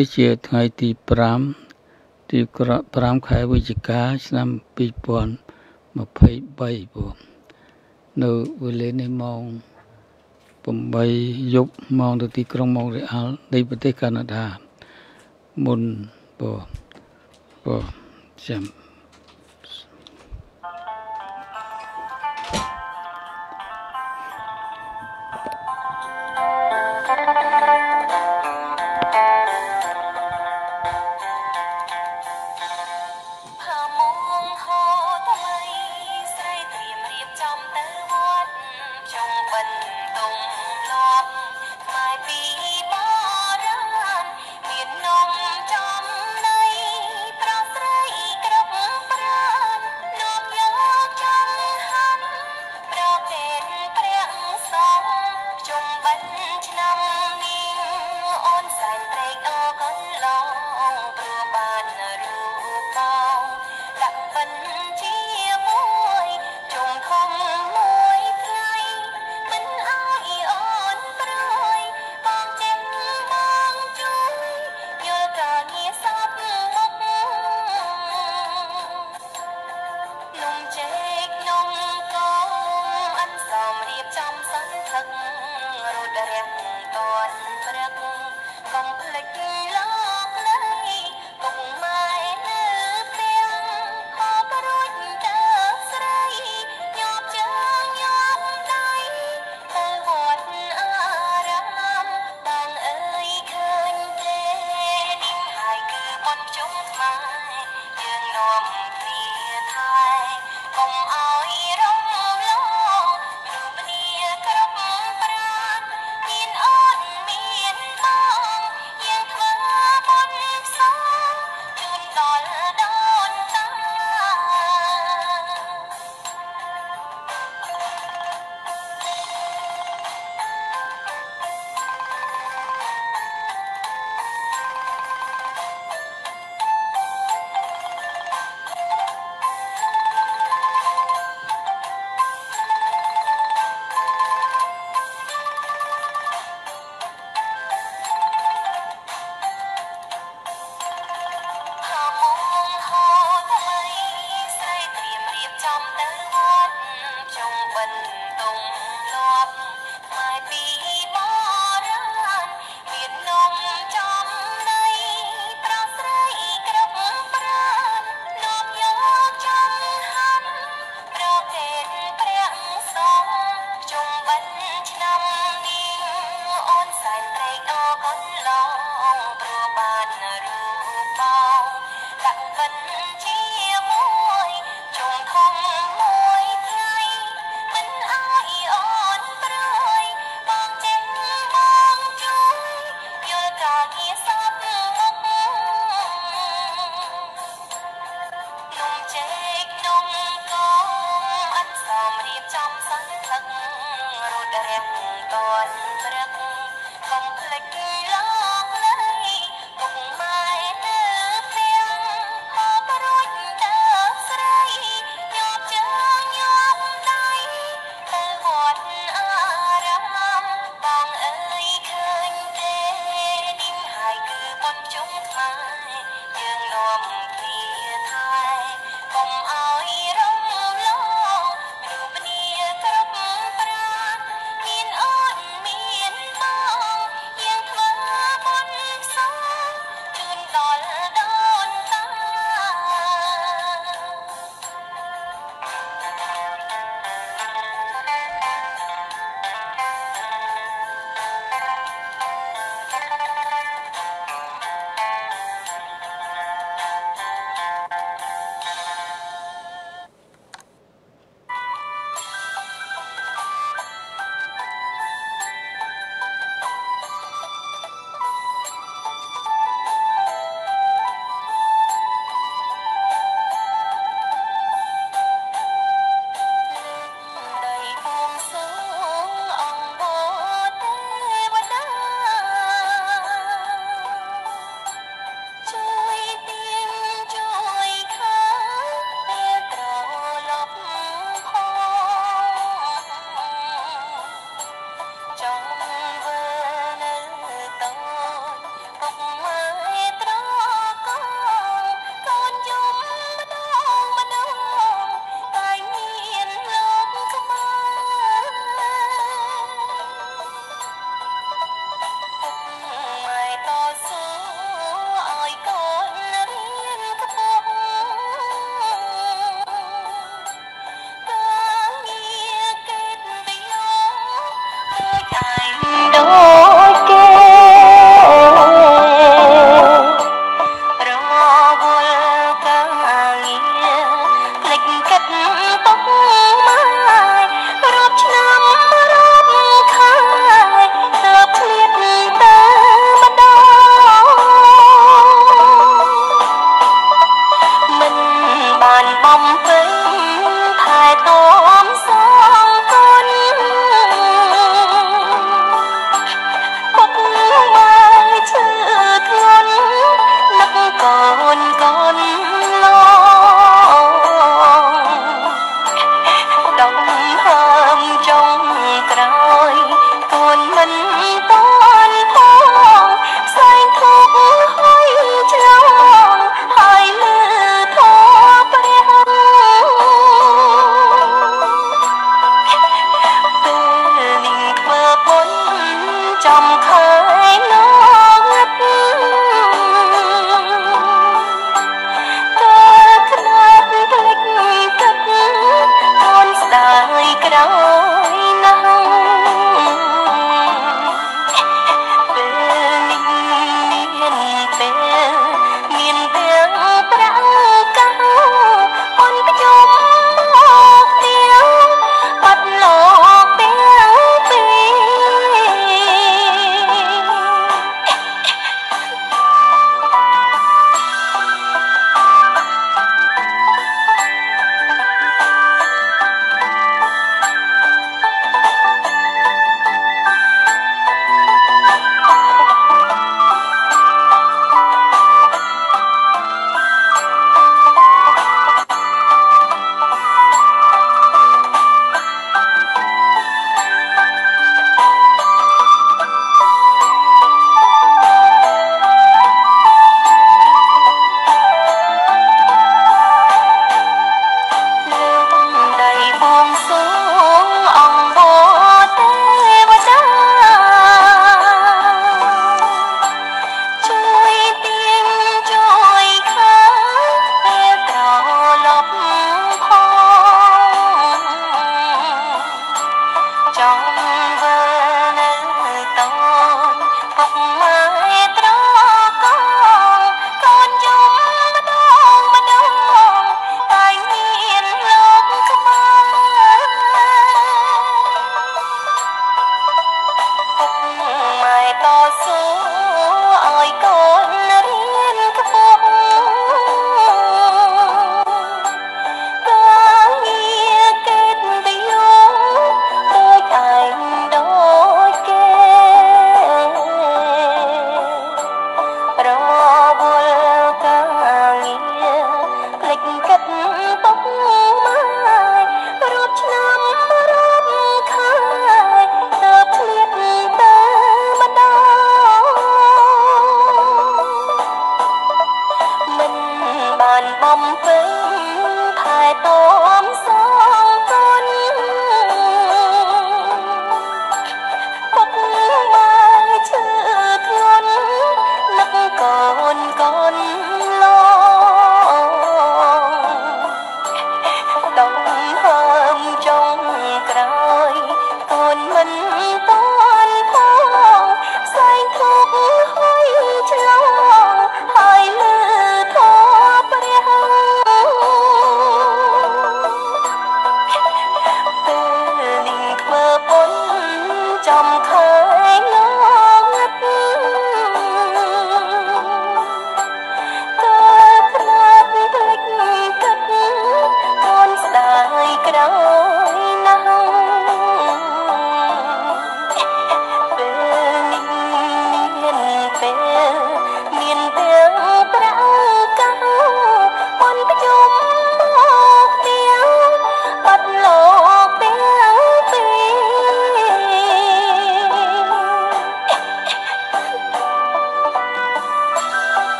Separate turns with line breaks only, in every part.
ថ្ងៃនេះជាថ្ងៃទី5ទី5ខែវិច្ឆិកាឆ្នាំ2023បងនៅវេលានេះម៉ោង8យប់ម៉ោងទៅទីក្រុងម៉ូរ៉េអាល់នៃប្រទេសកាណាដាមុនបងបងចាំ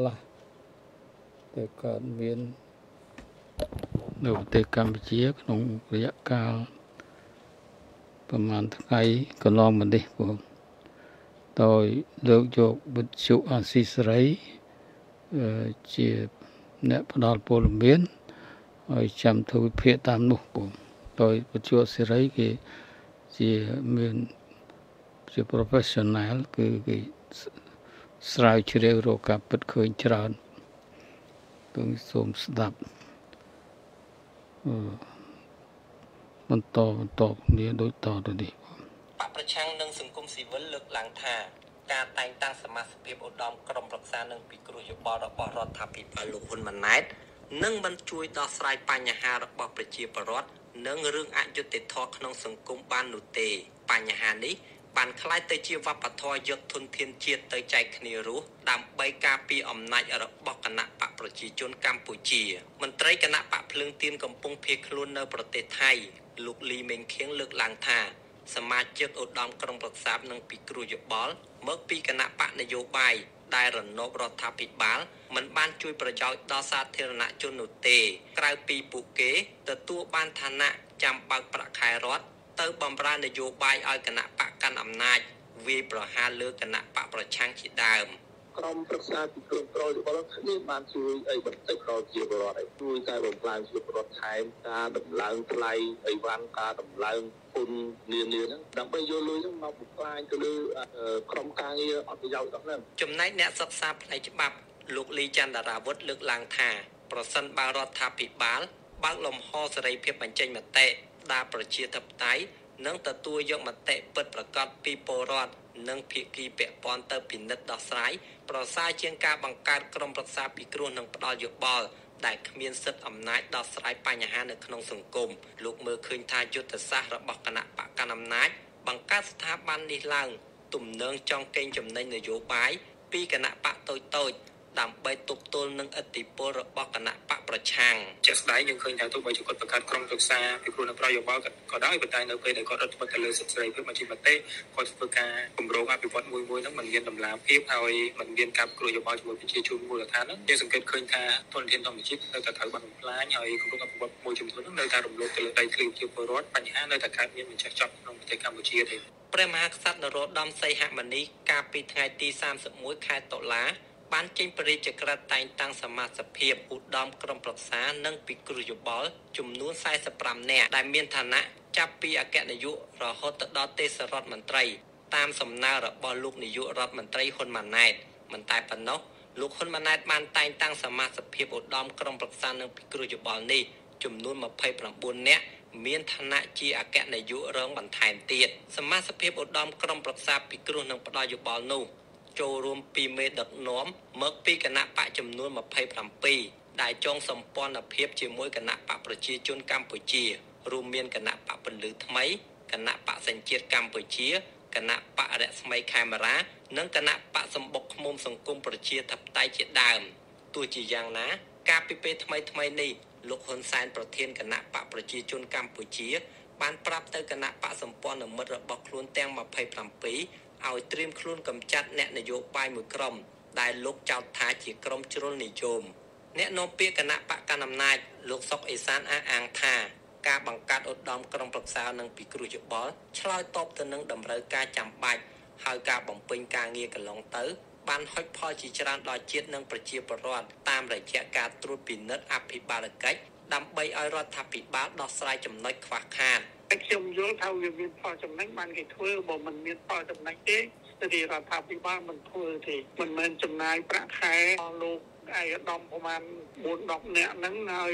ខ្លះទៅកើតមាននៅប្រទេសកម្ពុជា ក្នុងរយៈកាលប្រហែលថ្ងៃកន្លងមកនេះបងដោយលើកយកវិទ្យុអាស៊ីសេរីជាអ្នកផ្ដល់ព័ត៌មានហើយចាំធ្វើវិភាគតាមនោះបងដោយវិទ្យុសេរីគេជាមានជា professional គឺគេ ស្រាវជ្រាវរកការពិតឃើញច្រើនគឺសូមស្ដាប់បន្តបន្តគ្នាដូចតទៅនេះ
បកប្រឆាំងនឹងសង្គមស៊ីវិលលើកឡើងថាការតែងតាំងសមាជិកឧត្តមក្រុមប្រឹក្សានិងពិគ្រោះយោបល់របស់រដ្ឋាភិបាលលោកហ៊ុនម៉ាណែតនឹងមិនជួយដោះស្រាយបញ្ហារបស់ប្រជាពលរដ្ឋនិងរឿងអយុត្តិធម៌ក្នុងសង្គមបាននោះទេ បញ្ហានេះ បានคล้ายទៅជាវប្បធម៌យកធនធានជាតិទៅចែកគ្នារស់ដើម្បីការពារអំណាចរបស់គណៈបកប្រជាជនកម្ពុជា មន្ត្រីគណៈបកភ្លើងទៀនកំពុងភៀសខ្លួននៅប្រទេសថៃលោកលីមេងខៀងលើកឡើងថាសមាជិកឧត្តមក្រុងប្រឹក្សានិងពិគ្រោះយោបល់មកពីគណៈបកនយោបាយដែលរណបរដ្ឋាភិបាលមិនបានជួយប្រយោជន៍ដល់សាធារណជននោះទេ ក្រៅពីពួកគេទទួលបានឋានៈចាំបើកប្រាក់ខែរដ្ឋ ទៅបំរើនយោបាយឲ្យគណៈបកកាន់អំណាចវាយប្រហារលើគណៈបកប្រឆាំងជាដើម
ក្រុមប្រឹក្សាពីក្រុមប្រយោបល់គ្នាបានជួយអីបន្តិចដល់ជាបរដ្ឋហើយជួយតែបំផ្លាញជាបរដ្ឋថែមការដំឡើងថ្លៃអីវ៉ាន់ការដំឡើងពុននានាហ្នឹងដើម្បីយកលុយហ្នឹងមកបំផ្លាញទៅលើក្រុមការងារអត់ប្រយោជន៍ដល់ហ្នឹង
ចំណែកអ្នកសិក្សាផ្នែកច្បាប់លោកលីចន្ទរាវុធលើកឡើងថា ប្រសិនបើរដ្ឋាភិបាលបើកលំហសេរីភាពបញ្ចេញមតិ ដាប្រជាធិបតេយ្យនិងទទួលយកមតិពិតប្រាកដពីពលរដ្ឋនិងភាគីពាក់ព័ន្ធទៅពិនិត្យដោះស្រាយប្រសើរជាងការបង្កើតក្រុមប្រឹក្សាពិគ្រោះនិងផ្ដល់យោបល់ដែលគ្មានសិទ្ធិអំណាចដោះស្រាយបញ្ហានៅក្នុងសង្គមលោកមើលឃើញថាយុទ្ធសាស្ត្ររបស់គណៈបកកណ្ដាលអំណាចបង្កើតស្ថាប័ននេះឡើង ទំនើងចង់កេងចំណេញនយោបាយពីគណៈបកតូចតូច ដើម្បីទប់ទល់នឹងឥទ្ធិពលរបស់គណៈបកប្រឆាំង
ជាក់ស្ដែងយើងឃើញថាទោះបីជាគាត់បង្កើតក្រុមប្រឹក្សាពីគ្រូនិងប្រយោបល់ក៏ដោយប៉ុន្តែនៅពេលដែលគាត់រត់ធ្វើទៅលើសិទ្ធិសេរីភាពបញ្ចេញមតិគាត់ធ្វើការគម្រោងអភិវឌ្ឍមួយមួយហ្នឹងมันមានដំណាភាពហើយมันមានការគ្រូយោបល់ជាមួយប្រជាជនមូលដ្ឋានហ្នឹងយើងសង្កេតឃើញថាធនធានធម្មជាតិនៅតែត្រូវបានបំផ្លាញហើយគម្រោងអភិវឌ្ឍមួយចំនួនហ្នឹងនៅតែរំលោភទៅលើដីធ្លីប្រជាពលរដ្ឋបញ្ហានៅតែកើតមានមិនចេះចប់ក្នុងប្រទេសកម្ពុជាទេ
ព្រះមហាក្សត្រនរោត្តមសីហមុនីកាលពីថ្ងៃទី31ខែតុលា បានចេញព្រះរាជក្រឹត្យតែងតាំងសមាជិកភាពឧត្តមក្រុមប្រឹក្សានិងពិគ្រោះយោបល់ចំនួន45នាក់ដែលមានឋានៈចាប់ពីអគ្គនាយករហូតដល់ទេសរដ្ឋមន្ត្រី តាមសំណើរបស់លោកនាយករដ្ឋមន្ត្រីហ៊ុនម៉ាណែតមិនតែប៉ុណ្ណោះលោកហ៊ុនម៉ាណែតបានតែងតាំងសមាជិកភាពឧត្តមក្រុមប្រឹក្សានិងពិគ្រោះយោបល់នេះចំនួន29នាក់មានឋានៈជាអគ្គនាយករងបន្ថែមទៀតសមាជិកភាពឧត្តមក្រុមប្រឹក្សាពិគ្រោះនិងផ្ដល់យោបល់នោះ ចូលរួមពីមេដឹកនាំមកពីគណៈបកចំនួន27ដែលចងសម្ព័ន្ធភាពជាមួយគណៈបកប្រជាជនកម្ពុជា រួមមានគណៈបកពលឺថ្មីគណៈបកសញ្ជាតិកម្ពុជាគណៈបករស្មីខេមរានិងគណៈបកសម្បុកឃុំសង្គមប្រជាធិបតេយ្យជាដើមទោះជាយ៉ាងណា ការពីពេលថ្មីថ្មីនេះលោកហ៊ុនសែនប្រធានគណៈបកប្រជាជនកម្ពុជា បានប្រាប់ទៅគណៈបកសម្ព័ន្ធមិត្តរបស់ខ្លួនទាំង27 ឲ្យត្រៀមខ្លួនកម្ចាត់អ្នកនយោបាយមួយក្រុម ដែលលោកចោទថាជាក្រុមជ្រុលនិយមអ្នកនាំពាក្យគណៈបកកណ្ដាលអំណាចលោកសុកអេសានអះអាងថាការបង្កើតឧត្តមក្រុមប្រឹក្សានិងពិគ្រោះយោបល់ឆ្លើយតបទៅនឹងតម្រូវការចាំបាច់ហើយការបំពេញការងារកន្លងទៅ បានហុចផលជាច្រើនដល់ជាតិនិងប្រជាពលរដ្ឋតាមរយៈការត្រួតពិនិត្យអភិបាលកិច្ចដើម្បីឲ្យរដ្ឋាភិបាលដោះស្រាយចំណុចខ្វះខាត
តែខ្ញុំយល់ថាវាមានផលចំណេញបានគេធ្វើបើមិនមានផលចំណេញទេស្រីរដ្ឋាភិបាលមិនធ្វើទេមិនមែនចំណាយប្រាក់ខែលោក ឯកឧត្តមប្រហែល4 10នាក់ហ្នឹងហើយ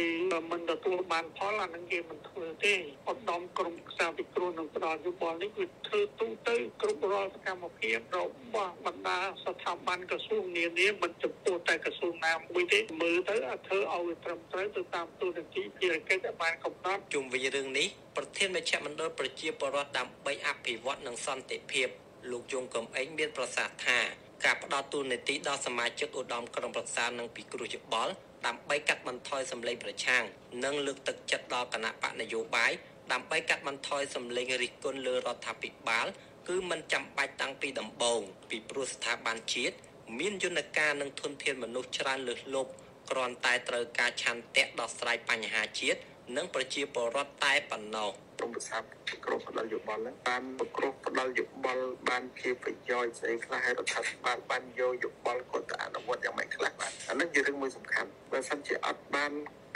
មិនទទួលបានផលអាហ្នឹងគេមិនធ្វើទេឧត្តមក្រុមខ្សែពិគ្រោះនឹងផ្ដល់យោបល់នេះគឺធ្វើទូទៅគ្រប់រាល់សកម្មភាពរបស់បណ្ដាស្ថាប័នក្រសួងនានាមិនចំពោះតែក្រសួងណាមួយទេមើលទៅអាចធ្វើឲ្យត្រឹមត្រូវទៅតាមទូនាទីភារកិច្ចដែលបានកំណត់
ជុំវិញរឿងនេះប្រធានមជ្ឈមណ្ឌលប្រជាពលរដ្ឋដើម្បីអភិវឌ្ឍនិងសន្តិភាពលោកយងកំឯងមានប្រសាសន៍ថា ការផ្ដល់ទូនាទីដល់សមាជិកឧត្តមក្រុមប្រឹក្សានិងពិគ្រោះយោបល់ដើម្បីកាត់បន្ថយសម្លេងប្រឆាំងនិងលើកទឹកចិត្តដល់គណៈបកនយោបាយដើម្បីកាត់បន្ថយសម្លេងរិះគន់លើរដ្ឋាភិបាលគឺมันចាំបាច់តាំងពីដំបូងពីព្រោះស្ថាប័នជាតិមានយន្តការនិងធនធានមនុស្សច្រើនលើសលប់គ្រាន់តែត្រូវការឆន្ទៈដោះស្រាយបញ្ហាជាតិនិងប្រជាពលរដ្ឋតែប៉ុណ្ណោះ
ក្រុមប្រសាទក្រមផ្ដាល់យោបល់ហ្នឹងបានប្រក្រមផ្ដាល់យោបល់បានជាប្រយោជន៍ស្អីខ្លះហើយរដ្ឋាភិបាលបានយកយោបល់គាត់ទៅអនុវត្តយ៉ាងម៉េចខ្លះបាទអាហ្នឹងជារឿងមួយសំខាន់បើសិនជាអត់បាន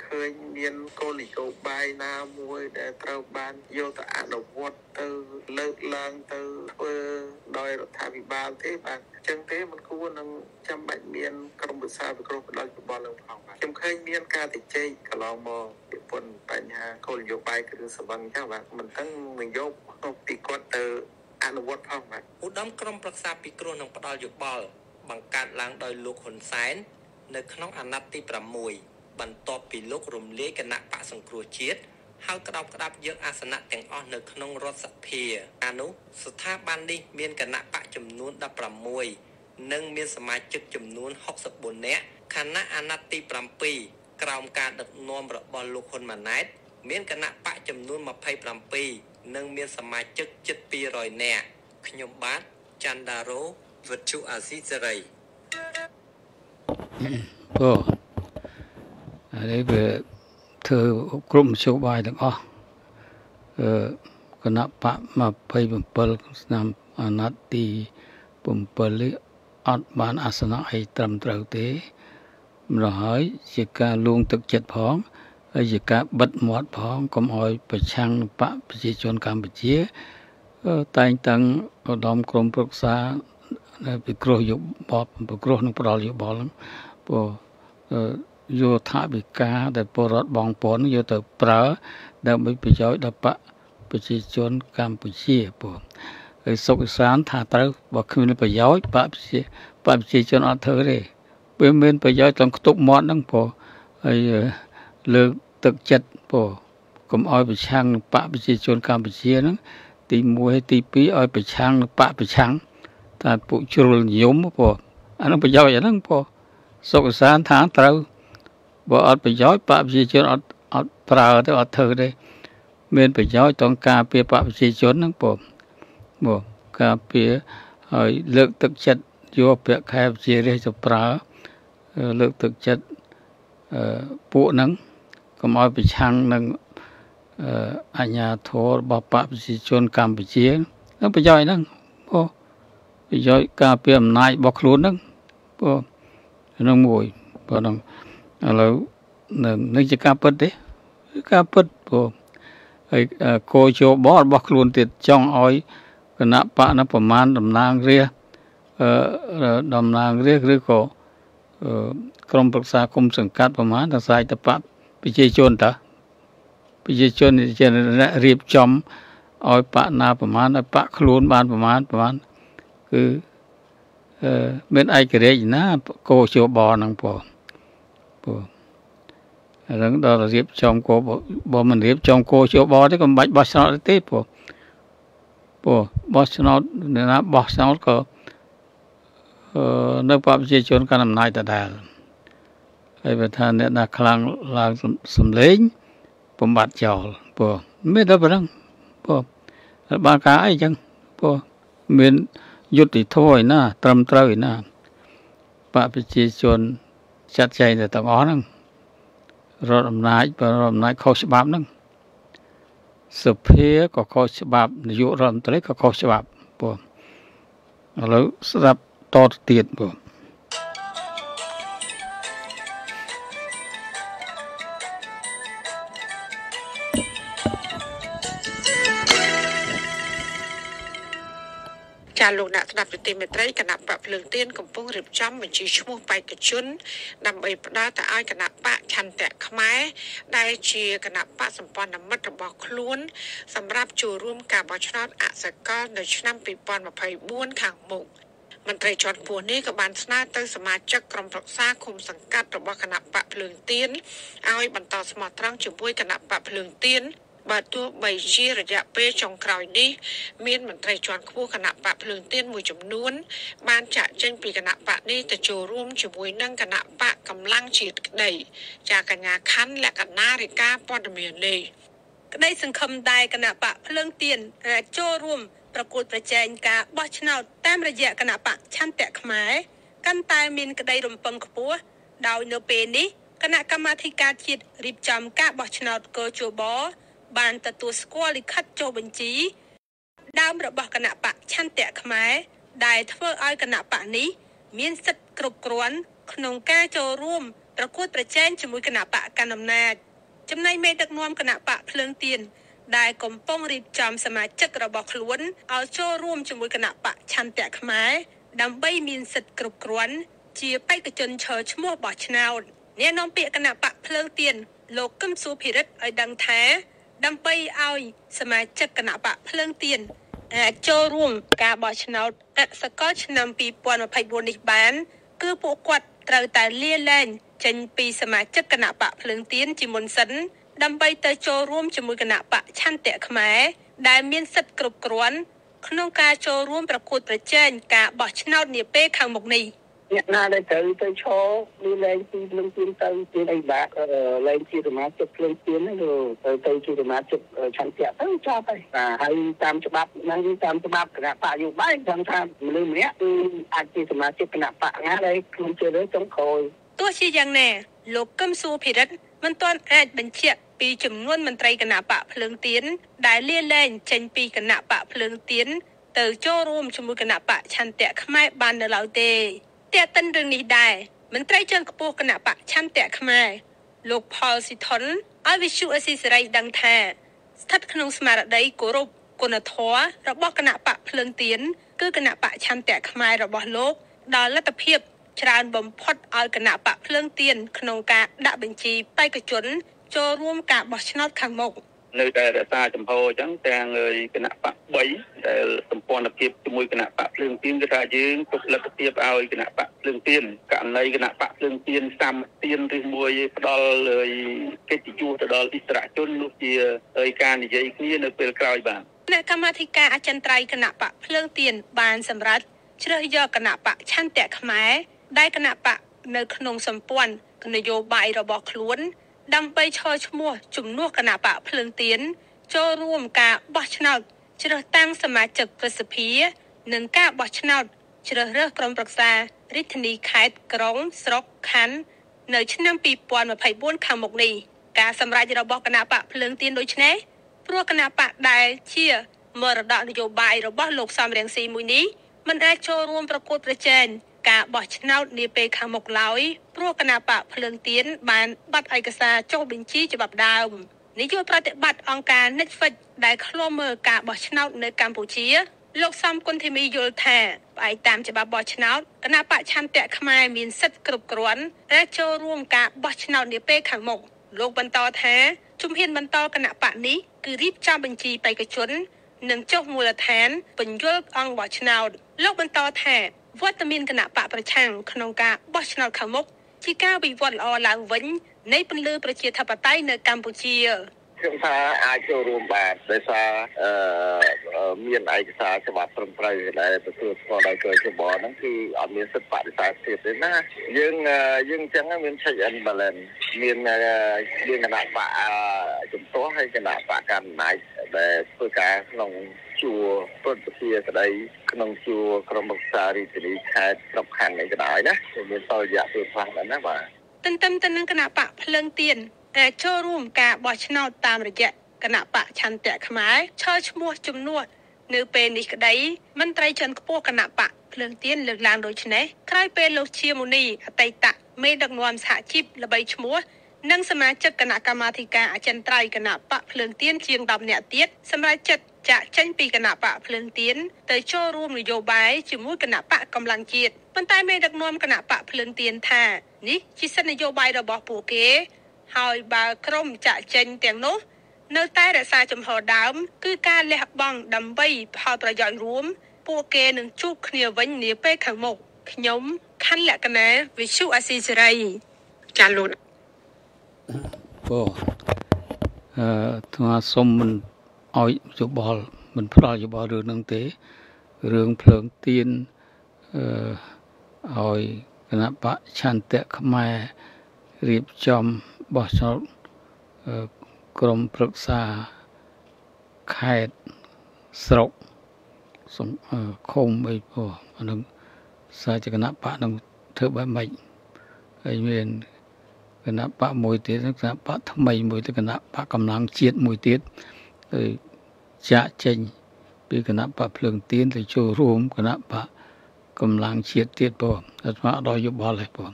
ឃើញមានគោលនយោបាយណាមួយដែលត្រូវបានយកទៅអនុវត្តទៅលើកឡើងទៅធ្វើដោយរដ្ឋាភិបាលទេបាទអញ្ចឹងទេมันគួរនឹងចាំបាច់មានក្រុមប្រឹក្សាវិគ្រោះផ្ដាល់យោបល់នឹងផងបាទខ្ញុំឃើញមានការតិចកន្លងមកពីពន្ធបញ្ហាគោលនយោបាយគ្រឿងសង្វឹងចឹងបាទមិនទាំងនយោបាយពីគាត់ទៅអនុវត្តផងបាទ
ឧត្តមក្រុមប្រឹក្សាពិគ្រោះនឹងផ្ដាល់យោបល់បង្កើតឡើងដោយលោកហ៊ុនសែននៅក្នុងអាណត្តិទី6 បន្ទាប់ពីលោករំលាយគណៈបកសង្គ្រោះជាតិហើយក្តោបក្តាប់យកអាសនៈទាំងអស់នៅក្នុងរដ្ឋសភាអានោះស្ថាប័ននេះមានគណៈបកចំនួន16និងមានសមាជិកចំនួន64នាក់ខណៈអាណត្តិទី7ក្រោមការដឹកនាំរបស់លោកហ៊ុនម៉ាណែត មានគណៈបកចំនួន27និងមានសមាជិកជិត200នាក់ខ្ញុំបាទច័ន្ទដារ៉ូវិទ្យុអាស៊ីសេរី
អូ ហើយវាធ្វើក្រុមមជ្ឈបាយទាំងអស់អឺគណៈបក27ឆ្នាំអាណត្តិទី7នេះអត់បានអាសនៈអីត្រឹមត្រូវទេម្ល៉េះហើយជាការលួងទឹកចិត្តផងហើយជាការបិទមាត់ផងកុំអោយប្រឆាំងបកប្រជាជនកម្ពុជាតែងតាំងឧត្តមក្រុមប្រឹក្សាពិគ្រោះយោបល់ពិគ្រោះនឹងផ្ដាល់យោបល់ហ្នឹងព្រោះ យោថាវិការដែលពលរដ្ឋបងប្អូនយកទៅប្រើដើម្បីប្រយោជន៍ដល់បកប្រជាជនកម្ពុជាបងហើយសុខសានថាត្រូវបើគ្មានប្រយោជន៍បកប្រជាបកប្រជាជនអត់ធ្វើទេវាមានប្រយោជន៍ទាំងខ្ទប់មាត់ហ្នឹងបងហើយលើកទឹកចិត្តបងកុំឲ្យប្រឆាំងបកប្រជាជនកម្ពុជាហ្នឹងទី1ទី2ឲ្យប្រឆាំងបកប្រឆាំងតែពួកជ្រុលនិយមបងអានឹងប្រយោជន៍អាហ្នឹងបងសុខសានថាត្រូវ បើអត់ប្រយោជន៍បកប្រជាជនអត់អត់ប្រើទៅអត់ធ្វើទេមានប្រយោជន៍តងការពារបកប្រជាជនហ្នឹងបងបងការពារហើយលើកទឹកចិត្តយកពាក្យខែប្រជារាស្ត្រទៅប្រើលើកទឹកចិត្តពួកហ្នឹងកុំឲ្យប្រឆាំងនឹងអញ្ញាធររបស់បកប្រជាជនកម្ពុជានឹងប្រយោជន៍ហ្នឹងបងប្រយោជន៍ការពារអំណាចរបស់ខ្លួនហ្នឹងបងនឹងមួយបងហ្នឹង ឥឡូវនឹងជាការពិតទេការពិតព្រោះហើយកោជបរបស់ខ្លួនទៀតចង់ឲ្យគណៈបកនៅប្រមាណតំណាងរាស្ត្រអឺតំណាងរាស្ត្រឬក៏ក្រមប្រឹក្សាគុំសង្កាត់ប្រមាណដល់ស្រ័យតបប្រជាជនតើប្រជាជនជារៀបចំឲ្យបកណាប្រមាណឲ្យបកខ្លួនបានប្រមាណប្រមាណគឺអឺមានឯករាជ្យណាកោជបហ្នឹងបង ព្រោះរឿងដល់រៀបចំគោបើមិនរៀបចំគោជបទេក៏មិនបាច់បោះឆ្នោតទេព្រោះព្រោះបោះឆ្នោតណាបោះឆ្នោតក៏នៅបព្វជិជនកាន់អំណាចដដែលហើយបើថាអ្នកណាខ្លាំងឡើងសំលេងបំបត្តិចោលព្រោះមានតែប៉ុណ្្នឹងព្រោះបានការអីចឹងព្រោះមានយុទ្ធធម៌ឯណា ត្រឹមត្រូវឯណាបព្វជិជន ចាត់ចែងតែទាំងអស់ហ្នឹងរដ្ឋអំណាចបរដ្ឋអំណាចខុសច្បាប់ហ្នឹងសភាក៏ខុសច្បាប់នាយករដ្ឋមន្ត្រីក៏ខុសច្បាប់ព្រោះឥឡូវស្ដាប់តទៅទៀតព្រោះ
ចាលោកអ្នកស្ដាប់ទទីមេត្រីគណៈបកភ្លើងទៀនកំពុងរៀបចំបញ្ជីឈ្មោះបេក្ខជន ដើម្បីផ្ដល់ទៅឲ្យគណៈបកឆន្ទៈខ្មែរដែលជាគណៈបកសម្ព័ន្ធមិត្តរបស់ខ្លួន សម្រាប់ចូលរួមការបោះឆ្នោតអសកលនៅឆ្នាំ2024ខាងមុខមន្ត្រីជាន់ខ្ពស់នេះក៏បានស្នើទៅសមាជិកក្រុមប្រឹក្សាគុំសង្កាត់របស់គណៈបកភ្លើងទៀនឲ្យបន្តស្មោះត្រង់ជាមួយគណៈបកភ្លើងទៀន បើទោះបីជារយៈពេលចុងក្រោយនេះមានមន្ត្រីជាន់ខ្ពស់គណៈបកភ្លើងទៀនមួយចំនួន បានចាក់ចេញពីគណៈបកនេះទៅចូលរួមជាមួយនឹងគណៈបកកម្លាំងជាតិក្តីចាកញ្ញាខណ្ឌលក្ខណារិកាព័ត៌មាននេះ
ក្តីសង្ឃឹមដែរគណៈបកភ្លើងទៀនចូលរួមប្រកួតប្រជែងការបោះឆ្នោតតាមរយៈគណៈបកឆន្ទៈខ្មែរកាន់តែមានក្តីរំពឹងខ្ពស់ដោយនៅពេលនេះគណៈកម្មាធិការជាតិរៀបចំការបោះឆ្នោតកោជប បានទទួលស្គាល់លិខិតចុះបញ្ជី ដើមរបស់គណៈបកឆន្ទៈខ្មែរដែលធ្វើឲ្យគណៈបកនេះមានសិទ្ធិគ្រប់គ្រាន់ក្នុងការចូលរួមប្រកួតប្រជែងជាមួយគណៈបកកណ្ដាលអំណាចចំណែកមេដឹកនាំគណៈបកភ្លើងទៀនដែលកំពុងរៀបចំសមាជិករបស់ខ្លួនឲ្យចូលរួមជាមួយគណៈបកឆន្ទៈខ្មែរដើម្បីមានសិទ្ធិគ្រប់គ្រាន់ជាបេក្ខជនឈរឈ្មោះបោះឆ្នោតអ្នកនាំពាក្យគណៈបកភ្លើងទៀនលោកកឹមសុភិរិទ្ធឲ្យដឹងថា ដើម្បីឲ្យសមាជិកគណៈបកភ្លើងទៀនអាចចូលរួមការបោះឆ្នោតអសកលឆ្នាំ2024នេះបាន គឺពួកគាត់ត្រូវតែលាលែងចេញពីសមាជិកគណៈបកភ្លើងទៀនជាមុនសិន ដើម្បីទៅចូលរួមជាមួយគណៈបកឆន្ទៈខ្មែរដែលមានសិទ្ធិគ្រប់គ្រាន់ក្នុងការចូលរួមប្រកួតប្រជែងការបោះឆ្នោតនាពេលខាងមុខនេះ។
អ្នកណាដែលត្រូវទៅឈរមានលែងពីភ្លើងទៀនទៅទៀនអីបាក់លែងជាសមាជិកភ្លើងទៀនហ្នឹងទៅទៅជាសមាជិកឆន្ទៈទៅចប់ហើយបាទហើយតាមច្បាប់ហ្នឹងតាមច្បាប់គណៈបកយោបាយខ្ញុំថាមនុស្សម្នាក់គឺអាចជាសមាជិកគណៈបកណាដែលខ្លួនជារើចុងក្រោយ
ទោះជាយ៉ាងណាលោកកឹមសុភិរិទ្ធមិនទាន់អាចបញ្ជាក់ពីចំនួនមន្ត្រីគណៈបកភ្លើងទៀនដែលលាលែងចេញពីគណៈបកភ្លើងទៀនទៅចូលរួមជាមួយគណៈបកឆន្ទៈខ្មែរបាននៅឡើយទេ តែកតិនរឿងនេះដែរមន្ត្រីជាន់ខ្ពស់គណៈបកឆន្ទៈខ្មែរលោកផលស៊ីថុនឲ្យវិសុអេស៊ីសេរីដឹងថា ស្ថិតក្នុងស្មារតីគោរពគុណធម៌របស់គណៈបកភ្លើងទៀនគឺគណៈបកឆន្ទៈខ្មែររបស់លោកដល់លទ្ធភាពច្រើនបំផុតឲ្យគណៈបកភ្លើងទៀនក្នុងការដាក់បញ្ជីបេក្ខជន ចូលរួមការបោះឆ្នោតខាងមុខ
នៅតែរក្សាចំហអញ្ចឹងទាំងគណៈបក3ដែលសម្ព័ន្ធភាពជាមួយគណៈបកភ្លើងទៀនគឺថាយើងទុកលទ្ធភាពឲ្យគណៈបកភ្លើងទៀនករណីគណៈបកភ្លើងទៀនសាមទៀនឬមួយផ្ដល់កិត្តិយសទៅដល់អិសរាជជននោះជាការនិយាយគ្នានៅពេលក្រោយបាទ
គណៈកម្មាធិការអចិន្ត្រៃយ៍គណៈបកភ្លើងទៀនបានសម្រេចជ្រើសយកគណៈបកឆន្ទៈខ្មែរដែលគណៈបកនៅក្នុងសម្ព័ន្ធនយោបាយរបស់ខ្លួន ដើម្បីឈរឈ្មោះជំនួសគណៈបកភ្លើងទៀនចូលរួមការបោះឆ្នោតជ្រើសតាំងសមាជិកប្រសិទ្ធិនិងការបោះឆ្នោតជ្រើសរើសក្រុមប្រឹក្សារាជធានីខេត្តក្រុងស្រុកខណ្ឌនៅឆ្នាំ2024ខាងមុខនេះការសម្រេចរបស់គណៈបកភ្លើងទៀនដូចនេះព្រោះគណៈបកដែលជាមរតកនយោបាយរបស់លោកសំរៀងស៊ីមួយនេះមិនអាចចូលរួមប្រកួតប្រជែង ការបោះឆ្នោតនាពេលខាងមុខឡើយព្រោះគណៈបកភ្លើងទៀនបានបាត់ឯកសារចុះបញ្ជីច្បាប់ដើមនាយកប្រតិបត្តិអង្គការ Netflix ដែលឃ្លាំមើលការបោះឆ្នោតនៅកម្ពុជាលោកសំគុណធីមីយល់ថាផ្អែកតាមច្បាប់បោះឆ្នោតគណៈបកឆន្ទៈខ្មែរមានសិទ្ធិគ្រប់គ្រាន់ដែលចូលរួមការបោះឆ្នោតនាពេលខាងមុខលោកបន្តថាជំហានបន្តគណៈបកនេះគឺរៀបចំបញ្ជីបេក្ខជន និងចុះមូលដ្ឋានបញ្យលអង្គបោះឆ្នោតលោកបន្តថា វត្តមានគណៈបកប្រឆាំងក្នុងការបោះឆ្នោតខាងមុខជាការវិវត្តល្អឡើងវិញនៃពន្លឺប្រជាធិបតេយ្យនៅកម្ពុជា
ខ្ញុំថាអាចចូលរួមបានដោយសារអឺមានឯកសារច្បាប់ត្រឹមត្រូវដែលទទួលស្គាល់ដោយកជបហ្នឹងគឺអត់មានសិទ្ធិបដិសេធទៀតទេណាយើងយើងអញ្ចឹងមាន check and balance មានមានគណៈបកជំទាស់ហើយគណៈបកកាន់អំណាចដែលធ្វើការក្នុង ជួរពុទ្ធភាក្តីក្នុងជួរក្រុមប្រឹក្សារាជធានីខេត្តស្រុកខណ្ឌអីក៏ដោយណាមានតរយៈពេលខ្លះដែរណាបាទ
ទន្ទឹមទៅនឹងគណៈបកភ្លើងទៀនអាចចូលរួមការបោះឆ្នោតតាមរយៈគណៈបកឆន្ទៈខ្មែរឈរឈ្មោះជំនួសនៅពេលនេះក្តីមន្ត្រីជាន់ខ្ពស់គណៈបកភ្លើងទៀនលើកឡើងដូចនេះក្រោយពេលលោកជាមូនីអតីតមេដឹកនាំសហជីពល្បីឈ្មោះនិងសមាជិកគណៈកម្មាធិការអចិន្ត្រៃយ៍គណៈបកភ្លើងទៀនជាង10នាក់ទៀតសម្រាប់ចិត្ត ចាក់ចេញពីគណៈបកភ្លើងទៀនទៅចូលរួមនយោបាយជាមួយគណៈបកកម្លាំងជាតិប៉ុន្តែមេដឹកនាំគណៈបកភ្លើងទៀនថានេះជាសិទ្ធិនយោបាយរបស់ពួកគេ ហើយបើក្រុមចាក់ចេញទាំងនោះ នៅតែរក្សាចំហដើម គឺការលះបង់ដើម្បីផលប្រយោជន៍រួម ពួកគេនឹងជួបគ្នាវិញនាពេលខាងមុខខ្ញុំខណ្ឌលក្ខណាវិសុអាស៊ីសេរីចាលូន
បងអឺថ្មសុំមិន ឲ្យយោបល់មិនផ្ដល់យោបល់រឿងហ្នឹងទេរឿងភ្លើងទៀនអឺឲ្យគណៈបកឆន្ទៈខ្មែររៀបចំបោះឆ្នោតក្រមប្រឹក្សាខេត្តស្រុកសង្ឃុំអីពោះអានឹងសាជាគណៈបកនឹងធ្វើបែបម៉េចហើយមានគណៈបកមួយទៀតគណៈបកថ្មីមួយទៀតគណៈបកកម្លាំងជាតិមួយទៀត ហើយចាក់ចេញ ពីគណៈបកភ្លើងទៀនទៅចូលរួមគណៈបកកម្លាំងជាតិទៀតពោះអាត្មាអត់ដល់យោបល់ទេពោះ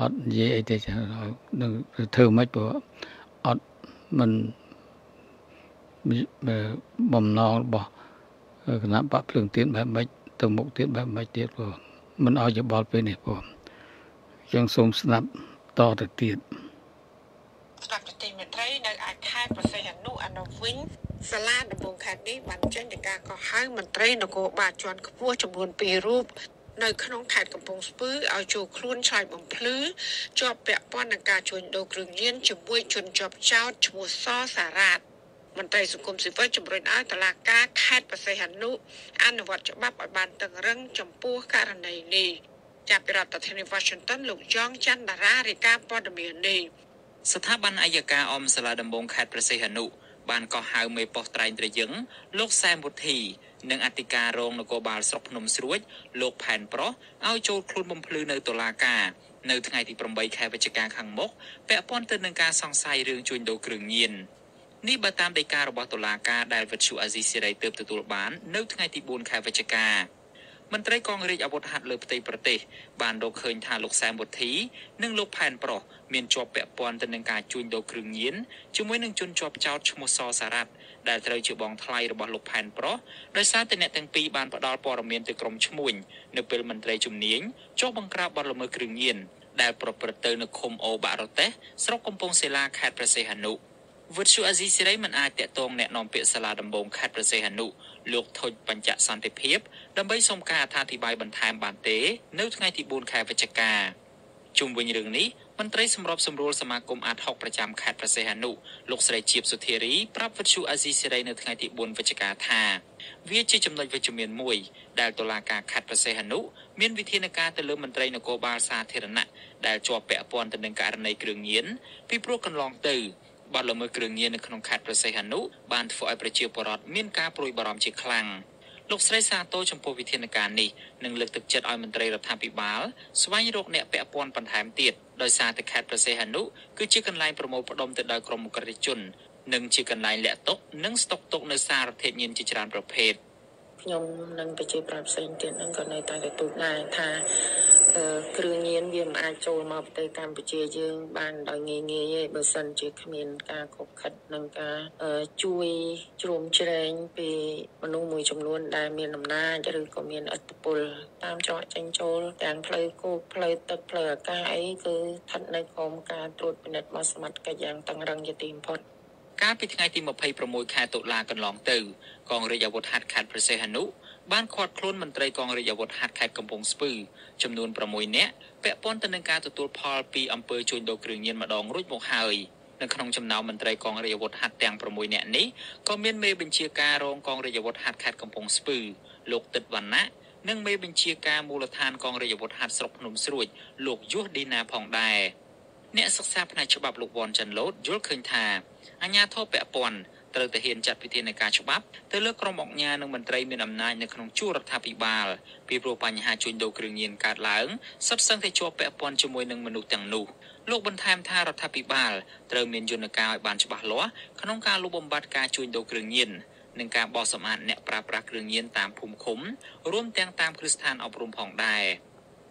អត់និយាយអីទេនឹងធ្វើមិនពោះអត់មិនបំណងរបស់គណៈបកភ្លើងទៀនបែបម៉េចទៅមុខទៀតបែបម៉េចទៀតពោះមិនឲ្យយោបល់ពេលនេះពោះចឹងសូមស្ដាប់តទៅទៀត
ស្ដាប់ប្រទេសមេត្រីនៅឯ ខេត្តប្រសិទ្ធអនុអនុវិញសាលាដំបងខេត្តនេះបានចេញទៅការកោះហៅមន្ត្រីនគរបាលជាន់ខ្ពស់ចំនួន2រូបនៅក្នុងខេត្តកំពង់ស្ពឺឲ្យចូលខ្លួនឆ្លើយបំភ្លឺជាប់ពាក់ព័ន្ធនឹងការជួញដូរគ្រឿងញៀនជាមួយជនជាប់ចោតឈ្មោះសសារ៉ាតមន្ត្រីសង្គមស៊ីវិលជំរុញឲ្យតុលាការខេត្តបរសៃហនុអនុវត្តច្បាប់ឲ្យបានតឹងរឹងចំពោះករណីនេះចាប់ពីរដ្ឋធានី Washington លោកយ៉ងច័ន្ទតារារាយការណ៍ព័ត៌មាននេះ
ស្ថាប័នអัยការអមសាលាដំបងខេត្តប្រសិទ្ធនុបានកោះហៅមេប៉ុស្តិ៍ត្រែងត្រយឹងលោកសែមវុធីនិងអធិការរងនគរបាលស្រុកភ្នំស្រួចលោកផែនប្រុសឲ្យចូលខ្លួនបំភ្លឺនៅតុលាការនៅថ្ងៃទី8ខែវិច្ឆិកាខាងមុខពាក់ព័ន្ធទៅនឹងការសង្ស័យរឿងជួញដូរគ្រឿងញៀននេះបើតាមដីការបស់តុលាការដែលវិទ្យុអាស៊ីសេរីទើបទទួលបាន នៅថ្ងៃទី4ខែវិច្ឆិកា មន្ត្រីកងរាជអាវុធហត្ថលើផ្ទៃប្រទេសបានរកឃើញថាលោកសែមវុធីនិងលោកផែនប្រុសមានជាប់ពាក់ព័ន្ធទៅនឹងការជួញដូរគ្រឿងញៀនជាមួយនឹងជនជាប់ចោតឈ្មោះសសារ៉ាត់ដែលត្រូវជាបងថ្លៃរបស់លោកផែនប្រុសដោយសារតែអ្នកទាំងពីរបានផ្ដល់ព័ត៌មានទៅក្រុមឈ្មួញនៅពេលមន្ត្រីជំនាញចុះបង្ក្រាបបទល្មើសគ្រឿងញៀនដែលប្រព្រឹត្តទៅនៅឃុំអូបារ៉ូតេសស្រុកកំពង់សេឡាខេត្តព្រះសីហនុ វិទ្យុអាស៊ីសេរីមិនអាចតាក់ទងแนะនាំពាក្យសាលាដំបងខេត្តព្រះសីហនុលោកថុចបញ្ចៈសន្តិភាពដើម្បីសុំការអធិប្បាយបន្ថែមបានទេ នៅថ្ងៃទី4ខែវិច្ឆិកាជុំវិញរឿងនេះមន្ត្រីសម្របសម្រួលសមាគមអាត60ប្រចាំខេត្តព្រះសីហនុលោកស្រីជាបសុធារីប្រាប់វិទ្យុអាស៊ីសេរីនៅថ្ងៃទី4វិច្ឆិកាថាវាជាចំណុចវិជ្ជមានមួយដែលតុលាការខេត្តព្រះសីហនុមានវិធានការទៅលើមន្ត្រីនគរបាលសាធារណៈដែលជាប់ពាក់ព័ន្ធទៅនឹងករណីគ្រឿងញៀនពីព្រោះកន្លងទៅ បាត់ល្មើសគ្រឿងញៀននៅក្នុងខេត្តព្រះសីហនុបានធ្វើឲ្យប្រជាពលរដ្ឋមានការព្រួយបារម្ភជាខ្លាំងលោកស្រីសាទរចំពោះវិធានការនេះនិងលើកទឹកចិត្តឲ្យមន្ត្រីរដ្ឋាភិបាលស្វែងរកអ្នកពាក់ព័ន្ធបន្ថែមទៀតដោយសារតែខេត្តព្រះសីហនុគឺជាកន្លែងប្រមូលផ្ដុំទៅដោយក្រុមមុខរិជននិងជាកន្លែងលាក់ទុកនិងស្តុកទុកនៅសារធាតុញៀនជាច្រើនប្រភេទ
ខ្ញុំនិងប្រជាប្រដ្ឋផ្សេងទៀតនឹងក៏នៅតែទទួលដែរថាគ្រឿងញៀនវាមិនអាចចូលមកប្រទេសកម្ពុជាយើងបានដោយងាយងាយទេបើសិនជាគ្មានការខុបខិតនិងការជួយជ្រោមជ្រែងពីមនុស្សមួយចំនួនដែលមានអំណាចឬក៏មានឥទ្ធិពលតាមច្រកចេញចូលទាំងផ្លូវគោកផ្លូវទឹកផ្លូវអាកាសអីគឺស្ថិតនៅក្រោមការត្រួតពិនិត្យរបស់សមត្ថកិច្ចយ៉ាងតឹងរឹងជាទីបំផុត
កាលពីថ្ងៃទី26ខែតុលាកន្លងទៅកងរាជអាវុធហត្ថខេត្តព្រះសីហនុបានឃាត់ខ្លួនមន្ត្រីកងរាជអាវុធហត្ថខេត្តកំពង់ស្ពឺចំនួន6នាក់ពាក់ព័ន្ធទៅនឹងការទទួលផលពីអំពើជួញដូរគ្រឿងញៀនម្ដងរួចមកហើយនៅក្នុងចំណោមមន្ត្រីកងរាជអាវុធហត្ថទាំង6នាក់នេះក៏មានមេបញ្ជាការរងកងរាជអាវុធហត្ថខេត្តកំពង់ស្ពឺលោកទឹកវណ្ណៈនិងមេបញ្ជាការមូលដ្ឋានកងរាជអាវុធហត្ថស្រុកភ្នំស្រួចលោកយុះឌីណាផងដែរអ្នកសិក្សាផ្នែកច្បាប់លោកវ៉ាន់ចាន់ឡូតយល់ឃើញថា អាញាធរពពាន់ត្រូវតែហ៊ានចាត់វិធានការច្បាប់ទៅលើក្រុមអង្គការនិងមន្ត្រីមានអំណាចនៅក្នុងជួររដ្ឋាភិបាលពីព្រោះបញ្ហាជួញដូរគ្រឿងញៀនកើតឡើងសុទ្ធសឹងតែជាប់ពាក់ព័ន្ធជាមួយនឹងមនុស្សទាំងនោះលោកបន្ថែមថារដ្ឋាភិបាលត្រូវមានយន្តការឲ្យបានច្បាស់លាស់ក្នុងការលុបបំបាត់ការជួញដូរគ្រឿងញៀននិងការបោះសម្អាតអ្នកប្រើប្រាស់គ្រឿងញៀនតាមភូមិឃុំរួមទាំងតាមគ្រឹះស្ថានអប់រំផងដែរ។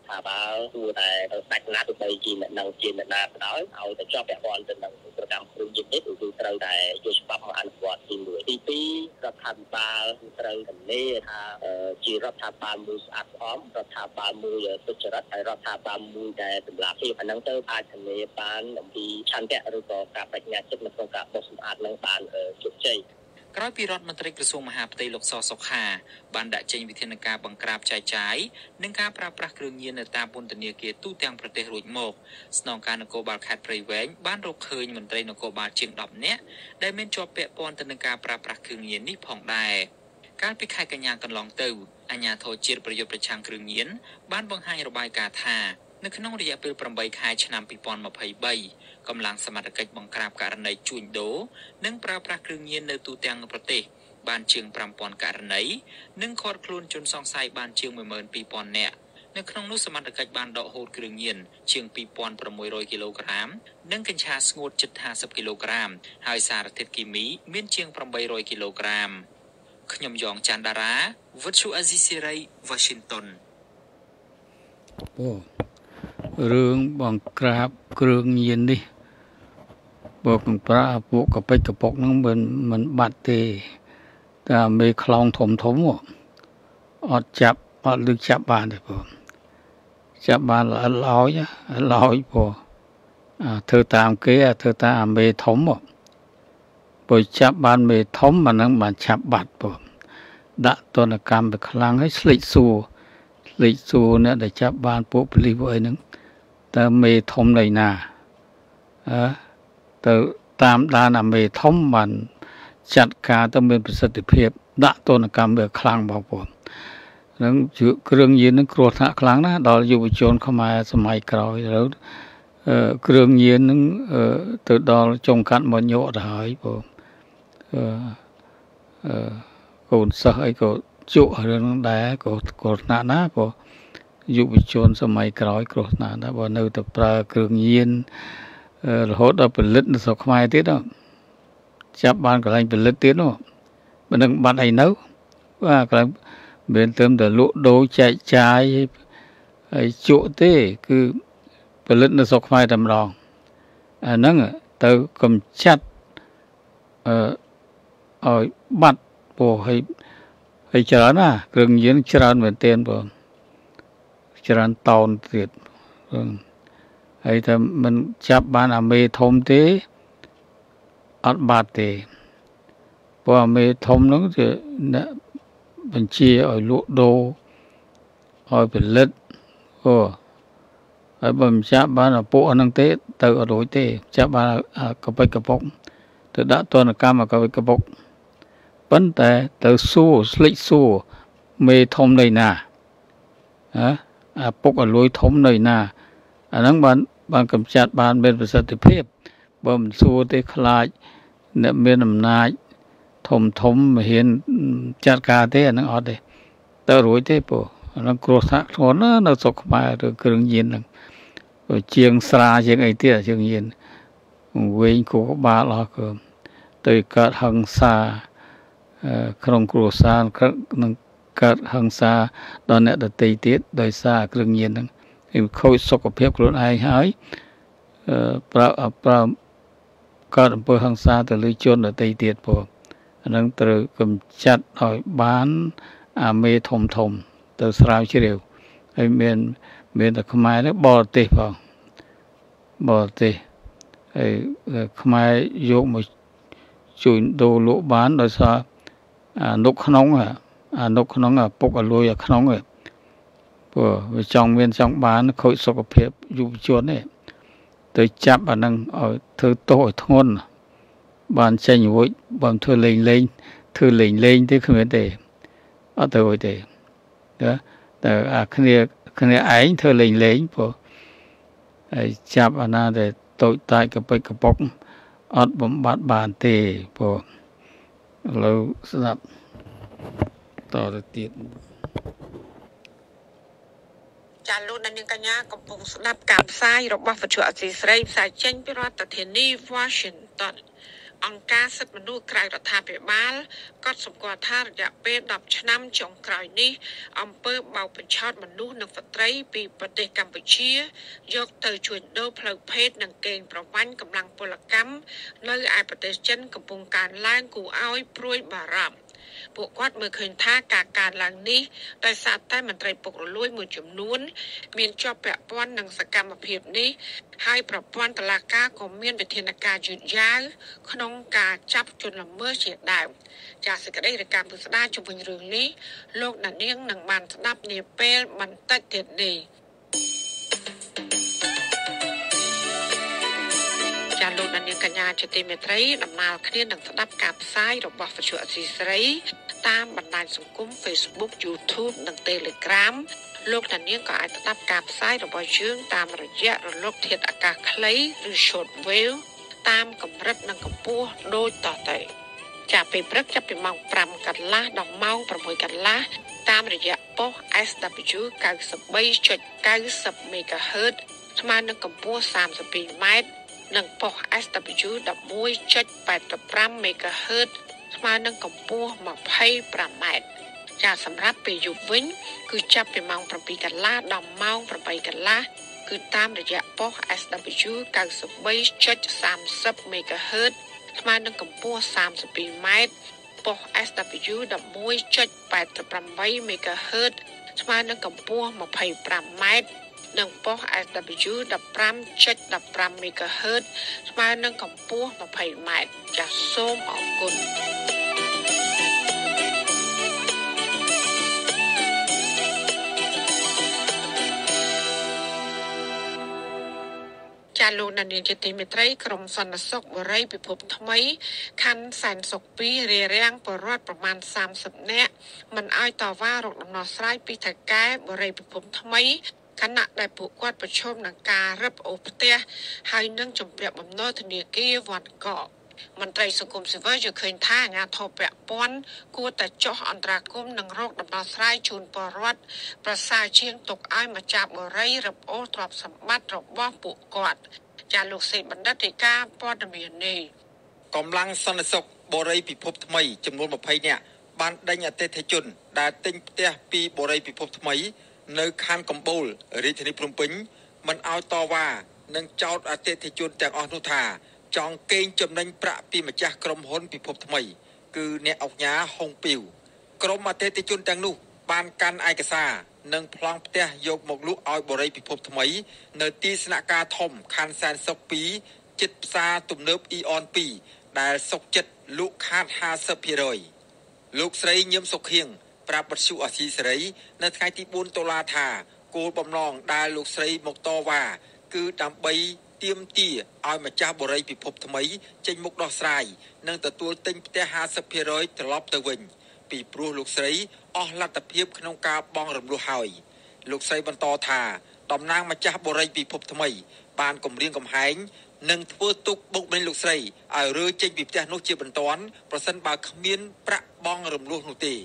ថាបើគួរតែស្ដេចណាទោះបីជាអ្នកនឹងជាអ្នកណាក៏ដោយឲ្យតែជាប់ពាក់ព័ន្ធទៅនឹងប្រកម្មគ្រឿងយន្តនេះគឺត្រូវតែយកច្បាប់មកអនុវត្តទី1ទី2រដ្ឋាភិបាលត្រូវធានាថាជារដ្ឋាភិបាលមួយស្អាតស្អំរដ្ឋាភិបាលមួយទុច្ចរិតហើយរដ្ឋាភិបាលមួយដែលតម្លាភាពអាហ្នឹងទៅអាចធានាបានអំពីឆន្ទៈឬក៏ការបញ្ញាចិត្តនៅក្នុងការបោះសម្អាតនឹងបានជោគជ័យ
ក្រោយពីរដ្ឋមន្ត្រីក្រសួងមហាផ្ទៃលោកសសុខាបានដាក់ចេញវិធានការបង្ក្រាបចែកចាយនិងការប្រើប្រាស់គ្រឿងញៀននៅតាមពន្ធនាគារទូទាំងប្រទេសរួចមកស្នងការនគរបាលខេត្តព្រៃវែងបានរកឃើញមន្ត្រីនគរបាលជាង10នាក់ដែលមានជាប់ពាក់ព័ន្ធទៅនឹងការប្រើប្រាស់គ្រឿងញៀននេះផងដែរកាលពីខែកញ្ញាកន្លងទៅអាជ្ញាធរជាតិប្រយុទ្ធប្រឆាំងគ្រឿងញៀនបានបង្ហាញរបាយការណ៍ថា នៅក្នុងរយៈពេល8ខែឆ្នាំ2023កម្លាំងសមត្ថកិច្ចបង្ក្រាបករណីជួញដូរនិងប្រើប្រាស់គ្រឿងញៀននៅទូទាំងប្រទេស បានជាង5000ករណីនិងឃាត់ខ្លួនជនសង្ស័យបានជាង12000នាក់នៅក្នុងនោះសមត្ថកិច្ចបានដកហូតគ្រឿងញៀនជាង2600គីឡូក្រាម និងកញ្ឆាស្ងួតជិត50គីឡូក្រាម ហើយសារធាតុគីមី មានជាង800គីឡូក្រាមខ្ញុំយ៉ងច័ន្ទដារាវិទ្យុអេស៊ីសេរី Washington
អូ រឿងបង្ក្រាបគ្រឿងញៀននេះបើកង្ប្រាពួកកពេចកពុកហ្នឹងមិនមិនបាត់ទេតែមេខ្លងធំធំអត់ចាប់អត់លើកចាប់បានទេបងចាប់បានល្អិតឡោចឡោចព្រោះអាធ្វើតាមគេធ្វើតាមអាមេធំព្រោះចាប់បានមេធំអាហ្នឹងបានឆាប់បាត់ព្រោះដាក់ទនកម្មទៅខ្លាំងហើយស្លេចសួរស្លេចសួរអ្នកដែលចាប់បានពួកប៉ូលីសពួកអីហ្នឹង តើមេធំនៅណាអើទៅតាមដានអាមេធំបានចាត់ការទៅមានប្រសិទ្ធភាព ដាក់ទនកម្មវាខ្លាំងបងប្អូននឹងគ្រឿងញៀននឹងគ្រោះថ្នាក់ខ្លាំងណាស់ដល់យុវជនខ្មែរសម័យក្រោយទៅគ្រឿងញៀននឹងទៅដល់ចុងកាត់មកញក់ទៅហើយបងអឺកូនសិស្សអីក៏ជក់រឿងហ្នឹងដែរក៏គ្រោះថ្នាក់ណាព្រោះ យុវជនសម័យក្រោយគ្រោះថ្នាក់ដែរបើនៅតែប្រើគ្រឿងញៀនរហូតដល់ផលិតនៅស្រុកខ្មែរទៀតចាប់បានកន្លែងផលិតទៀតនោះមិនដឹងបាត់អីនៅបាទកន្លែងមិនត្រឹមតែលក់ដូរចែកចាយហើយជក់ទេ គឺផលិតនៅស្រុកខ្មែរតែម្ដងអាហ្នឹងទៅកំចាត់អឺឲ្យបាត់ពោះឲ្យឲ្យច្រើនណាគ្រឿងញៀនច្រើនមែនទែនបង ច្រើនតោនទៀតបងហើយតែមិនចាប់បានអាមេធំទេអត់បាត់ទេព្រោះអាមេធំហ្នឹងគឺអ្នកបញ្ជាឲ្យលក់ដូរឲ្យផលិតអូហើយបើមិនចាប់បានពួកហ្នឹងទេ ទៅអត់រួចទេ ចាប់បានកបិចកពុកទៅដាក់ទណ្ឌកម្មកបិចកពុកប៉ុន្តែទៅសួរស្លេចសួរមេធំនៅណាហ៎អា ពុកអលួយធំនៅណាអាហ្នឹងបានបានកំចាត់បានមានប្រសិទ្ធភាពបើមិនសួរទេខ្លាចអ្នកមានអំណាចធំធំមិនហ៊ានចាត់ការទេអាហ្នឹងអត់ទេទៅរួចទេពូអាហ្នឹងគ្រោះថ្នាក់ធ្ងន់ណានៅស្រុកខ្មែរឬគ្រឿងញៀនហ្នឹងជាងស្រាជាងអីទៀតជាងញៀនវិញគោក្បាលអស់ក៏ទៅកើតហឹង្សាក្នុងគ្រួសារនឹង កើតហឹង្សាដល់អ្នកដទៃទៀតដោយសារគ្រឿងញៀនហ្នឹងវាខូចសុខភាពខ្លួនឯងហើយប្រើប្រើកើតអំពើហិង្សាទៅលើជនដទៃទៀតផងអានឹងត្រូវកំចាត់ឲ្យបានអាមេធំធំ ទៅស្រាវជ្រាវហើយមាន មានតែខ្មែរនេះបរទេសផងបរទេសហើយខ្មែរយកមកជួយដូរលក់បានដោយសារអានុកក្នុង អានុកក្នុងពុកអលួយអាក្នុងឯងព្រោះវាចង់មានចង់បានខូចសុខភាពយុវជននេះទៅចាប់អានឹងឲ្យធ្វើទោសឲ្យធ្ងន់បានចេញរួចបើធ្វើលេងលេងធ្វើលេងលេងទេគ្មានទេអត់ទៅរួចទេណាតែអាគ្នាគ្នាឯងធ្វើលេងលេងព្រោះហើយចាប់អាណាដែលតូចតាចកពេចកពុកអត់បំបត្តិបានទេព្រោះឥឡូវស្ដាប់ តទៅទៀត
ចាលោកនាងកញ្ញាកំពុងស្ដាប់ការផ្សាយរបស់វិទ្យុអសីស្រីផ្សាយចេញពីរដ្ឋធានី Washington អង្គការសិទ្ធិមនុស្សក្រៅរដ្ឋាភិបាលក៏សម្គាល់ថារយៈពេល10ឆ្នាំចុងក្រោយនេះអំពើបោកបញ្ឆោតមនុស្សនិងស្ត្រីពីប្រទេសកម្ពុជា យកទៅជួញដូរផ្លូវភេទនិងកេងប្រវ័ញ្ចកម្លាំងពលកម្មនៅឯប្រទេសចិនកំពុងកើនឡើងគួរឲ្យព្រួយបារម្ភ ពួកគាត់មើលឃើញថាការកើនឡើងនេះដោយសារតែមន្ត្រីពុករលួយមួយចំនួន មានជាប់ពាក់ព័ន្ធនឹងសកម្មភាពនេះហើយប្រព័ន្ធតុលាការក៏មានវិធានការយឺតយ៉ាវក្នុងការចាប់ជនល្មើសជាដើមចាសសេចក្តីរាយការណ៍ពិស្ដារជំវិញរឿងនេះលោកដានៀងនឹងបានស្ដាប់នាពេលបន្តិចទៀតនេះ ចាលោកដានៀងកញ្ញាជាទីមេត្រីដំណើរគ្នានឹងស្ដាប់ការផ្សាយរបស់វិទ្យុអសីស្រី តាមបណ្ដាញសង្គម Facebook YouTube និង Telegram លោកតានាងក៏អាចស្ដាប់ការផ្សាយរបស់យើងតាមរយៈរលកធាតុអាកាសខ្លីឬ short wave តាមកម្រិតនិងកម្ពស់ដូចតទៅចាប់ពីព្រឹកចាប់ពីម៉ោង5កន្លះដល់ម៉ោង6កន្លះតាមរយៈប៉ុស SW 93.90 MHz ស្មើនឹងកម្ពស់ 32m និងប៉ុស SW 11.85 MHz ស្មើនឹងកម្ពស់ 25m ចាសម្រាប់ពេលយប់វិញ គឺចាប់ពីម៉ោង7កន្លះដល់ម៉ោង8កន្លះគឺតាមរយៈប៉ុស SW 93.30 MHz ស្មើនឹងកម្ពស់ 32m ប៉ុស SW 11.88 MHz ស្មើនឹងកម្ពស់ 25m និងប៉ុស SW 15.15 MHz ស្មើនឹងកម្ពស់ 20m ចាសសូមអរគុណចាលោកនានីជាទីមេត្រីក្រមសន្តិសុខបរិយពិភពថ្មីខណ្ឌសែនសុខ2រារាំងបរដ្ឋប្រមាណ30នាក់មិនអោយតវ៉ារកដំណោះស្រាយពីថៅកែបរិយពិភពថ្មី ខណៈដែលពួកគាត់ប្រឈមនឹងការរឹបអូសផ្ទះហើយនឹងជំពាក់បំណុលធនាគារវត្តកោមន្ត្រីសង្គមស៊ីវិលយល់ឃើញថាអាញាធរពពាន់គួរតែចុះអន្តរាគមន៍និងរកដំណោះស្រាយជូនពលរដ្ឋប្រសើរជាងទុកឲ្យម្ចាស់បរិយរឹបអូសទ្រព្យសម្បត្តិរបស់ពួកគាត់ចាលោកសេបណ្ឌិតរាយការណ៍ព័ត៌មាននេះ
កម្លាំងសន្តិសុខបរិយពិភពថ្មីចំនួន20នាក់បានដេញអតិថិជនដែលទិញផ្ទះពីបរិយពិភពថ្មី នៅខណ្ឌកំពូលរាជធានីភ្នំពេញមិនឲ្យតវ៉ានិងចោទអតិថិជនទាំងអស់នោះថា ចង់កេងចំណេញប្រាក់ពីម្ចាស់ក្រុមហ៊ុនពិភពថ្មី គឺអ្នកអុកញ៉ាហុងពីវក្រុមអតិថិជនទាំងនោះ បានកាន់ឯកសារនិងប្លង់ផ្ទះយកមកលក់ឲ្យបរិយពិភពថ្មី នៅទីស្នាក់ការធំខណ្ឌសែនសុខ2ចិត្តផ្សារទំនើបអ៊ីអន2ដែលសុកចិត្តលក់ខាត50%លោកស្រីញឹមសុខៀង ប្រាប់បទសុអសីសេរី នៅថ្ងៃទី4តុលាថាគោលបំណងដែលលោកស្រីមកតវ៉ាគឺដើម្បីទៀមទាឲ្យម្ចាស់បរិយពិភពថ្មីចេញមុខដោះស្រាយនិងទទួលទិញផ្ទះ50%ត្រឡប់ទៅវិញពីព្រោះលោកស្រីអស់លទ្ធភាពក្នុងការបង់រំលោះហើយលោកស្រីបន្តថាតំណាងម្ចាស់បរិយពិភពថ្មី បានគម្រាមកំហែងនិងធ្វើទុកបុកម្នេញលោកស្រីឲ្យរើចេញពីផ្ទះនោះជាបន្ទាន់ប្រសិនបើគ្មានប្រាក់បង់រំលោះនោះទេ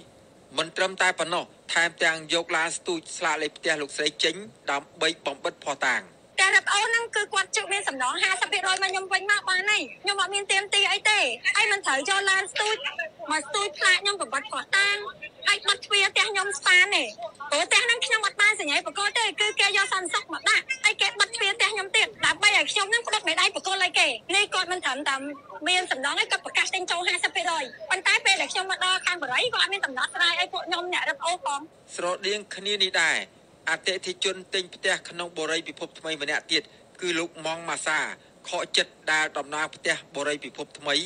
មិនត្រឹមតែប៉ុណ្ណោះថែមទាំងយកឡានស្ទូចស្លាកលេខផ្ទះលោកស្រីចេញដើម្បីបំបិតភស្តុតាង
តែរ៉ាប់អូនហ្នឹងគឺគាត់ជិះមានសំណង50%មកខ្ញុំវិញមកបានហើយខ្ញុំអត់មានទៀមទីអីទេហើយមិនត្រូវយកឡានស្ទូចមកស្ទូចផ្លាកខ្ញុំបំបត្តិភស្តុតាងហើយបាត់ទ្វារផ្ទះខ្ញុំស្ប៉ានទេព្រោះផ្ទះហ្នឹងខ្ញុំអត់បានសញ្ញាបកលទេគឺគេយកសន្តិសុខមកដាក់ហើយគេបាត់ទ្វារផ្ទះខ្ញុំទៀតដើម្បីឲ្យខ្ញុំហ្នឹងផ្ដុតមេដៃបកលឲ្យគេនេះគាត់មិនត្រឹមតែមានសំណងឲ្យគាត់ប្រកាសទិញចូល50%ប៉ុន្តែពេលដែលខ្ញុំមកដល់ខាងបរិយគាត់អត់មានដំណោះស្រាយឲ្យពួកខ្ញុំអ្នករឹបអូផង
ស្រដៀងគ្នានេះដែរ អតិថិជនទិញផ្ទះក្នុងបរិយពិភពថ្មីម្នាក់ទៀតគឺលោកម៉ងម៉ាសាខកចិត្តដែលដំណើរផ្ទះបរិយពិភពថ្មី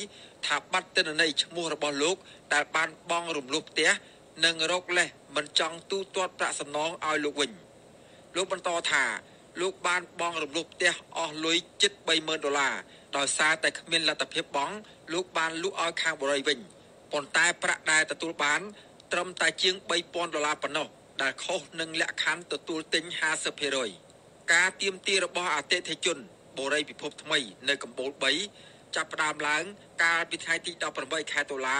ថាបាត់ទិន្នន័យឈ្មោះរបស់លោកដែលបានបងរំលោភផ្ទះនិងរកលេសមិនចង់ទូទាត់ប្រាក់សំណងឲ្យលោកវិញលោកបន្តថាលោកបានបងរំលោភផ្ទះអស់លុយជិត30000ដុល្លារដោយសារតែគ្មានលទ្ធភាពបង់លោកបានលក់ឲ្យខាងបរិយវិញប៉ុន្តែប្រាក់ដែលទទួលបាន ត្រឹមតែជាង3000ដុល្លារប៉ុណ្ណោះ ដែលខុសនឹងលក្ខខណ្ឌទទួលទិញ50%ការទៀមទារបស់អតិថិជនបូរីពិភពថ្មី នៅកម្ពុជា3ចាប់ផ្ដើមឡើងកាលពីថ្ងៃទី18ខែតុលា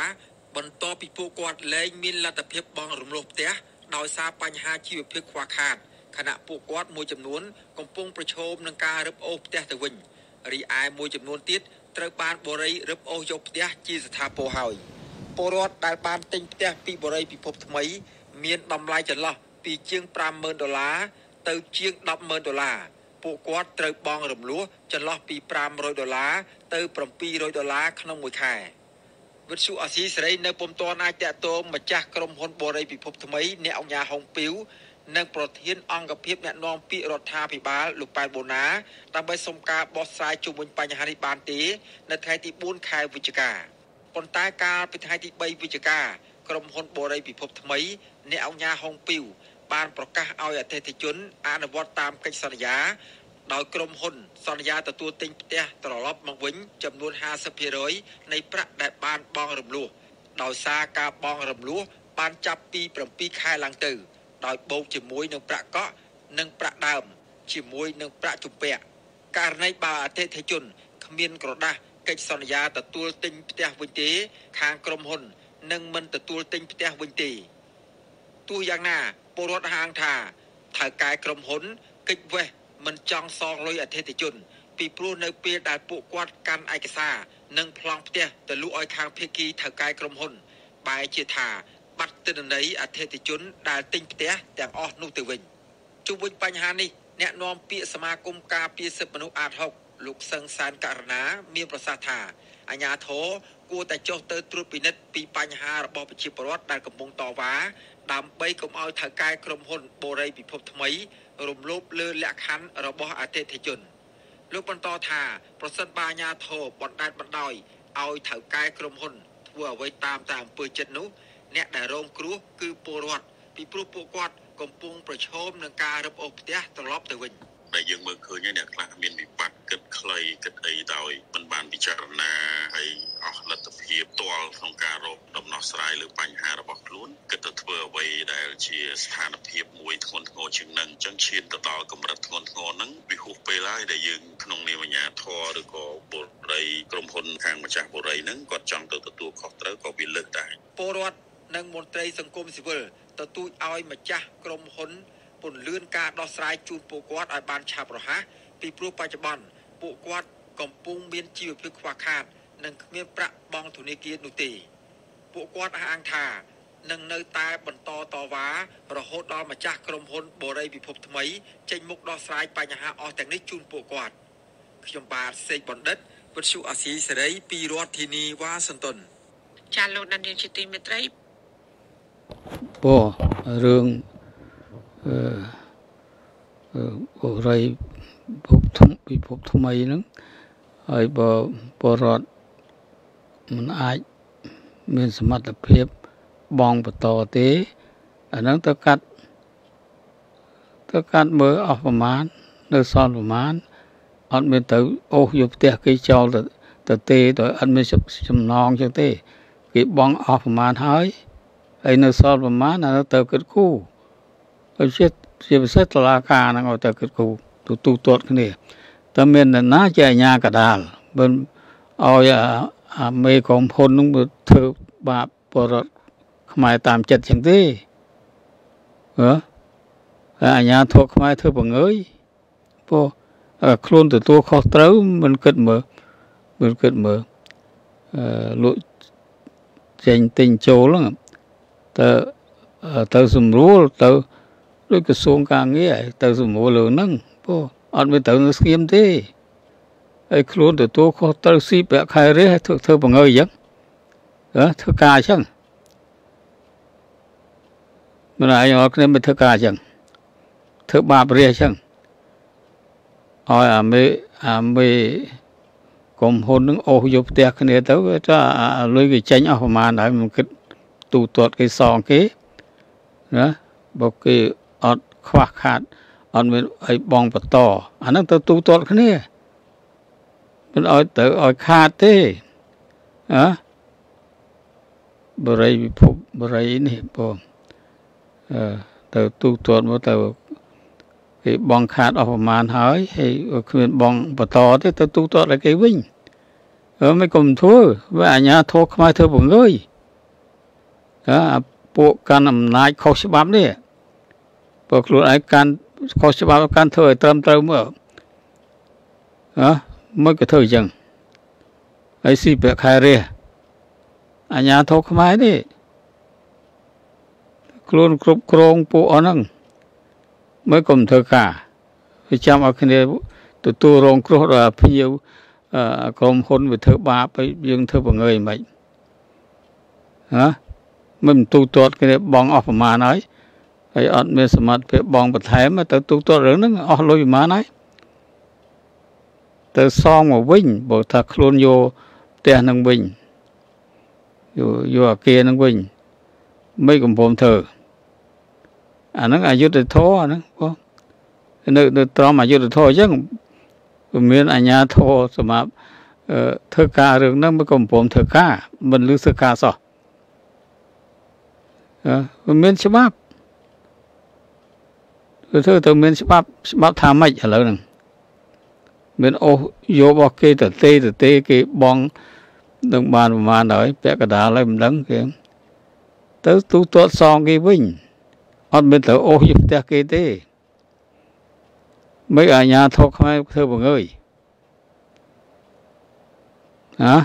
បន្ទាប់ពីពួកគាត់លែងមានលទ្ធភាពបង់រំលោះផ្ទះដោយសារបញ្ហាជីវភាពខ្វះខាតខណៈពួកគាត់មួយចំនួនកំពុងប្រឈមនឹងការរឹបអូសផ្ទះទៅវិញរីឯមួយចំនួនទៀតត្រូវបានបរិយរឹបអូសយកផ្ទះជាស្ថាពរហើយពលរដ្ឋដែលបានទិញផ្ទះពីបរិយពិភពថ្មី មានតម្លៃចន្លោះពីជាង50000ដុល្លារទៅជាង100,000ដុល្លារពួកគាត់ត្រូវបង់រំលោះចន្លោះពី500ដុល្លារទៅ700ដុល្លារក្នុងមួយខែវិទ្យុអាស៊ីសេរីនៅពុំទាន់អាចតកតងម្ចាស់ក្រុមហ៊ុនបូរីពិភពថ្មីអ្នកអង្គការហុងពីវនិងប្រធានអង្គភិបអ្នកណែនាំពាក្យរដ្ឋាភិបាលលោកប៉ែនបូណាដើម្បីសុំការបោះស្រាយជុំវិញបញ្ហានេះបានទេ នៅថ្ងៃទី4ខែវិច្ឆិកាប៉ុន្តែកាលពីថ្ងៃទី3វិច្ឆិកា ក្រុមហ៊ុនបូរីពិភពថ្មីអ្នកអង្គការហុងពីវបានប្រកាសឲ្យអតិថិជន អនុវត្តតាមកិច្ចសន្យាដោយក្រុមហ៊ុន សន្យាទទួលទិញផ្ទះត្រឡប់មកវិញ ចំនួន50%នៃប្រាក់ដែលបានបង់រំលោះដោយសារការបង់រំលោះបានចាប់ពី7ខែឡើងទៅ ដោយបូកជាមួយនឹងប្រាក់កក់និងប្រាក់ដើម ជាមួយនឹងប្រាក់ជំពាក់ករណីបើអតិថិជនគ្មានក្រដាស់កិច្ចសន្យាទទួលទិញផ្ទះវិញទេខាងក្រុមហ៊ុន នឹងមិនទទួលទិញផ្ទះវិញទេទោះយ៉ាងណាពលរដ្ឋហាងថាថៅកែក្រុមហ៊ុនកិច្ចវេះមិនចង់សងលុយអតិថិជន ពីព្រោះនៅពេលដែលពួកគាត់កាន់ឯកសារនិងប្លង់ផ្ទះទៅលក់ឲ្យខាងភៀកីថៅកែក្រុមហ៊ុន បែរជាថាបាត់ទិន្នន័យអតិថិជនដែលទិញផ្ទះទាំងអស់នោះទៅវិញជុំវិញបញ្ហានេះអ្នកនាំពាក្យសមាគមការពារសិទ្ធិមនុស្សអាត6លោកសឹងសានករណា មានប្រសាសន៍ថាអាញាធរ គួរតែចុះទៅត្រួតពិនិត្យពីបញ្ហារបស់ប្រជាពលរដ្ឋដែលកំពុងតវ៉ាដើម្បីកុំឲ្យថៅកែក្រុមហ៊ុនបូរីពិភពថ្មី រំលោភលើលក្ខខណ្ឌរបស់អតិថិជនលោកបន្តថាប្រសិនបើអាញាធរបណ្ដាច់បណ្ដោយឲ្យថៅកែក្រុមហ៊ុន ធ្វើអ្វីតាមតាមអំពើចិត្តនោះ អ្នកដែលរងគ្រោះគឺពលរដ្ឋពីព្រោះពួកគាត់កំពុងប្រឈមនឹងការរឹបអូសផ្ទះត្រឡប់ទៅវិញ
ដែលយើងមើលឃើញអ្នកខ្លះមានវិបត្តិគិតខ្លីគិតអីដោយមិនបានពិចារណាហើយអស់លទ្ធភាពផ្ទាល់ក្នុងការរកដំណោះស្រាយលើបញ្ហារបស់ខ្លួនគិតទៅធ្វើអ្វីដែលជាស្ថានភាពមួយធ្ងន់ធ្ងរជាងនឹងអញ្ចឹងឈានទៅដល់កម្រិតធ្ងន់ធ្ងរហ្នឹងវាហួសពេលហើយដែលយើងក្នុងនាមអាជ្ញាធរឬក៏បុរីក្រុមហ៊ុនខាងម្ចាស់បុរីហ្នឹងគាត់ចង់ទៅទទួលខុសត្រូវក៏វាលើកដែរ
ពលរដ្ឋនិងមន្ត្រីសង្គមស៊ីវិលទទូចឲ្យម្ចាស់ក្រុមហ៊ុន ពន្លឿនការដោះស្រាយជូនពួកគាត់ឲ្យបានឆាប់រហ័សពីព្រោះបច្ចុប្បន្នពួកគាត់កំពុងមានជីវភាពខ្វះខាត និងគ្មានប្រាក់បង់ធនាគារនោះទេពួកគាត់អះអាងថានឹងនៅតែបន្តតវ៉ារហូតដល់ម្ចាស់ក្រុមហ៊ុនបូរីពិភពថ្មី ចេញមុខដោះស្រាយបញ្ហាអស់ទាំងនេះជូនពួកគាត់ខ្ញុំបាទសេកបណ្ឌិតវិទ្យុអាស៊ីសេរីពីរដ្ឋធានីវ៉ាស៊ីនតោន
ចាលោកដានៀងជាទីមេត្រី
ពរឿង អឺអឺរៃភពធំពិភពថ្មីហ្នឹងហើយបើបរដ្ឋមិនអាចមានសមត្ថភាពបងបន្តទេអាហ្នឹងទៅកាត់ទៅកាត់មើលអស់ប្រមាណនៅសល់ប្រមាណអត់មានទៅអូសយកផ្ទះគេចោលទៅទៅទេទៅអត់មានចំណងចឹងទេ គេបងអស់ប្រមាណហើយហើយនៅសល់ប្រមាណអានោះទៅគិតគូ ហើយជាជាពិសេសតឡាការហ្នឹងឲ្យទៅគិតគូទូទូទាត់គ្នាតែមាននរណាជាអាញាកដាលមិនឲ្យអាមេកំភុននឹងធ្វើបាបបរដ្ឋខ្មែរតាមចិត្តចឹងទេហ៎អាញាធរខ្មែរធ្វើបង្ើយពោខ្លួនទទួលខុសត្រូវមិនគិតមើលមិនគិតមើលអឺលក់ចេញទិញចូលហ្នឹងទៅទៅសម្រួលទៅ ដូចក្រសួងការងារទៅសម្រួលលើហ្នឹងពោអត់មានទៅនៅស្ងៀមទេហើយខ្លួនទទួលខុសត្រូវស៊ីប្រាក់ខែរះធ្វើធ្វើបង្ើយអញ្ចឹងហ៎ធ្វើការអញ្ចឹងមិនអាយអត់គ្នាមិនធ្វើការអញ្ចឹងធ្វើបាបរះអញ្ចឹងឲ្យអាមេអាមេកុំហ៊ុននឹងអូសយកផ្ទះគ្នាទៅថាលុយគេចេញអស់ប្រមាណហើយមិនគិតទូទាត់គេសងគេណាបើគេ អត់ខ្វះខាតអត់មានអីបងបន្តអាហ្នឹងទៅទូទាត់គ្នាមិនឲ្យទៅឲ្យខាតទេអើបរិយវិភពបរិយនេះបងអឺទៅទូទាត់មកទៅគេបងខាតអស់ប្រមាណហើយហើយគ្មានបងបន្តទេទៅទូទាត់ឲ្យគេវិញអឺមិនកុំធ្វើវាអាញាធោះខ្មែរធ្វើបង្ើយអាពួកកាន់អំណាចខុសច្បាប់នេះ ពួកខ្លួនឯងកាន់ខុសច្បាប់កាន់ធ្វើឲ្យត្រឹមត្រូវមើលហ៎មិនក៏ធ្វើអញ្ចឹងហើយស៊ីប្រាក់ខែរះអញ្ញាធកខ្មែរនេះខ្លួនគ្រប់គ្រងពួកអស់ហ្នឹងមើលកុំធ្វើការវាចាំឲ្យគ្នាទទួលរងគ្រោះដល់ភ្ញៀវក្រុមហ៊ុនវាធ្វើបាបហើយយើងធ្វើបង្ើយមិនហ៎មិនទូទាត់គ្នាបងអស់ប្រមាណហើយ ហើយអត់មានសមត្ថភាពបងបន្ថែមទៅទូទាត់រឿងហ្នឹងអស់លុយប្រមាណហើយទៅសងមកវិញបើថាខ្លួនយកផ្ទះនឹងវិញយកយកអាគារនឹងវិញមិនកំពុងធ្វើអាហ្នឹងអយុធធរអាហ្នឹងបងនៅនៅត្រមអយុធធរអញ្ចឹងមានអាញាធរសម្រាប់ធ្វើការរឿងហ្នឹងមិនកំពុងធ្វើការមិនលឺធ្វើការសោះមិនមានច្បាប់ គឺធ្វើទៅមានច្បាប់ច្បាប់ថាម៉េចឥឡូវហ្នឹងមានអូសយករបស់គេទៅទេទៅទេគេបងនឹងបានប្រមាណហើយពាក់កដាលហើយមិនដឹងគេទៅទូទាត់សងគេវិញអត់មានទៅអូសយកផ្ទះគេទេមិនអាញាធកខ្មែរធ្វើបង្អើយណា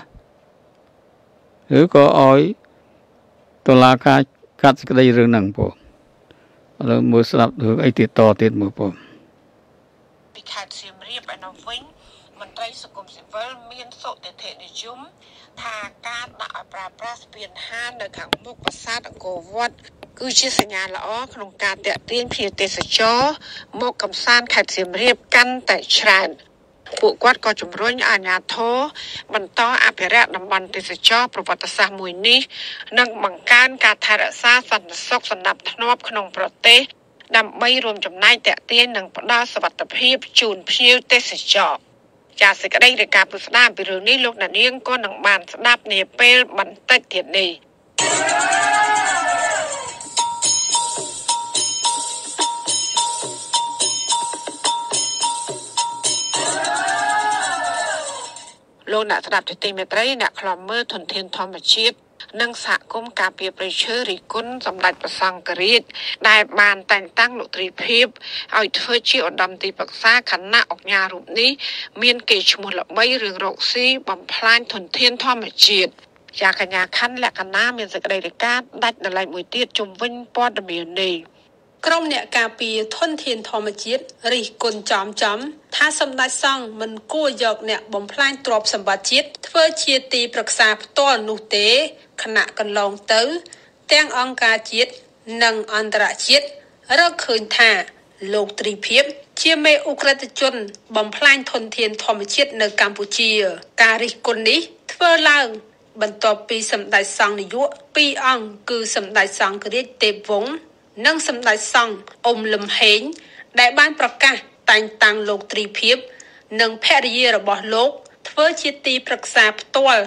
ឬក៏ឲ្យតឡាការកាត់សេចក្តីរឿងហ្នឹងពូ ឥឡូវមើលស្ដាប់រឿងអីទៀតតទៀតមើលពូ
ពីខេត្តសៀមរាបឯនោះវិញមន្ត្រីសង្គមស៊ីវិលមានសុតិធិនិយមថាការដាក់ឲ្យប្រើប្រាស់ស្ពានហាននៅខាងមុខប្រាសាទអង្គរវត្តគឺជាសញ្ញាល្អក្នុងការតាក់ទាញភ្ញៀវទេសចរមកកំសាន្តខេត្តសៀមរាបកាន់តែច្រើន ពួកគាត់ក៏ជំរុញអាជ្ញាធរបន្តអភិរក្សតំបន់ទេសចរប្រវត្តិសាស្ត្រមួយនេះនិងបង្កើនការថែរក្សាសន្តិសុខសណ្ដាប់ធ្នាប់ក្នុងប្រទេសដើម្បីរួមចំណែកតាក់ទាញនិងផ្ដល់សុវត្ថិភាពជូនភ្ញៀវទេសចរចាសសេចក្តីរាយការណ៍ពុស្ដាពីរឿងនេះលោកណានៀងក៏នឹងបានស្ដាប់នាពេលបន្តិចទៀតនេះ លោកអ្នកស្ដាប់ទីមេត្រីអ្នកខ្លំមើលធនធានធម្មជាតិនិងសហគមន៍ការពារប្រៃឈើរីគុណសម្ដេចប្រសង្ឃរាជដែលបានតែងតាំងលោកត្រីភិបឲ្យធ្វើជាឧត្តមទីប្រឹក្សាគណៈអង្គការរូបនេះមានគេឈ្មោះល្បីរឿងរកស៊ីបំផ្លាញធនធានធម្មជាតិជាកញ្ញាខណ្ឌលក្ខណៈមានសេចក្តីរាយការណ៍ដាច់ដライមួយទៀតជំវិញព័ត៌មាននេះ
ក្រុមអ្នកការពារធនធានធម្មជាតិរិះគន់ចំចំថាសម្ដេចសង្ឃមិនគួរយកអ្នកបំផ្លាញទ្រព្យសម្បត្តិជាតិធ្វើជាទីប្រឹក្សាផ្ទាល់នោះទេខណៈកន្លងទៅ ទាំងអង្គការជាតិនិងអន្តរជាតិរកឃើញថាលោកត្រីភិបជាមេអ ுக ្រិតជន បំផ្លាញធនធានធម្មជាតិនៅកម្ពុជា ការរិះគន់នេះធ្វើឡើង បន្ទាប់ពីសម្ដេចសង្ឃនាយកពីរអង្គគឺសម្ដេចសង្ឃរាជទេពវង្ស និងសម្ដេចសង្ឃអ៊ុំលឹមហេងដែលបានប្រកាសតែងតាំងលោកត្រីភិបនិងភរិយារបស់លោក ធ្វើជាទីប្រឹក្សាផ្ទាល់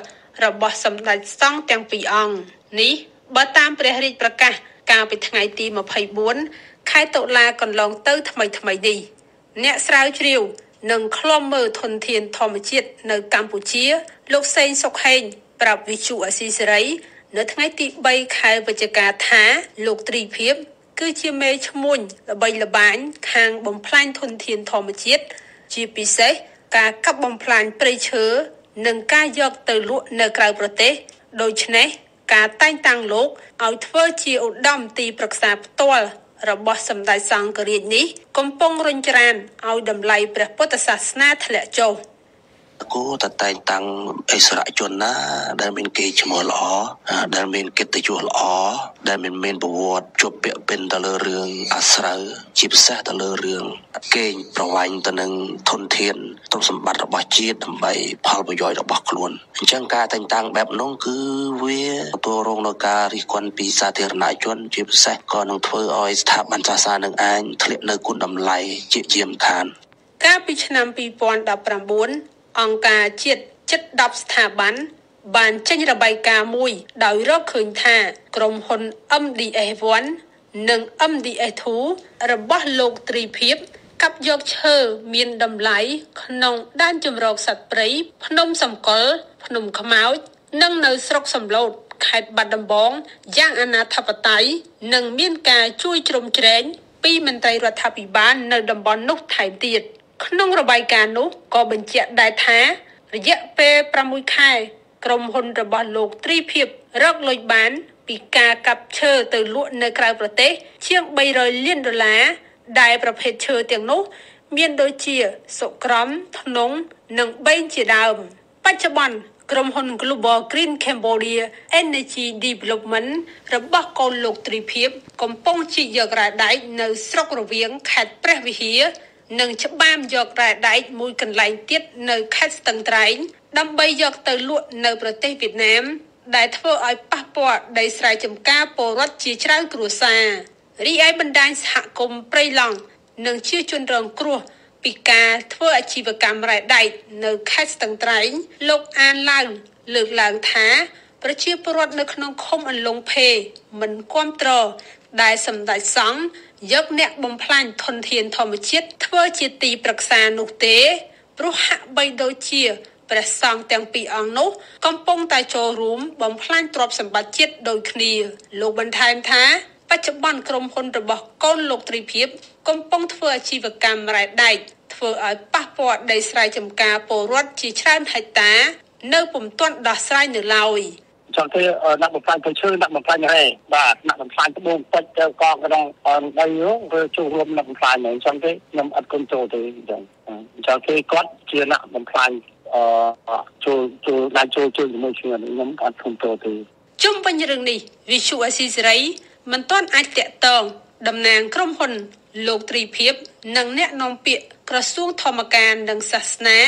របស់សម្ដេចសង្ឃទាំងពីរអង្គនេះបើតាមព្រះរាជប្រកាសកាលពីថ្ងៃទី24ខែតុលាកន្លងទៅថ្មីថ្មីនេះអ្នកស្រាវជ្រាវនិងឃ្លាំមើលធនធានធម្មជាតិនៅកម្ពុជា លោកសេងសុកហេងប្រាប់វិទ្យុអស៊ីសេរី នៅថ្ងៃទី3ខែវិច្ឆិកាថាលោកត្រីភិប គឺជាមេឈ្មួញល្បីល្បាញខាងបំផ្លាញធនធានធម្មជាតិជាពិសេសការកាប់បំផ្លាញព្រៃឈើនិងការយកទៅលក់នៅក្រៅប្រទេសដូច្នេះការតែងតាំងលោកឲ្យធ្វើជាឧត្តមទីប្រឹក្សាផ្ទាល់របស់សម្ដេចសង្ឃរាជនេះ កំពុងរុញច្រានឲ្យតម្លៃព្រះពុទ្ធសាសនាធ្លាក់ចុះ។
គួរតែតែងតាំងអិសរជនណា ដែលមានគេឈ្មោះល្អដែលមានកិត្តិយសល្អដែលមិនមានប្រវត្តិជាប់ពាក់ពិនទៅលើរឿងអាស្រូវជាពិសេសទៅលើរឿងកេងប្រវាញ់ទៅនឹងធនធានទ្រព្យសម្បត្តិរបស់ជាតិដើម្បីផលប្រយោជន៍របស់ខ្លួនអញ្ចឹងការតែងតាំងបែបនោះគឺវាទទួលរងនឹងការរិះគន់ពីសាធារណជន ជាពិសេសក៏នឹងធ្វើឲ្យស្ថាប័នសាសនានឹងឯងធ្លាក់នៅគុណតម្លៃជាជាមឋាន
កាលពីឆ្នាំ2019 អង្គការជាតិជិត10ស្ថាប័នបានចេញរបាយការណ៍មួយដោយរកឃើញថាក្រុមហ៊ុន MDS1 និង MDS2 របស់លោកត្រីភិបកាប់យកឈើមានតម្លៃក្នុងដែនជម្រកសត្វព្រៃភ្នំសំកុលភ្នំខ្មោច និងនៅស្រុកសំឡូតខេត្តបាត់ដំបងយ៉ាងអនាធបត័យនិងមានការជួយជ្រោមជ្រែងពីមន្ត្រីរដ្ឋាភិបាលនៅតំបន់នោះថែមទៀត។ ក្នុងរបាយការណ៍នោះក៏បញ្ជាក់ដែរថា រយៈពេល6ខែក្រុមហ៊ុនរបស់លោកត្រីភិបរកលុយបាន ពីការកាប់ឈើទៅលក់នៅក្រៅប្រទេស ជាង300លានដុល្លារដែលប្រភេទឈើទាំងនោះ មានដូចជាសុក្រំធ្នង់និងបេងជាដើម បច្ចុប្បន្នក្រុមហ៊ុន Global Green Cambodia Energy Development របស់កូនលោកត្រីភិបកំពុងជីកយករ៉ែដែកនៅស្រុករវៀងខេត្តព្រះវិហារ និងច្បាមយករ៉ែដែកមួយកន្លែងទៀតនៅខេត្តស្ទឹងត្រែងដើម្បីយកទៅលក់នៅប្រទេសវៀតណាម ដែលធ្វើឲ្យប៉ះពាល់ដីស្រែចម្ការពលរដ្ឋជាច្រើនគ្រួសាររីឯបណ្ដាញសហគមន៍ព្រៃឡង់និងជាជនរងគ្រោះពីការធ្វើអាជីវកម្មរ៉ែដែកនៅខេត្តស្ទឹងត្រែងលោកអានឡើង លើកឡើងថាប្រជាពលរដ្ឋនៅក្នុងឃុំអន្លង់ភេមិនគ្រប់គ្រងដែលសម្ដេចសង្ឃ យកអ្នកបំផ្លាញធនធានធម្មជាតិធ្វើជាទីប្រឹក្សានោះទេព្រោះហាក់បីដូចជាព្រះសង្ឃទាំងពីរអង្គនោះកំពុងតែចូលរួមបំផ្លាញទ្រព្យសម្បត្តិជាតិដូចគ្នា លោកបន្ថែមថាបច្ចុប្បន្នក្រុមហ៊ុនរបស់កូនលោកត្រីភិបកំពុងធ្វើអាជីវកម្មរ៉ែដែកធ្វើឲ្យប៉ះពាល់ដីស្រែចម្ការពលរដ្ឋជាច្រើនហិកតា នៅពុំទាន់ដោះស្រាយនៅឡើយ
ចង់ទៅដាក់បំផ្លាញព្រៃឈើដាក់បំផ្លាញរ៉ែបាទដាក់បំផ្លាញត្បូងពេជ្រទៅកងក្នុងដីនោះគឺចូលរួមដាក់បំផ្លាញហ្មងអញ្ចឹងទេខ្ញុំអត់គុំចូលទេអញ្ចឹងអញ្ចឹងគេគាត់ជាអ្នកបំផ្លាញអឺចូលចូលដាក់ចូលជួយជាមួយគ្នាខ្ញុំអត់គុំចូលទេ
ជុំវិញរឿងនេះវិសុអេស៊ីសេរីមិនទាន់អាចតាក់ទងតំណាងក្រុមហ៊ុនលោកត្រីភិបនិងអ្នកនាំពាក្យក្រសួងធម្មការនិងសាសនា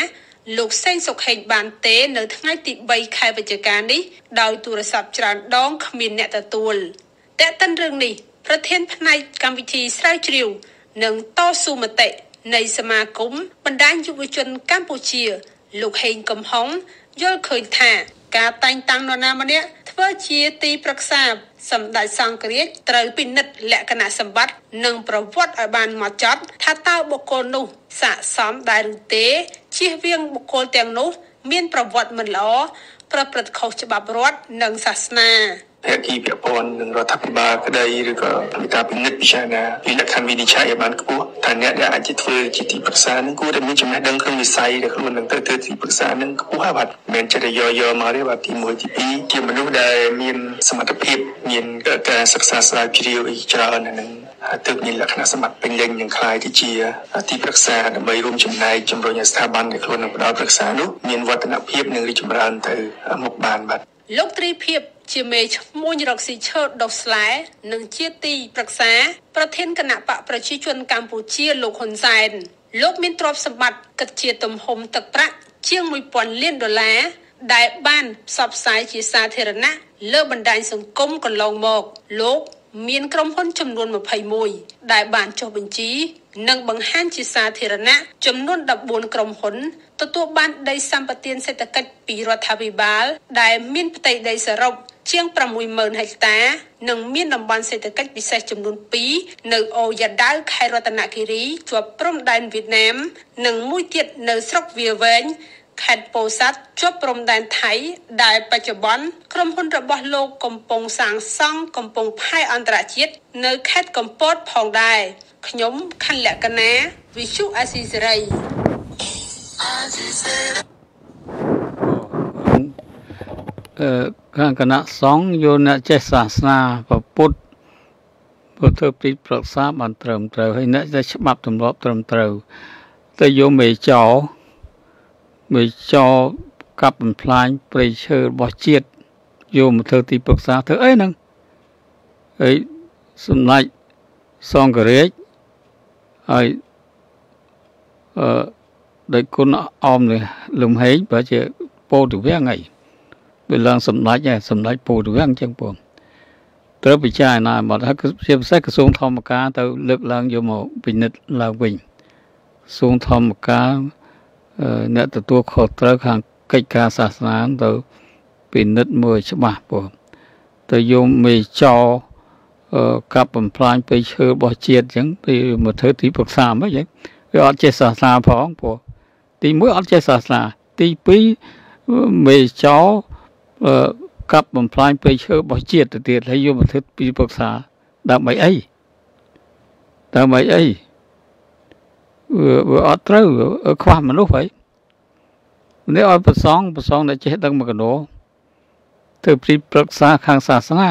លោកសេងសុខហេងបានទេនៅថ្ងៃទី3ខែវិច្ឆិកានេះដោយទូរស័ព្ទច្រើនដងគ្មានអ្នកទទួលតែកតិនរឿងនេះប្រធានផ្នែកកម្មវិធីស្រាវជ្រាវនិងតស៊ូមតិនៃសមាគមបណ្ដាញយុវជនកម្ពុជា លោកហេងកំហុងយល់ឃើញថា ការតែងតាំងនរណាម្នាក់ ធ្វើជាទីប្រឹក្សាសម្ដេចសង្ឃរាជត្រូវពិនិត្យលក្ខណៈសម្បត្តិនិងប្រវត្តិឲ្យបានហ្មត់ចត់ថាតើបុគ្គលនោះស័ក្តិសមដែរឬទេជៀសវាងបុគ្គលទាំងនោះ មានប្រវត្តិមិនល្អប្រព្រឹត្តខុសច្បាប់រដ្ឋនិងសាសនា
ភាគីពាក់ព័ន្ធនឹងរដ្ឋាភិបាលក្តីឬក៏ការពិនិត្យពិចារណាពីលក្ខខណ្ឌវិនិច្ឆ័យឲ្យបានខ្ពស់ថាអ្នកដែលអាចធ្វើជាទីប្រឹក្សានឹងគួរតែមានចំណេះដឹងក្នុងវិស័យដែលខ្លួននឹងទៅធ្វើទីប្រឹក្សានឹងខ្ពស់ហើយបាទមិនមែនចិត្តយកយកមកទេបាទទី1ទី2ជាមនុស្សដែលមានសមត្ថភាពមានការសិក្សាស្រាវជ្រាវអីច្រើននឹងទើបមានលក្ខណៈសម្បត្តិពេញលេញនឹងខ្លាយទៅជាទីប្រឹក្សាដើម្បីរួមចំណែកជំរុញឲ្យស្ថាប័នដែលខ្លួននឹងផ្ដល់ប្រឹក្សានោះមានវឌ្ឍនភាពនិងរីកចម្រើនទៅមុខបានបាទ
លោកត្រីភិបជាមេឈ្មោះរកស៊ីឈើដុសស្លែនិងជាទីប្រឹក្សាប្រធានគណៈបកប្រជាជនកម្ពុជាលោកហ៊ុនសែនលោកមានទ្រព្យសម្បត្តិគិតជាទំហំទឹកប្រាក់ជាង1000លានដុល្លារដែលបានផ្សព្វផ្សាយជាសាធារណៈលើបណ្ដាញសង្គមកន្លងមកលោក មានក្រុមហ៊ុនចំនួន21ដែលបានចុះបញ្ជី និងបង្ហាញជាសាធារណៈចំនួន14ក្រុមហ៊ុនទទួលបានដីសម្បត្តិសេដ្ឋកិច្ចពីរដ្ឋាភិបាល ដែលមានផ្ទៃដីសរុបជាង60000ហិកតា និងមានតំបន់សេដ្ឋកិច្ចពិសេសចំនួន2នៅអូយ៉ាដាវខេត្តរតនគិរីជាប់ព្រំដែនវៀតណាម និងមួយទៀតនៅស្រុកវាវែង ខេត្តពោធិ៍សាត់ជាប់ព្រំដែនថៃ ដែលបច្ចុប្បន្នក្រុមហ៊ុនរបស់លោកកំពុងសាងសង់កំពង់ផែអន្តរជាតិនៅខេត្តកំពតផងដែរខ្ញុំខណ្ឌលក្ខណា Visu Asisari
អឺខាងគណៈសង្ឃយកអ្នកចេះសាសនាពុទ្ធពុទ្ធពីប្រឹក្សាបានត្រឹមត្រូវហើយអ្នកចេះច្បាប់ទម្លាប់ត្រឹមត្រូវតែយកមេចោ មេចោកាប់បំផ្លាញព្រៃឈើរបស់ជាតិយកមកធ្វើទីប្រឹក្សាធ្វើអីហ្នឹងហើយសម្ដេចសង្ឃរាជហើយអឺដោយគុណអមនេះលំហេងបើជាពោធិវាំងអីវាឡើងសម្ដេចហើយសម្ដេចពោធិវាំងអញ្ចឹងបងត្រូវពិចារណាមកថាជាពិសេសក្រសួងធម្មការទៅលើកឡើងយកមកពិនិត្យឡើងវិញក្រសួងធម្មការ អ្នកទទួលខុសត្រូវខាងកិច្ចការសាសនាទៅពិនិត្យមើលច្បាស់បងទៅយកមេចោកាប់បំផ្លាញព្រៃឈើរបស់ជាតិអញ្ចឹងពីមកធ្វើទីប្រឹក្សាមិនអញ្ចឹងវាអត់ចេះសាសនាផងព្រោះទី1អត់ចេះសាសនាទី2មេចោកាប់បំផ្លាញព្រៃឈើរបស់ជាតិទៅទៀតហើយយកមកធ្វើទីប្រឹក្សាដើម្បីអីដើម្បីអី វាអត់ត្រូវខ្វះមនុស្សហើយនេះឲ្យប្រសងប្រសងដែលចេះដឹងមកកណោធ្វើព្រីប្រឹក្សាខាងសាសនា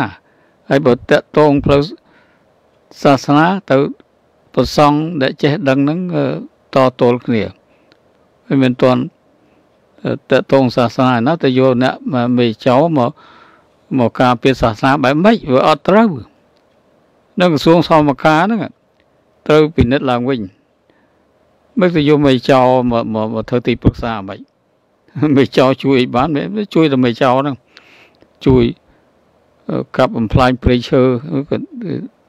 ហើយបើតកតងផ្លូវសាសនាទៅប្រសងដែលចេះដឹងហ្នឹងតទល់គ្នាហើយមិនទាន់តកតងសាសនាណាទៅយកអ្នកមេចោមកមកការពារសាសនាបែបម៉េចវាអត់ត្រូវនៅក្រសួងសមការហ្នឹងត្រូវពិនិត្យឡើងវិញ មិនទៅយកមេចោមកមកធ្វើទីប្រឹក្សាអ្ហ្មងមេចោជួយអីបានជួយតែមេចោហ្នឹងជួយកាប់បំផ្លាញព្រៃឈើ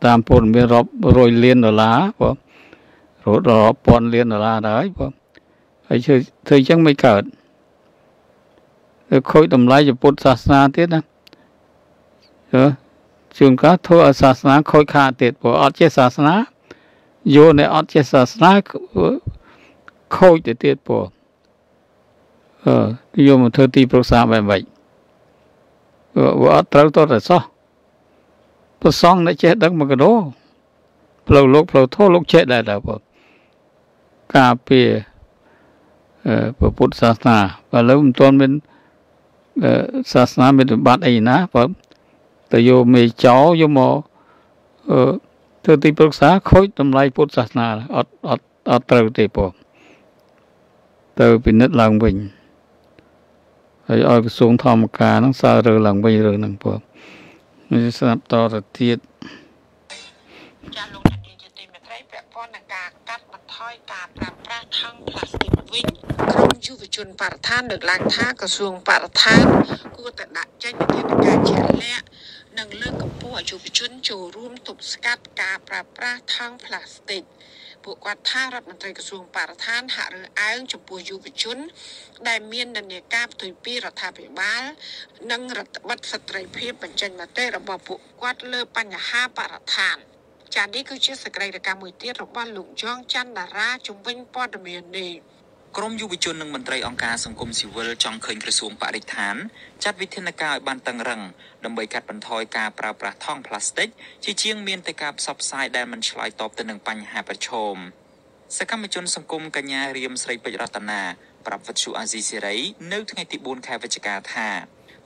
តាមព័ត៌មានរាប់រយលានដុល្លារបងរហូតដល់ពាន់លានដុល្លារដែរបងហើយធ្វើធ្វើអញ្ចឹងមិនកើតខូចតម្លៃពុទ្ធសាសនាទៀតណាអឺជួនកាលធ្វើឲ្យសាសនាខូចខាតទៀតព្រោះអត់ចេះសាសនាយកនៅអត់ចេះសាសនា ខូចទៅទៀតព្រោះអឺយកមកធ្វើទីប្រឹក្សាបែបម៉េចវាអត់ត្រូវតតែសោះប្រសងអ្នកចេះដឹងមកកដោផ្លូវលោកផ្លូវធម៌លោកចេះដែរដែរបងការពារអឺពុទ្ធសាសនាបើលើមិនទាន់មានសាសនាមានបាត់អីណាបងទៅយកមេចោយកមកអឺធ្វើទីប្រឹក្សាខូចតម្លៃពុទ្ធសាសនាអត់អត់អត់ត្រូវទេបង ទៅពិនិត្យឡើងវិញហើយឲ្យក្រសួងធម្មការហ្នឹងសើរើឡើងវិញរឿងហ្នឹងបងនេះស្ដាប់តទៅទៀត
ចាលោកនាយកទីមេត្រីពាក់ព័ន្ធនឹងការកាត់បន្ថយការប្រើប្រាស់ថង់ផ្លាស្ទិកវិញក្រមយុវជនបរិស្ថានលើកឡើងថាក្រសួងបរិស្ថានគួរតែដាក់ចេញវិធានការជាក់លាក់និងលើកកម្ពស់ឲ្យយុវជនចូលរួមទប់ស្កាត់ការប្រើប្រាស់ថង់ផ្លាស្ទិក ពួកគាត់ថារដ្ឋមន្ត្រីក្រសួងបរិស្ថានហាក់រើសអើងចំពោះយុវជន ដែលមាននានាការផ្ទុយពីរដ្ឋាភិបាល និងរដ្ឋបတ်ស្ត្រីភាពបញ្ចេញមតិរបស់ពួកគាត់លើបញ្ហាបរិស្ថានចានេះគឺជាសកម្មភាពមួយទៀតរបស់លោកយ៉ងច័ន្ទតារាជំវិញព័ត៌មាននេះ
ក្រមយុវជននិងមន្ត្រីអង្គការសង្គមស៊ីវិលចង់ឃើញក្រសួងបរិស្ថានចាត់វិធានការឲ្យបានតឹងរឹងដើម្បីកាត់បន្ថយការប្រើប្រាស់ថង់ប្លាស្ទិកជាជាងមានតែការផ្សព្វផ្សាយដែលមិនឆ្លើយតបទៅនឹងបញ្ហាប្រឈមសកម្មជនសង្គមកញ្ញារៀមស្រីពេជ្ររតនាប្រាប់វិទ្យុអាស៊ីសេរីនៅថ្ងៃទី4ខែវិច្ឆិកាថា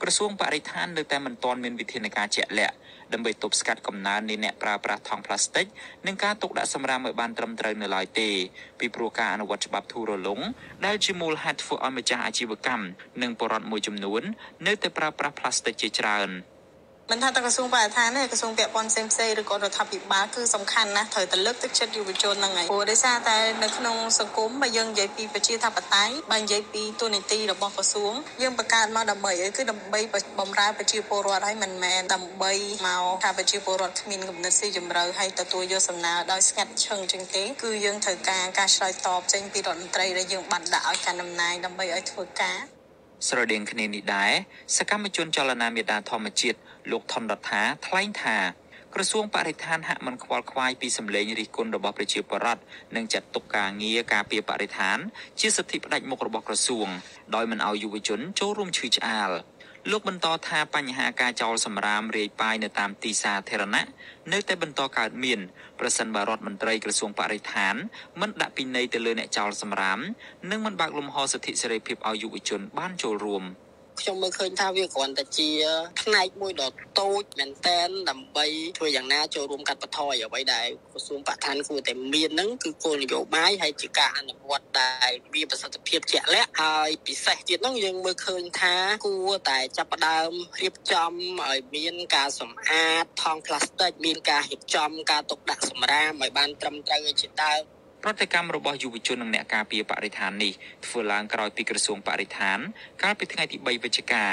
ក្រសួងបរិស្ថាននៅតែមិនទាន់មានវិធានការជាក់លាក់ដើម្បីទប់ស្កាត់កំណើននៃអ្នកប្រើប្រាស់ថង់ប្លាស្ទិកនិងការទុកដាក់សម្រាមឲ្យបានត្រឹមត្រូវនៅឡើយទេពីព្រោះការអនុវត្តច្បាប់ធូររលុងដែលជាមូលហេតុធ្វើឲ្យម្ចាស់អាជីវកម្មនិងបរិវត្តមួយចំនួននៅតែប្រើប្រាស់ប្លាស្ទិកជាច្រើន។
មិនថាតែក្រសួងបរិស្ថានទេក្រសួងពាក់ព័ន្ធផ្សេងផ្សេងឬក៏រដ្ឋាភិបាលគឺសំខាន់ណាស់ត្រូវតែលើកទឹកចិត្តយុវជនហ្នឹងហើយព្រោះដោយសារតែនៅក្នុងសង្គមបើយើងនិយាយពីប្រជាធិបតេយ្យបើនិយាយពីទូនីតិរបស់ក្រសួងយើងបង្កើតមកដើម្បីអីគឺដើម្បីបំរើប្រជាពលរដ្ឋហើយមិនមែនដើម្បីមកថាប្រជាពលរដ្ឋគ្មានគំនិតស៊ីជម្រៅហើយទទួលយកសំណើដោយស្ងាត់ឈឹងជាងទេគឺយើងត្រូវការការឆ្លើយតបចេញពីរដ្ឋមន្ត្រីដែលយើងបានដាក់ឲ្យកាន់តំណែងដើម្បីឲ្យធ្វើការ
ស្រដៀងគ្នានេះដែរសកម្មជនចលនាមេដាធម្មជាតិ លោកថនរដ្ឋាថ្លែងថាក្រសួងបរិស្ថានហាក់មិនខ្វល់ខ្វាយពីសម្លេងរិះគន់របស់ប្រជាពលរដ្ឋនិងចាត់ទុកការងារការពារបរិស្ថាន ជាសិទ្ធិផ្ដាច់មុខរបស់ក្រសួងដោយមិនឲ្យយុវជនចូលរួមឈឺឆ្អាលលោកបន្តថាបញ្ហាការចោលសម្រាមរាយប៉ាយនៅតាមទីសាធារណៈនៅតែបន្តកើតមានប្រសិនបើរដ្ឋមន្ត្រីក្រសួងបរិស្ថានមិនដាក់ពិន័យទៅលើអ្នកចោលសម្រាម និងមិនបើកលំហសិទ្ធិសេរីភាពឲ្យយុវជនបានចូលរួម។
ខ្ញុំមើលឃើញថាវាគ្រាន់តែជាផ្នែកមួយដ៏តូចមែនតែនដើម្បីធ្វើយ៉ាងណាចូលរួមកាត់បន្ថយអ្វីដែលក្រសួងបរិស្ថានគួរតែមានហ្នឹងគឺគោលនយោបាយហើយជាការអនុវត្តដែលមានប្រសិទ្ធភាពជាក់លាក់ហើយពិសេសទៀតហ្នឹងយើងមើលឃើញថាគួរតែចាប់ផ្ដើមរៀបចំឲ្យមានការសម្អាតថង់ផ្លាស្ទិកមានការរៀបចំការទុកដាក់សម្រាមឲ្យបានត្រឹមត្រូវជាដើម
ប្រតិកម្មរបស់យុវជននិងអ្នកការពារបរិស្ថាននេះធ្វើឡើងក្រោយពីក្រសួងបរិស្ថាន កាលពីថ្ងៃទី3វិច្ឆិកា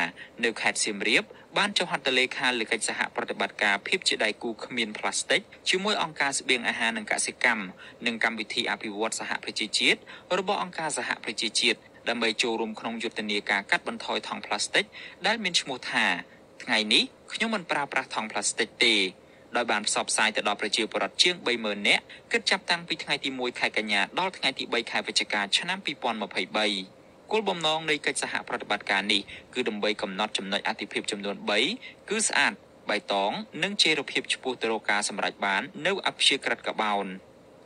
នៅខេត្តសៀមរាបបានចុះហត្ថលេខាលើកិច្ចសហប្រតិបត្តិការភាពជាដៃគូគ្មានផ្លាស្ទិកជាមួយអង្គការស្បៀងអាហារនិងកសិកម្មនិងកម្មវិធីអភិវឌ្ឍសហប្រជាជាតិរបស់អង្គការសហប្រជាជាតិដើម្បីចូលរួមក្នុងយុទ្ធនាការកាត់បន្ថយថង់ផ្លាស្ទិកដែលមានឈ្មោះថាថ្ងៃនេះខ្ញុំមិនប្រើប្រាស់ថង់ផ្លាស្ទិកទេ ដោយបានផ្សព្វផ្សាយទៅដល់ប្រជាពលរដ្ឋជាង30000នាក់គិតចាប់តាំងពីថ្ងៃទី1ខែកញ្ញាដល់ថ្ងៃទី3ខែវិច្ឆិកាឆ្នាំ2023គោលបំណងនៃកិច្ចសហប្រតិបត្តិការនេះគឺដើម្បីកំណត់ចំណុចអតិភិបចំនួន3គឺស្អាតបៃតងនិងចីរភាពឆ្ពោះទៅរកការសម្រេចបាននៅអព្យាក្រឹតកបោន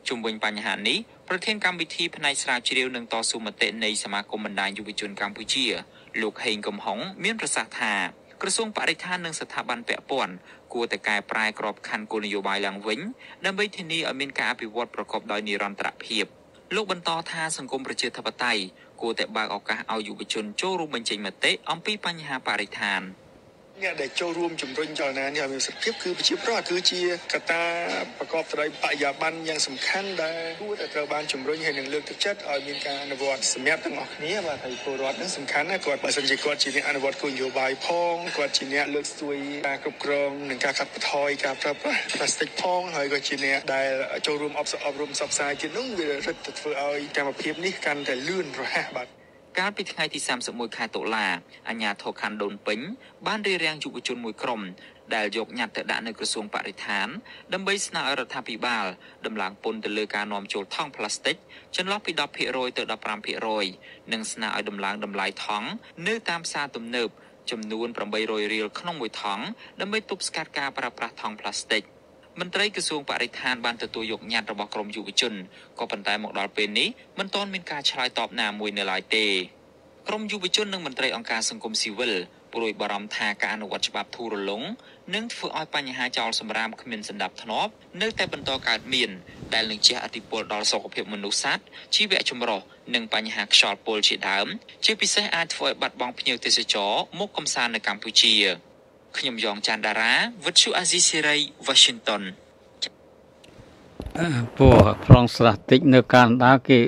ជុំវិញបញ្ហានេះប្រធានកម្មវិធីផ្នែកស្រាវជ្រាវនិងតស៊ូមតិនៃសមាគមបណ្ដាញយុវជនកម្ពុជាលោកហេងកំហុងមានប្រសាសន៍ថាក្រសួងបរិស្ថាននិងស្ថាប័នពាក់ព័ន្ធ គួរតែកែប្រែក្របខ័ណ្ឌគោលនយោបាយឡើងវិញដើម្បីធានាឲ្យមានការអភិវឌ្ឍប្រកបដោយនិរន្តរភាពលោកបន្តថាសង្គមប្រជាធិបតេយ្យគួរតែបើកឱកាសឲ្យយុវជនចូលរួមបញ្ចេញមតិអំពីបញ្ហាបរិស្ថាន។
អ្នកដែលចូលរួមជំរុញចលនានេះឲ្យមានសិទ្ធិភាពគឺប្រជាប្រដ្ឋគឺជាកត្តាប្រកបទៅដោយបរិយាបន្នយ៉ាងសំខាន់ដែលគួរតែត្រូវបានជំរុញហើយនឹងលើកទឹកចិត្តឲ្យមានការអនុវត្តសម្រាប់ទាំងអស់គ្នាបាទហើយពលរដ្ឋនឹងសំខាន់ណាស់គាត់បើសិនជាគាត់ជាអ្នកអនុវត្តគោលនយោបាយផងគាត់ជាអ្នកលើកស្ទួយការគ្រប់គ្រងនិងការកាត់បន្ថយការប្រើប្រាស់ផ្លាស្ទិកផងហើយក៏ជាអ្នកដែលចូលរួមអប់អប់រំផ្សព្វផ្សាយទៀតនោះវារឹតតែធ្វើឲ្យកម្មភាពនេះកាន់តែលឿនរហ័សបាទ
កាលពីថ្ងៃទី31ខែតុលាអាជ្ញាធរខណ្ឌដូនពេញ បានរៀបរៀងយុវជនមួយក្រុមដែលយកញត្តិទៅដាក់នៅក្រសួងបរិស្ថានដើម្បីស្នើឲ្យរដ្ឋាភិបាលដំឡើងពន្ធទៅលើការនាំចូលថង់ប្លាស្ទិកចន្លោះពី10%ទៅ15%និងស្នើឲ្យដំឡើងតម្លៃថង់នៅតាមផ្សារទំនើបចំនួន800រៀលក្នុងមួយថង់ដើម្បីទប់ស្កាត់ការប្រើប្រាស់ថង់ប្លាស្ទិក មន្ត្រីក្រសួងបរិស្ថានបានទទួលយកញត្តិរបស់ក្រមយុវជនក៏ប៉ុន្តែមកដល់ពេលនេះមិនទាន់មានការឆ្លើយតបណាមួយនៅឡើយទេក្រមយុវជននិងមន្ត្រីអង្គការសង្គមស៊ីវិលព្រួយបារម្ភថាការអនុវត្តច្បាប់ធូររលុងនឹងធ្វើឲ្យបញ្ហាចោលសម្រាមគ្មានសណ្ដាប់ធ្នាប់នៅតែបន្តកើតមានដែលនឹងជះឥទ្ធិពលដល់សុខភាពមនុស្សសត្វជីវៈចម្រុះនិងបញ្ហាខ្យល់ពុលជាដើម ជាពិសេសអាចធ្វើឲ្យបាត់បង់ភ្ញៀវទេសចរមកកំសាន្តនៅកម្ពុជា ខ្ញុំយ៉ងច័ន្ទដារាវិទ្យុអាស៊ីសេរី Washington
ពោះប្រុងស្រះតិចនៅកាណាដាគេ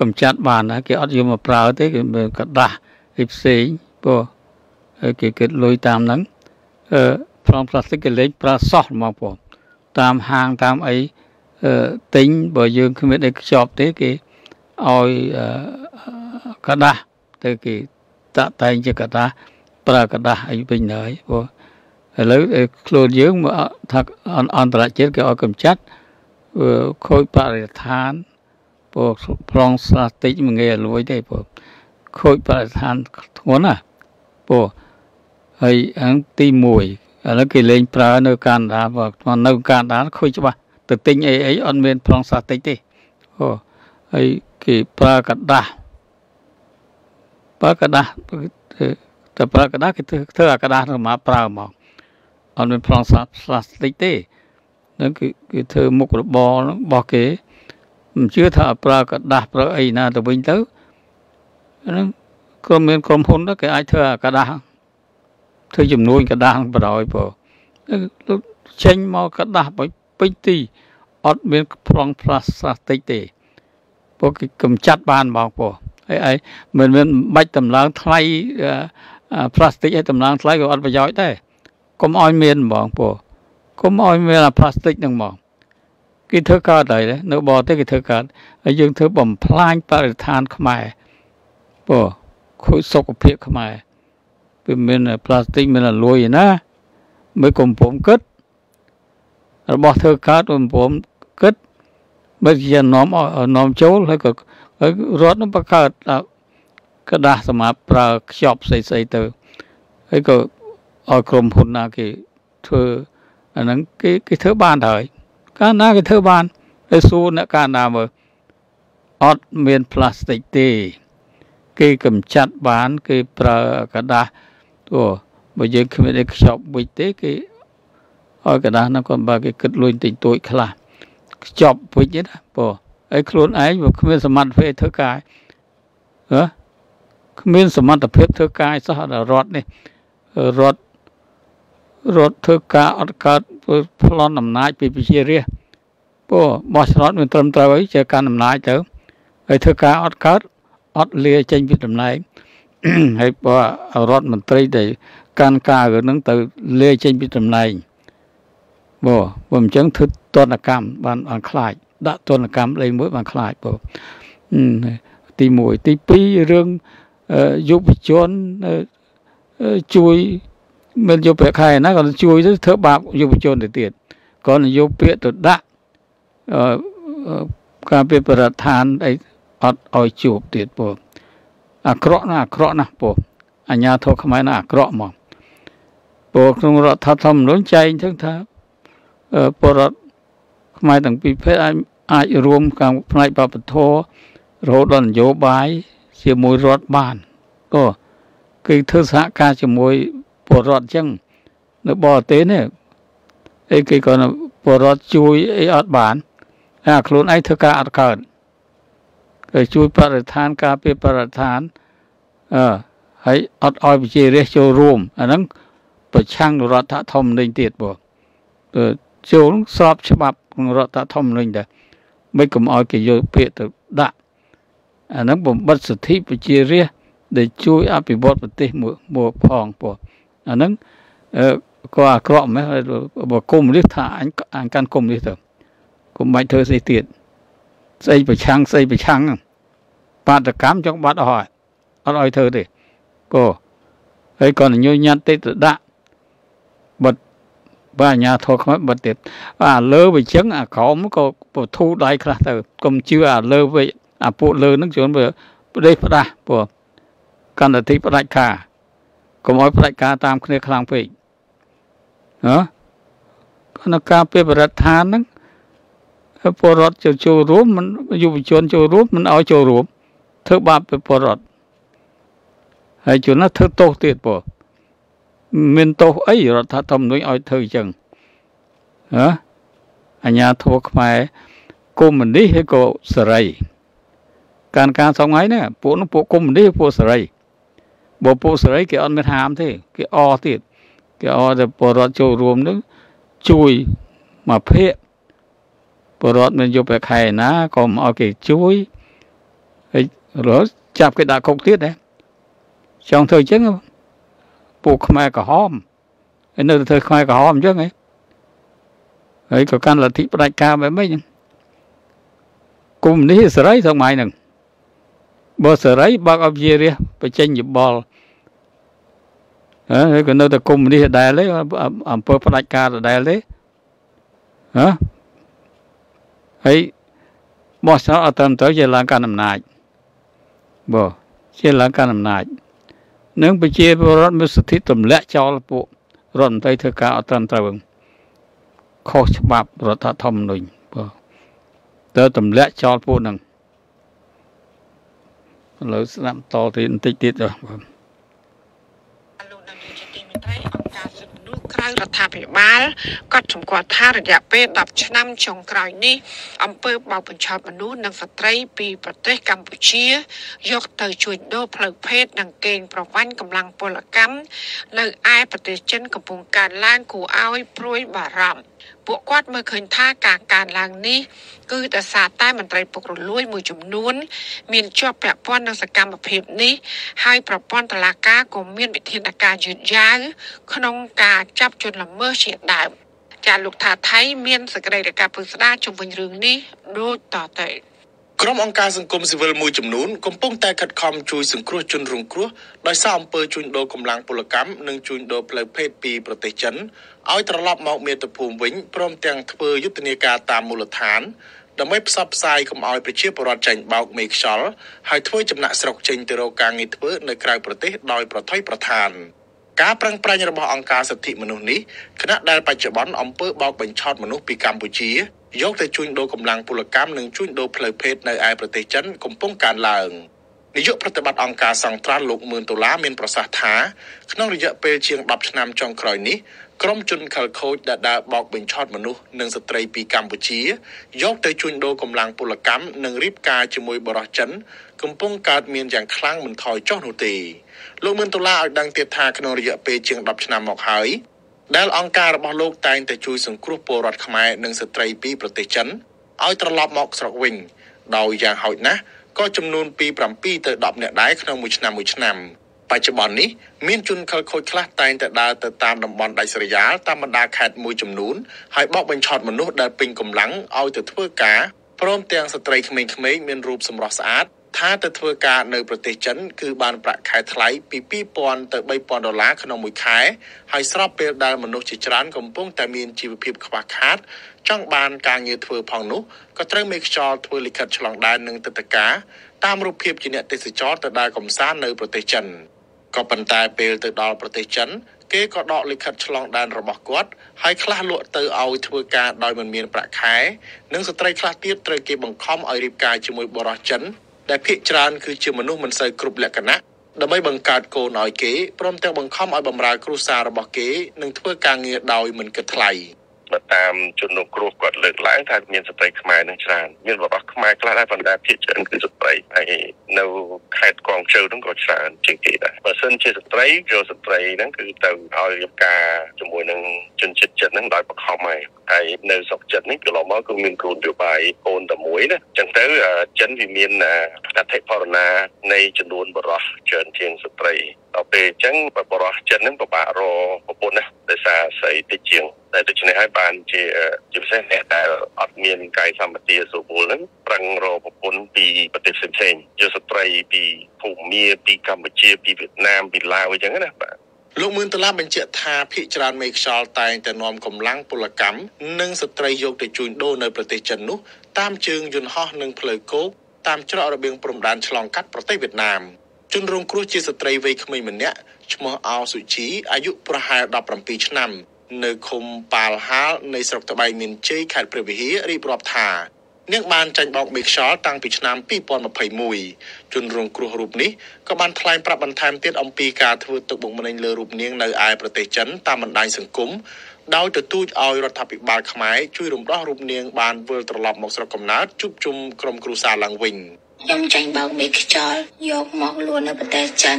កំចាត់បានណាគេអត់យកមកប្រើទេគេកដាស់ឯផ្សេងពោះគេគិតលុយតាមហ្នឹងអឺប្លង់ផ្លាស្ទិកគេលេងប្រើសោះហ្មងបងតាមហាងតាមអីអឺទិញបើយើងគ្មានអីខ្ជាប់ទេគេឲ្យកដាស់ទៅគេតាក់តែងជាកដាស់ ប្រើกระดาษអីវិញហើយព្រោះឥឡូវខ្លួនយើងមកថាអន្តរជាតិគេឲ្យកំចាត់ខូចបរិស្ថានព្រោះប្លង់ស្លាស្ទិកមិនងាយលួយទេព្រោះខូចបរិស្ថានធ្ងន់ណាព្រោះហើយអង្គទី1ឥឡូវគេលេងប្រើនៅកាណាដាបើនៅកាណាដាខូចច្បាស់ទៅទិញអីអីអត់មានប្លង់ស្លាស្ទិកទេអូហើយគេប្រើกระดาษប្រើกระดาษ តែប្រើกระดาษគេធ្វើអាกระดาษទៅមកប្រើមកអត់មានប្លង់ស្លាស្ទិកទេនឹងគឺគេធ្វើមុខរបររបស់គេមិនជឿថាប្រើกระดาษប្រើអីណាទៅវិញទៅហ្នឹងក៏មានក្រុមហ៊ុនដែរគេអាចធ្វើអាกระดาษធ្វើចំនួនកដាស់បរោយបើចេញមកកដាស់ពេញទីអត់មានប្លង់ផ្លាស្ទិកទេព្រោះគេកំចាត់បានមកពោះហើយអីមិនមានបាច់តម្លើងថ្លៃ ផ្លាស្ទិកឲ្យតម្លើងថ្លៃក៏អត់ប្រយោជន៍ដែរកុំឲ្យមានហ្មងពោះកុំឲ្យមានអាផ្លាស្ទិកហ្នឹងមកគេធ្វើកើតហើយនៅបរទេសគេធ្វើកើតហើយយើងធ្វើបំផ្លាញបរិស្ថានខ្មែរពោះខូចសុខភាពខ្មែរវាមានផ្លាស្ទិកមានលួយណាមើលកំពុំគិតរបស់ធ្វើកើតកំពុំគិតបើជានាំនាំចូលហើយក៏រត់នឹងបង្កើត กระดาษសម្រាប់ប្រើខ្ចប់ផ្សេងៗទៅហើយក៏ឲ្យក្រុមហ៊ុនណាគេធ្វើអាហ្នឹងគេគេធ្វើបានហើយកាលណាគេធ្វើបានហើយសួរអ្នកកាលណាមើលអត់មានផ្លាស្ទិកទេគេកំចាត់បានគេប្រើกระดาษអូបើយើងគ្មានអីខ្ចប់វិញទេគេឲ្យកដាស់ហ្នឹងក៏បើគេគិតលួចតិចតួចខ្លះខ្ចប់វិញណាបើហើយខ្លួនឯងបើគ្មានសមត្ថភាពធ្វើការហ៎ គ្មានសមត្ថភាពធ្វើការសោះដល់រដ្ឋនេះរដ្ឋរដ្ឋធ្វើការអត់កើតប្លន់អំណាចពីប្រជារាស្ត្រព្រោះបោះឆ្នោតមិនត្រឹមត្រូវអីជាការអំណាចទៅហើយធ្វើការអត់កើតអត់លាចេញពីតំណែងហើយបើរដ្ឋមន្ត្រីដែលកាន់ការរឿងហ្នឹងទៅលាចេញពីតំណែងបើបើមិនចឹងធ្វើទណ្ឌកម្មបានបានខ្លាចដាក់ទណ្ឌកម្មលេខ1បានខ្លាចបើទី1ទី2រឿង យុវជនជួយមិនយកប្រាក់ខែណាក៏ជួយទៅធ្វើបាបយុវជនទៅទៀតក៏នយោពាក្យទៅដាក់ការពីបរដ្ឋានអីអត់ឲ្យជួបទៀតបងអាក្រក់ណាអាក្រក់ណាស់ពូអញ្ញាធរខ្មែរណាអាក្រក់មកពូក្នុងរដ្ឋធម្មនុញ្ញចែងទាំងថាបរដ្ឋខ្មែរទាំងពីរភេទអាចអាចរួមខាងផ្នែកបព្វធម៌រហូតដល់នយោបាយ ជាមួយរដ្ឋបានក៏គឺធ្វើសហការជាមួយពលរដ្ឋអញ្ចឹងនៅបរទេសនេះអីគេក៏ពលរដ្ឋជួយអីអត់បានអាខ្លួនឯងធ្វើការអត់កើតជួយបរិស្ថានការពារបរិស្ថានអឺហើយអត់ឲ្យប្រជារាស្ត្រចូលរួមអាហ្នឹងប្រឆាំងរដ្ឋធម្មនុញ្ញទៀតបងចូលស្របច្បាប់ក្នុងរដ្ឋធម្មនុញ្ញដែរមិនកុំឲ្យគេយកពាក្យទៅដាក់ អាហ្នឹងបំបត្តិសិទ្ធិប្រជារាស្ត្រដែលជួយអភិវឌ្ឍប្រទេសមួយមួយផងបងអាហ្នឹងក៏អាក្រក់មែនបើគុំនេះថាអញអញកាន់គុំនេះទៅគុំបាច់ធ្វើស្អីទៀតស្អីប្រឆាំងស្អីប្រឆាំងបាតកម្មចង់បាត់អស់ហើយអត់ឲ្យធ្វើទេក៏ហើយក៏ញញញាត់ទេទៅដាក់បិទបើអាញាធរខ្មែរបិទទៀតអាលើវាចឹងអាក្រមក៏ពធូដៃខ្លះទៅកុំជឿអាលើវិញ អាពួកលើនឹងជួនវាប្រទេសផ្ដាស់ព្រោះកណ្ដតិផ្ដាច់ការកុំឲ្យផ្ដាច់ការតាមគ្នាខ្លាំងពេកហ៎គណៈការពីបរិស្ថានហ្នឹងពលរដ្ឋចូលចូលរួមមិនយុវជនចូលរួមមិនឲ្យចូលរួមធ្វើបាបពីពលរដ្ឋហើយជួនណាធ្វើទោសទៀតពោមានទោសអីរដ្ឋធម្មនុញ្ញឲ្យធ្វើអញ្ចឹងហ៎អញ្ញាធัวខ្មែរកុម្មុយនីសហើយក៏សេរី ការការសងថ្ងៃនេះពួកនោះពួកកុម្មុយនីសពួកសេរីបើពួកសេរីគេអត់មានហាមទេគេអទៀតគេអតែពលរដ្ឋចូលរួមនឹងជួយមកភាកពលរដ្ឋមានយកไปខែណាក៏មិនឲ្យគេជួយហើយរត់ចាប់គេដាក់គុកទៀតដែរចង់ធ្វើអញ្ចឹងពួកខ្មែរក្រហមហើយនៅធ្វើខ្មែរក្រហមអញ្ចឹងហ៎ហើយក៏កាន់លទ្ធិផ្ដាច់ការបែបម៉េចគុំនេះសេរីសម័យហ្នឹង បើសេរីបើកអភិរិយបញ្ចេញយោបល់ហើយក៏នៅតែគុំនេះដែរទេអង្គើផ្ដាច់ការដដែលទេហ៎ហើយបោះឆ្នោតអត់ត្រឹមត្រូវជាឡើងកាន់អំណាចបើជាឡើងកាន់អំណាចនឹងប្រជាពលរដ្ឋមានសិទ្ធិទម្លាក់ចោលពួករដ្ឋមន្ត្រីធ្វើការអត់ត្រឹមត្រូវខុសច្បាប់រដ្ឋធម្មនុញ្ញបើទៅទម្លាក់ចោលពួកហ្នឹង ឥឡូវស្ដាប់តទៅបន្តិចទៀតបាទ
ក្រៅរដ្ឋាភិបាលក៏សម្គាល់ថារយៈពេល10ឆ្នាំចុងក្រោយនេះអំពើបោកបញ្ឆោតមនុស្សនិងស្ត្រីពីប្រទេសកម្ពុជា យកទៅជួញដូរផ្លូវភេទនិងកេងប្រវ័ញ្ចកម្លាំងពលកម្មនៅឯប្រទេសចិនកំពុងកើនឡើងគួរឲ្យព្រួយបារម្ភ ពួកគាត់មើលឃើញថាការកើនឡើងនេះគឺដោយសារតែមន្ត្រីពុករលួយមួយចំនួន មានជាប់ពាក់ព័ន្ធនឹងសកម្មភាពនេះហើយប្រព័ន្ធតុលាការក៏មានវិធានការយឺតយ៉ាវក្នុងការចាប់ជនល្មើសជាដើមចាលោកថាថៃមានសេចក្តីរាយការណ៍ពិស្ដារជំវិញរឿងនេះដូចតទៅ
ក្រុមអង្គការសង្គមស៊ីវិលមួយចំនួនកំពុងតែខិតខំជួយសង្គ្រោះជនរងគ្រោះដោយសារអំពើជួញដូរកម្លាំងពលកម្មនិងជួញដូរផ្លូវភេទពីប្រទេសចិនឲ្យត្រឡប់មកមាតុភូមិវិញព្រមទាំងធ្វើយុទ្ធនាការតាមមូលដ្ឋានដើម្បីផ្សព្វផ្សាយកុំឲ្យប្រជាពលរដ្ឋចាញ់បោកមេខ្យល់ហើយធ្វើចំណាក់ស្រុកចេញទៅរកការងារធ្វើនៅក្រៅប្រទេសដោយប្រថុយប្រឋាន ការប្រឹងប្រែងរបស់អង្គការសិទ្ធិមនុស្សនេះគណៈដែលបច្ចុប្បន្នអំពើបោកបញ្ឆោតមនុស្សពីកម្ពុជាយកទៅជួញដូរកម្លាំងពលកម្មនិងជួញដូរផ្លូវភេទនៅឯប្រទេសចិនកំពុងកើនឡើងនាយកប្រតិបត្តិអង្គការសង្ត្រាល់លោកមឿនដុល្លារមានប្រសាសន៍ថាក្នុងរយៈពេលជាង10ឆ្នាំចុងក្រោយនេះក្រុមជនខិលខូចដែលដើរបោកបញ្ឆោតមនុស្សនិងស្ត្រីពីកម្ពុជាយកទៅជួញដូរកម្លាំងពលកម្មនិងរៀបការជាមួយបរិសុទ្ធចិនកំពុងកើតមានយ៉ាងខ្លាំងមិនថយចុះនោះទេ លោកមឿនដុល្លារឲ្យដឹងទៀតថាក្នុងរយៈពេលជាង10ឆ្នាំមកហើយដែលអង្គការរបស់លោកតែងតែជួយសង្គ្រោះពលរដ្ឋខ្មែរនិងស្ត្រីពីប្រទេសចិនឲ្យត្រឡប់មកស្រុកវិញដោយយ៉ាងហោចណាស់ក៏ចំនួនពី7ទៅ10នាក់ដែរក្នុងមួយឆ្នាំមួយឆ្នាំបច្ចុប្បន្ននេះមានជនខិលខូចខ្លះតែងតែដើរទៅតាមតំបន់ដាច់ស្រយាលតាមបណ្ដាខេត្តមួយចំនួនហើយបោកបញ្ឆោតមនុស្សដែលពេញកម្លាំងឲ្យទៅធ្វើការព្រមទាំងស្ត្រីក្មេងៗមានរូបសម្រស់ស្អាត ថាទៅធ្វើការនៅប្រទេសចិន គឺបានប្រាក់ខែថ្លៃពី2000ទៅ3000ដុល្លារក្នុងមួយខែហើយស្របពេលដែលមនុស្សជាច្រើនកំពុងតែមានជីវភាពខ្វះខាត ចង់បានការងារធ្វើផងនោះក៏ត្រូវមេខ្យល់ធ្វើលិខិតឆ្លងដែននឹងទឹកតការតាមរូបភាពជាអ្នកទេសចរទៅដើរកំសាន្តនៅប្រទេសចិនក៏ប៉ុន្តែពេលទៅដល់ប្រទេសចិនគេក៏ដកលិខិតឆ្លងដែនរបស់គាត់ហើយខ្លះលក់ទៅឲ្យធ្វើការដោយមិនមានប្រាក់ខែ និងស្ត្រីខ្លះទៀតត្រូវគេបង្ខំឲ្យរៀបការជាមួយបរិសុទ្ធចិន ដែលភាគច្រើនគឺជាមនុស្សមិនសូវគ្រប់លក្ខណៈដើម្បីបង្កើតកូនឲ្យគេព្រមទាំងបង្ខំឲ្យបម្រើគ្រួសាររបស់គេនិងធ្វើការងារដោយមិនគិតថ្លៃ។
បើតាមជនរងគ្រោះគាត់លើកឡើងថាមានស្ត្រីខ្មែរនឹងច្រើនមានរបស់ខ្មែរខ្លះដែរប៉ុន្តែភាគច្រើនគឺស្ត្រីហើយនៅខេត្តកងជើហ្នឹងក៏ច្រើនជាងគេដែរបើសិនជាស្ត្រីយកស្ត្រីហ្នឹងគឺទៅឲ្យរៀបការជាមួយនឹងជនជាតិចិនហ្នឹងដោយបខំហើយហើយនៅស្រុកចិននេះកន្លងមកគឺមានគោលនយោបាយអូនតែមួយណាអញ្ចឹងទៅចិនវាមានអធិបតេយ្យនៃចំនួនបរិសុទ្ធច្រើនជាងស្ត្រីដល់ពេលអញ្ចឹងបរោះចិនហ្នឹងពិបាករកប្រពន្ធណាដោយសារស្រីតិចជាង តែដូច្នេះហើយបានជាជាពិសេសអ្នកដែលអត់មានកាយសម្បទាសុពលហ្នឹងប្រឹងរកប្រពន្ធពីប្រទេសផ្សេងៗយកស្ត្រីពីភូមាពីកម្ពុជាពីវៀតណាមពីឡាវអញ្ចឹងណាបាទ
លោកមឿនតឡាបញ្ជាក់ថាភ ieck ច្រើនមេខ្យល់តែងតែនាំកម្លាំងពលកម្មនិងស្ត្រីយកទៅជួញដូរនៅប្រទេសចិននោះតាមជើងយន្តហោះនិងផ្លូវគោកតាមច្រករបៀងព្រំដែនឆ្លងកាត់ប្រទេសវៀតណាមជនរងគ្រោះជាស្ត្រីវ័យក្មេងម្នាក់ឈ្មោះអោសុជីអាយុប្រហែល17ឆ្នាំ នៅឃុំប៉ាលហាលនៃស្រុកត្បែងមានជ័យខេត្តព្រះវិហាររៀបរាប់ថានាងបានចាញ់បោកមេខ្យល់តាំងពីឆ្នាំ2021ជនរងគ្រោះរូបនេះក៏បានថ្លែងប្រាប់បន្ថែមទៀតអំពីការធ្វើទុកបុកម្នេញលើរូបនាងនៅឯប្រទេសចិនតាមបណ្ដាញសង្គមដោយទទូចឲ្យរដ្ឋាភិបាលខ្មែរជួយរំដោះរូបនាងបានវិលត្រឡប់មកស្រុកកំណើតជួបជុំក្រុមគ្រួសារឡើងវិញ
ខ្ញុំចាញ់បោកមេខ្យល់យកមកលួននៅប្រទេសចិន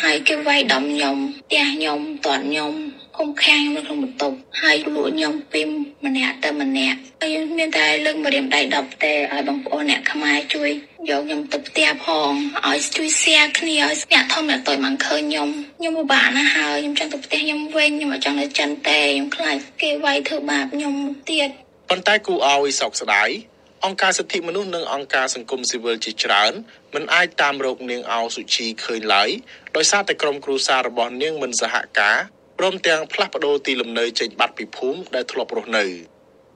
ហើយគេវាយដំខ្ញុំផ្ទះខ្ញុំតាន់ខ្ញុំ ឃុំខាំងនៅក្នុងបន្ទប់ហើយលួចខ្ញុំពីម្នាក់ទៅម្នាក់ហើយមានតែលើកមករៀមដៃ10ទេឲ្យបងប្អូនអ្នកខ្មែរជួយយកខ្ញុំទៅផ្ទះផងឲ្យជួយ share គ្នាឲ្យអ្នកធំអ្នកតូចមកឃើញខ្ញុំខ្ញុំពិបាកណាស់ហើយខ្ញុំចង់ទៅផ្ទះខ្ញុំវិញខ្ញុំអត់ចង់នៅចិនទេខ្ញុំខ្លាចគេវាយធ្វើបាបខ្ញុំទៀត
ប៉ុន្តែគូឲ្យសោកស្ដាយអង្គការសិទ្ធិមនុស្សនិងអង្គការសង្គមស៊ីវិលជាច្រើនមិនអាចតាមរកនាងអោសុជីឃើញឡើយដោយសារតែក្រុមគ្រួសាររបស់នាងមិនសហការ ព្រមទាំងផ្លាស់ប្ដូរទីលំនៅចេញបាត់ពីភូមិដែលធ្លាប់រស់នៅ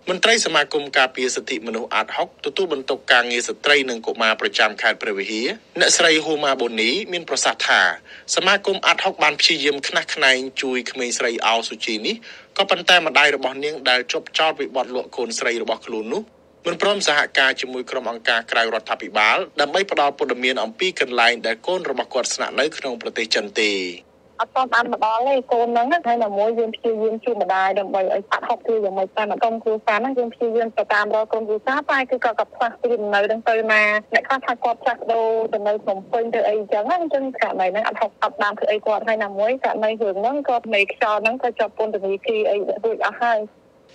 មន្ត្រីសមាគមការពារសិទ្ធិមនុស្សអាត60ទទួលបន្ទុកការងារស្ត្រីនិងកុមារប្រចាំខេត្តព្រះវិហារអ្នកស្រីហូម៉ាបូនីមានប្រសាសន៍ថាសមាគមអាត60បានព្យាយាមខ្នះខ្នែងជួយក្មេងស្រីអោសុជីនេះក៏ប៉ុន្តែម្ដាយរបស់នាងដែលជាប់ចោទពីបទលក់កូនស្រីរបស់ខ្លួននោះមិនព្រមសហការជាមួយក្រុមអង្គការក្រៅរដ្ឋាភិបាលដើម្បីផ្ដល់ព័ត៌មានអំពីកន្លែងដែលកូនរបស់គាត់ស្នាក់នៅក្នុងប្រទេសចិនទេ
អត់ទាន់បានមកដល់ទេកូនហ្នឹងហើយតែមួយយើងព្យាយាមជួយម្ដាយដើម្បីឲ្យបាត់ហុកគឺយ៉ាងម៉េចតែមកក្រុមគ្រួសារហ្នឹងយើងព្យាយាមទៅតាមរកក្រុមគ្រួសារតែគឺគាត់ក៏ផ្លាស់ទីនៅហ្នឹងទៅណាអ្នកខ្លះថាគាត់ផ្លាស់ដូរទៅនៅភ្នំពេញទៅអីចឹងអញ្ចឹងករណីហ្នឹងអត់ហុកអត់បានធ្វើអីគាត់ហើយណាមួយករណីរឿងហ្នឹងគាត់មេខ្យល់ហ្នឹងក៏ជាប់ពន្ធនាគារអីរួចអស់ហើយ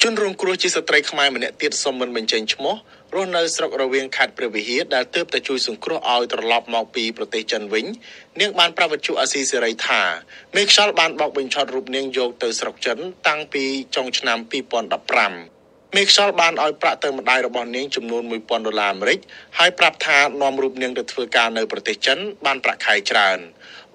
ជនរងគ្រោះជាស្ត្រីខ្មែរម្នាក់ទៀតសុំមិនបញ្ចេញឈ្មោះ រស់នៅស្រុករវៀងខេត្តព្រះវិហារដែលទើបតែជួយសង្គ្រោះឲ្យត្រឡប់មកពីប្រទេសចិនវិញនាងបានប្រាប់វិទ្យុអាស៊ីសេរីថាមេខ្យល់បានបោកបញ្ឆោតរូបនាងយកទៅស្រុកចិនតាំងពីចុងឆ្នាំ2015មេខ្យល់បានឲ្យប្រាក់ទៅម្ដាយរបស់នាងចំនួន1000ដុល្លារអាមេរិកហើយប្រាប់ថានាំរូបនាងទៅធ្វើការនៅប្រទេសចិនបានប្រាក់ខែច្រើន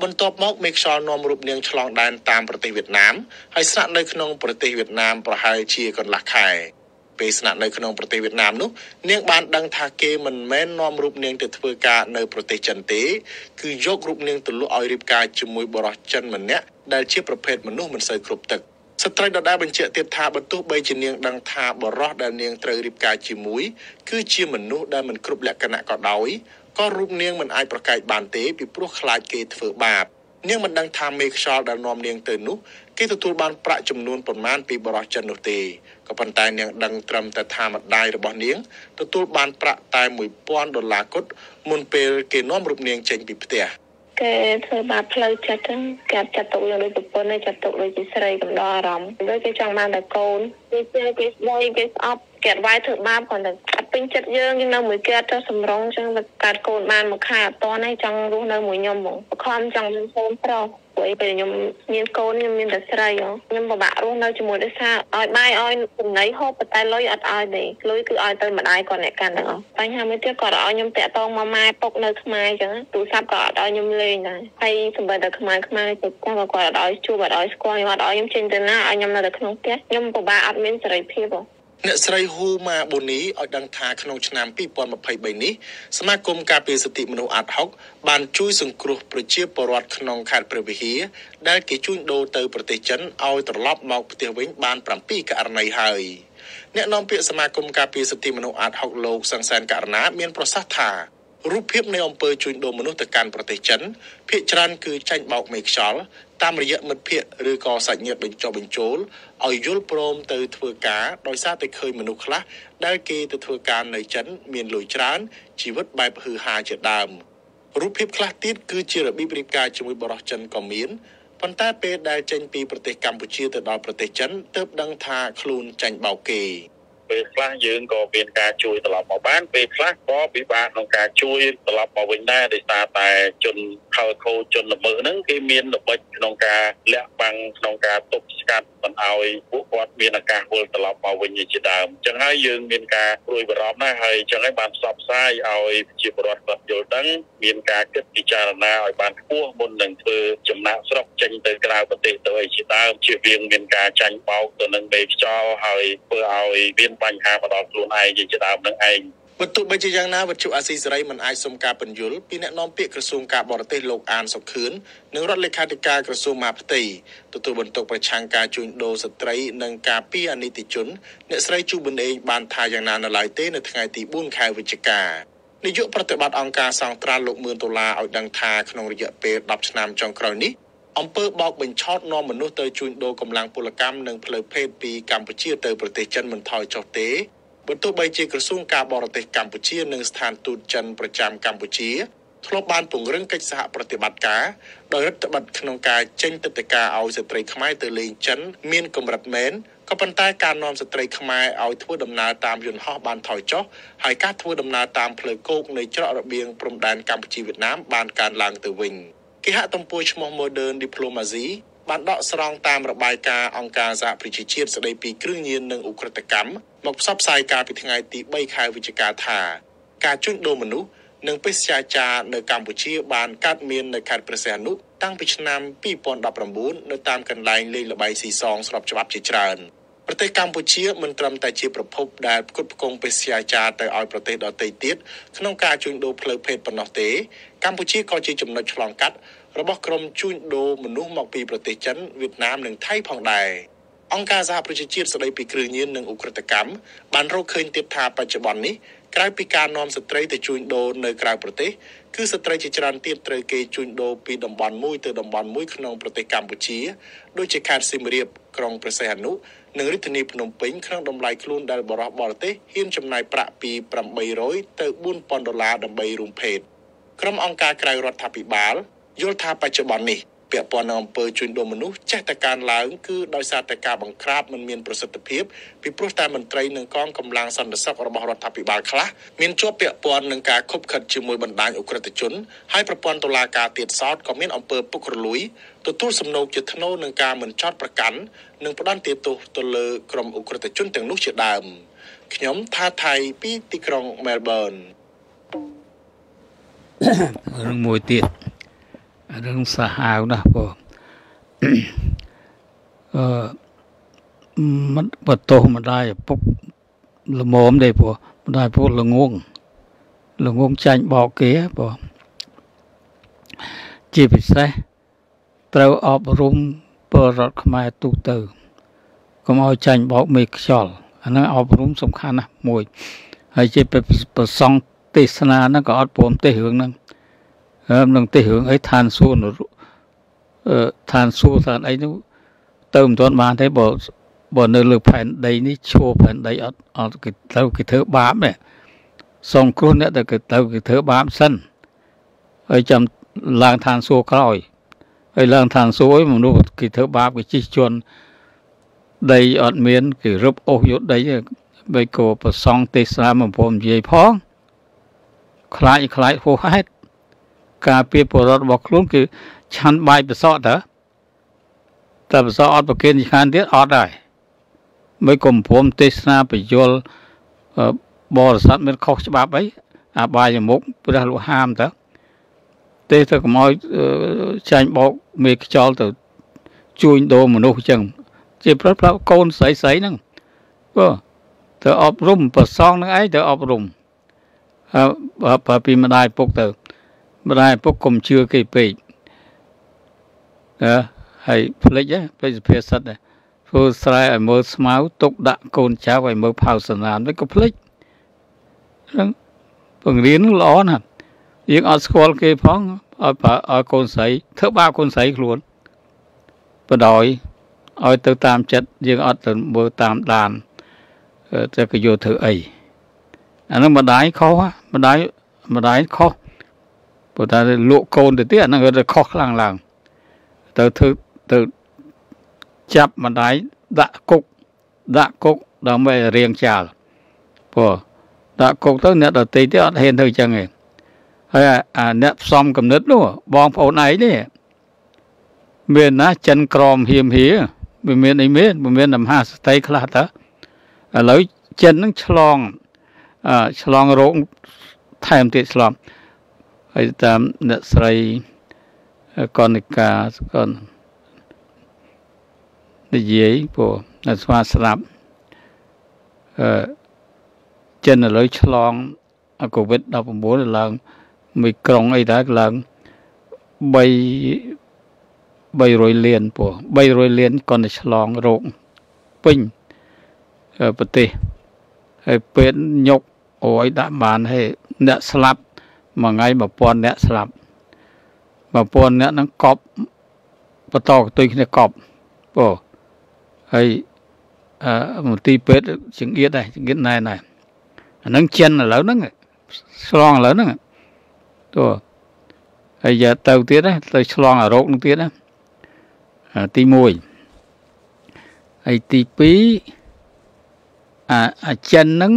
បន្ទាប់មកមេខ្យល់នាំរូបនាងឆ្លងដែនតាមប្រទេសវៀតណាមហើយស្នាក់នៅក្នុងប្រទេសវៀតណាមប្រហែលជាកន្លះខែ ពេលស្នាក់នៅក្នុងប្រទេសវៀតណាមនោះនាងបានដឹងថាគេមិនមែននាំរូបនាងទៅធ្វើការនៅប្រទេសចិនទេគឺយករូបនាងទៅលក់ឲ្យរៀបការជាមួយបរិសុទ្ធចិនម្នាក់ដែលជាប្រភេទមនុស្សមិនសូវគ្រប់ទឹកស្ត្រីដដែលបញ្ជាក់ទៀតថាបើទោះបីជានាងដឹងថាបរិសុទ្ធដែលនាងត្រូវរៀបការជាមួយគឺជាមនុស្សដែលមិនគ្រប់លក្ខណៈក៏ដោយក៏រូបនាងមិនអាចប្រកែកបានទេពីព្រោះខ្លាចគេធ្វើបាបនាងមិនដឹងថាមេខ្យល់ដែលនាំនាងទៅនោះគេទទួលបានប្រាក់ចំនួនប៉ុន្មានពីបរិសុទ្ធចិននោះទេ ក៏ប៉ុន្តែនាងដឹងត្រឹមតែថាម្ដាយរបស់នាងទទួលបានប្រាក់តែ1000ដុល្លារគត់មុនពេលគេនាំរូបនាងចេញពីផ្ទះ
គេធ្វើបាបផ្លូវចិត្តហ្នឹងគេចាត់ទុកយ៉ាងដូចប្រពន្ធចាត់ទុកដូចជាស្រីកំដរអារម្មណ៍ដូចគេចង់បានតែកូនគេជឿគេស្ដីគេស្អប់គេវាយធ្វើបាបគាត់តែអត់ពេញចិត្តយើងយើងនៅមួយគេអត់ទៅសម្រងចឹងទៅកាត់កូនបានមួយខែអត់តនេះចង់រស់នៅមួយខ្ញុំហ្មងបខំចង់មានកូនប្រុស ព្រោះពេលខ្ញុំមានកូនខ្ញុំមានតែស្រីខ្ញុំពិបាករស់នៅជាមួយដោយសារឲ្យបាយឲ្យចំណីហូបតែលុយអត់ឲ្យទេលុយគឺឲ្យទៅម្ដាយគាត់អ្នកកាន់ទាំងអស់បញ្ហាមួយទៀតគាត់ឲ្យខ្ញុំតាក់តងមកម៉ែពុកនៅខ្មែរចឹងទូរស័ព្ទក៏អត់ឲ្យខ្ញុំលេងដែរហើយសំបីតែខ្មែរខ្មែរទៅគាត់ក៏គាត់អត់ឲ្យជួបអត់ឲ្យស្គាល់ខ្ញុំអត់ឲ្យខ្ញុំចេញទៅណាឲ្យខ្ញុំនៅតែក្នុងផ្ទះខ្ញុំពិបាកអត់មានសេរីភាពហ៎
អ្នកស្រីហ៊ូម៉ាបូនីឲ្យដឹងថាក្នុងឆ្នាំ2023នេះសមាគមការពារសិទ្ធិមនុស្សអាត់ហុកបានជួយសង្គ្រោះប្រជាពលរដ្ឋក្នុងខេត្តព្រះវិហារដែលគេជួញដូរទៅប្រទេសចិនឲ្យត្រឡប់មកផ្ទះវិញបាន7ករណីហើយអ្នកនាំពាក្យសមាគមការពារសិទ្ធិមនុស្សអាត់ហុកលោកសង្សានករណាមានប្រសាសន៍ថា រូបភាពនៃអំពើជួញដូរមនុស្សទៅកាន់ប្រទេសចិនភាគច្រើនគឺចាញ់បោកមេខ្យល់តាមរយៈមិត្តភ័ក្តិឬក៏សាច់ញាតិបញ្ចុះបញ្ចូលឲ្យយល់ព្រមទៅធ្វើការដោយសារតែឃើញមនុស្សខ្លះដែលគេទៅធ្វើការនៅចិន មានលុយច្រើនជីវិតបែបហឺហាជាដើមរូបភាពខ្លះទៀតគឺជារបៀបរៀបការជាមួយបរិសុទ្ធចិនក៏មានប៉ុន្តែពេលដែលចេញពីប្រទេសកម្ពុជាទៅដល់ប្រទេសចិនទើបដឹងថាខ្លួនចាញ់បោកគេ
ពេលខ្លះយើងក៏មានការជួយត្រឡប់មកបានពេលខ្លះក៏ពិបាកក្នុងការជួយត្រឡប់មកវិញដែរដោយសារតែជនខលខូជនល្មើសហ្នឹងគេមានល្បិចក្នុងការលាក់បាំងក្នុងការទប់ស្កាត់មិនឲ្យពួកគាត់មានឱកាសវិលត្រឡប់មកវិញជាដើមអញ្ចឹងហើយយើងមានការព្រួយបារម្ភណាស់ហើយអញ្ចឹងហើយបានផ្សព្វផ្សាយឲ្យជាពលរដ្ឋគាត់យល់ដឹងមានការគិតពិចារណាឲ្យបានខ្ពស់មុននឹងធ្វើចំណាក់ស្រុកចេញទៅក្រៅប្រទេសទៅអីជាដើមជៀសវាងមានការចាញ់បោកទៅនឹងមេខ្យល់ហើយធ្វើឲ្យមានបញ្ហាមកដល់ខ្លួនឯងជាដើមនឹងឯង
បើទោះបីជាយ៉ាងណាវត្ថុអាស៊ីសេរីមិនអាចសុំការបញ្យល់ពីអ្នកនាំពាក្យក្រសួងការបរទេសលោកអានសុខឿននិងរដ្ឋលេខាធិការក្រសួងមហាផ្ទៃទទួលបន្ទុកប្រឆាំងការជួញដូរស្ត្រីនិងការពីអនិច្ចជនអ្នកស្រីជូប៊ុនអេងបានថាយ៉ាងណានៅឡើយទេនៅថ្ងៃទី4ខែវិច្ឆិកានាយកប្រតិបត្តិអង្គការសង្ត្រាល់លោកមឿនដុល្លារឲ្យដឹងថាក្នុងរយៈពេល10ឆ្នាំចុងក្រោយនេះ អំពើបោកបញ្ឆោតនាំមនុស្សទៅជួញដូរកម្លាំងពលកម្មនិងផ្លូវភេទពីកម្ពុជាទៅប្រទេសចិនមិនថយចុះទេបើទោះបីជាក្រសួងការបរទេសកម្ពុជានិងស្ថានទូតចិនប្រចាំកម្ពុជាធ្លាប់បានពង្រឹងកិច្ចសហប្រតិបត្តិការដោយរដ្ឋបတ်ក្នុងការចេញទឹកដីការឲ្យស្ត្រីខ្មែរទៅលេងចិន មានកម្រិតមែនក៏ប៉ុន្តែការនាំស្ត្រីខ្មែរឲ្យធ្វើដំណើរតាមយន្តហោះបានថយចុះហើយការធ្វើដំណើរតាមផ្លូវគោកនៃច្រករបៀងព្រំដែនកម្ពុជាវៀតណាមបានកើនឡើងទៅវិញ គេហទំព័រឈ្មោះ Modern Diplomacy បានដកស្រង់តាមរបាយការណ៍អង្គការសហប្រជាជាតិស្តីពីគ្រឿងញៀននិងឧក្រិដ្ឋកម្មមកផ្សព្វផ្សាយកាលពីថ្ងៃទី3ខែវិច្ឆិកាថាការជួញដូរមនុស្សនិងបេសកចារនៅកម្ពុជាបានកើតមាននៅខេត្តព្រះសីហនុតាំងពីឆ្នាំ2019នៅតាមកន្លែងលេងល្បែងស៊ីសងស្របច្បាប់ជាច្រើនប្រទេសកម្ពុជាមិនត្រឹមតែជាប្រភពដែលផ្គត់ផ្គង់បេសកចារទៅឲ្យប្រទេសដទៃទៀតក្នុងការជួញដូរផ្លូវភេទប៉ុណ្ណោះទេកម្ពុជាក៏ជាចំណុចឆ្លងកាត់ របស់ក្រុមជួញដូរមនុស្សមកពីប្រទេសចិនវៀតណាមនិងថៃផងដែរអង្គការសហប្រជាជាតិស្តីពីគ្រឿងញៀននិងឧក្រិដ្ឋកម្មបានរកឃើញទៀតថាបច្ចុប្បន្ននេះក្រៅពីការនាំស្ត្រីទៅជួញដូរនៅក្រៅប្រទេសគឺស្ត្រីជាច្រើនទៀតត្រូវគេជួញដូរពីតំបន់មួយទៅតំបន់មួយក្នុងប្រទេសកម្ពុជាដូចជាខេត្តសៀមរាបក្រុងព្រះសីហនុនិងរាជធានីភ្នំពេញក្នុងតម្លៃខ្លួនដែលបរិះបរទេសហ៊ានចំណាយប្រាក់ពី800ទៅ4000ដុល្លារដើម្បីរួមភេទក្រុមអង្គការក្រៅរដ្ឋាភិបាល យល់ថាបច្ចុប្បន្ននេះពាក់ព័ន្ធនឹងអំពើជួញដូរមនុស្សចេះតែកើនឡើងគឺដោយសារតែការបង្ក្រាបមិនមានប្រសិទ្ធភាពពីព្រោះតែមន្ត្រីនិងកងកម្លាំងសន្តិសុខរបស់រដ្ឋាភិបាលខ្លះមានជាប់ពាក់ព័ន្ធនឹងការខុបខិតជាមួយបណ្ដាញអ ுக ្រិតជនហើយប្រព័ន្ធតុលាការទៀតសោតក៏មានអំពើពុករលួយទទួលសំណូកជាធ្នូនឹងការមិនចោតប្រកាន់និងផ្ដន្ទាទោសទៅលើក្រុមអ ுக ្រិតជនទាំងនោះជាដើមខ្ញុំថាថៃពីទីក្រុងមែលប៊ន
រឿងមួយទៀត រឿងសាហាវណាស់បងអឺមិនបតោម្ដាយឪពុកល្មមទេបងម្ដាយឪពុកល្ងងល្ងងចាញ់បោកគេបងជាពិសេសត្រូវអប់រំពលរដ្ឋខ្មែរទូទៅកុំឲ្យចាញ់បោកមេខ្យល់អាហ្នឹងអប់រំសំខាន់ណាស់មួយ ហើយជាប្រសង់ទេសនាហ្នឹងក៏អត់ព្រមទេរឿងហ្នឹង នឹងទេរឿងអីឋានសួគ៌ឋានសួគ៌ឋានអីនោះទៅមិនទាន់បានទេបើបើនៅលើផែនដីនេះឈួរផែនដីអត់អត់គេទៅគេធ្វើបាបទេសងគ្រោះអ្នកទៅគេទៅគេធ្វើបាបសិនហើយចាំឡើងឋានសួគ៌ក្រោយហើយឡើងឋានសួគ៌មនុស្សគេធ្វើបាបគេជិះជន់ដីអត់មានគេរឹបអូសយកដីបីក៏ប្រសងទេសនាមិនព្រមនិយាយផងខ្លាចខ្លាចហួសហេតុ ការពារពលរដ្ឋរបស់ខ្លួនគឺឆាន់បាយប្រសក់តើតែប្រសក់អត់ប្រគេនឆានទៀតអត់ដែរមិនគុំព្រមទេសនាបយលបរិស័ទមានខុសច្បាប់អីអាបាយមុខព្រះលោកហាមតើទេទៅកុំឲ្យចាញ់បោកមេខ្យល់ទៅជួញដូរមនុស្សអញ្ចឹងជាប្រាប់ប្រាប់កូនស្រីស្រីហ្នឹងបើទៅអប់រំប្រសងនឹងឯងទៅអប់រំអើពីម្ដាយពុកទៅ ម្ដាយពុកកុំជឿគេពេកអឺហើយផ្លិចផ្លិចសុភាសិតដែរធ្វើស្រែឲ្យមើលស្មៅទុកដាក់កូនចៅឲ្យមើលផៅសណាមនេះក៏ផ្លិចហ្នឹងបង្រៀនល្អណាស់យើងអត់ស្គាល់គេផងឲ្យឲ្យកូនស្រីធ្វើបាបកូនស្រីខ្លួនបដ ாய் ឲ្យទៅតាមចិត្តយើងអត់ទៅមើលតាមដានតែក៏យកធ្វើអីអានោះម្ដាយខុសម្ដាយម្ដាយខុស ព្រោះតែលក់កូនទៅទៀតអាហ្នឹងវាខុសខ្លាំងឡើងទៅធ្វើទៅចាប់ម្ដាយដាក់គុកដាក់គុកដើម្បីរៀងចាលព្រោះដាក់គុកទៅអ្នកដតីទៀតអត់ហ៊ានទៅចឹងទេហើយអាអ្នកផ្សំកំណត់នោះបងប្អូនឯងនេះមានណាចិនក្រមហៀមហៀវាមានអីមានវាមានមហាសតិខ្លះតើឥឡូវចិននឹងឆ្លងអឺឆ្លងរោគថែមទៀតឆ្លង ហើយតាមអ្នកស្រីកនិកាកននិយាយព្រោះអ្នកស្វាស្លាប់អឺចិនឥឡូវឆ្លងកូវីដ19ឡើងមួយក្រុងអីដែរឡើង3 300លានពោះ300លានគាត់ទៅឆ្លងរោគពេញប្រទេសហើយពេទ្យញុកអូយដាក់បានហើយអ្នកស្លាប់ មួយថ្ងៃ1000អ្នកស្លាប់1000អ្នកហ្នឹងកប់បន្តកតុយគ្នាកប់ពោះហើយអឺមន្ទីរពេទ្យចង្អៀតដែរចង្អៀតណែណែអាហ្នឹងចិនឥឡូវហ្នឹងឆ្លងឥឡូវហ្នឹងទោះហើយយកទៅទៀតទៅឆ្លងអារោគនឹងទៀតណាទី1ហើយទី2អាអាចិនហ្នឹង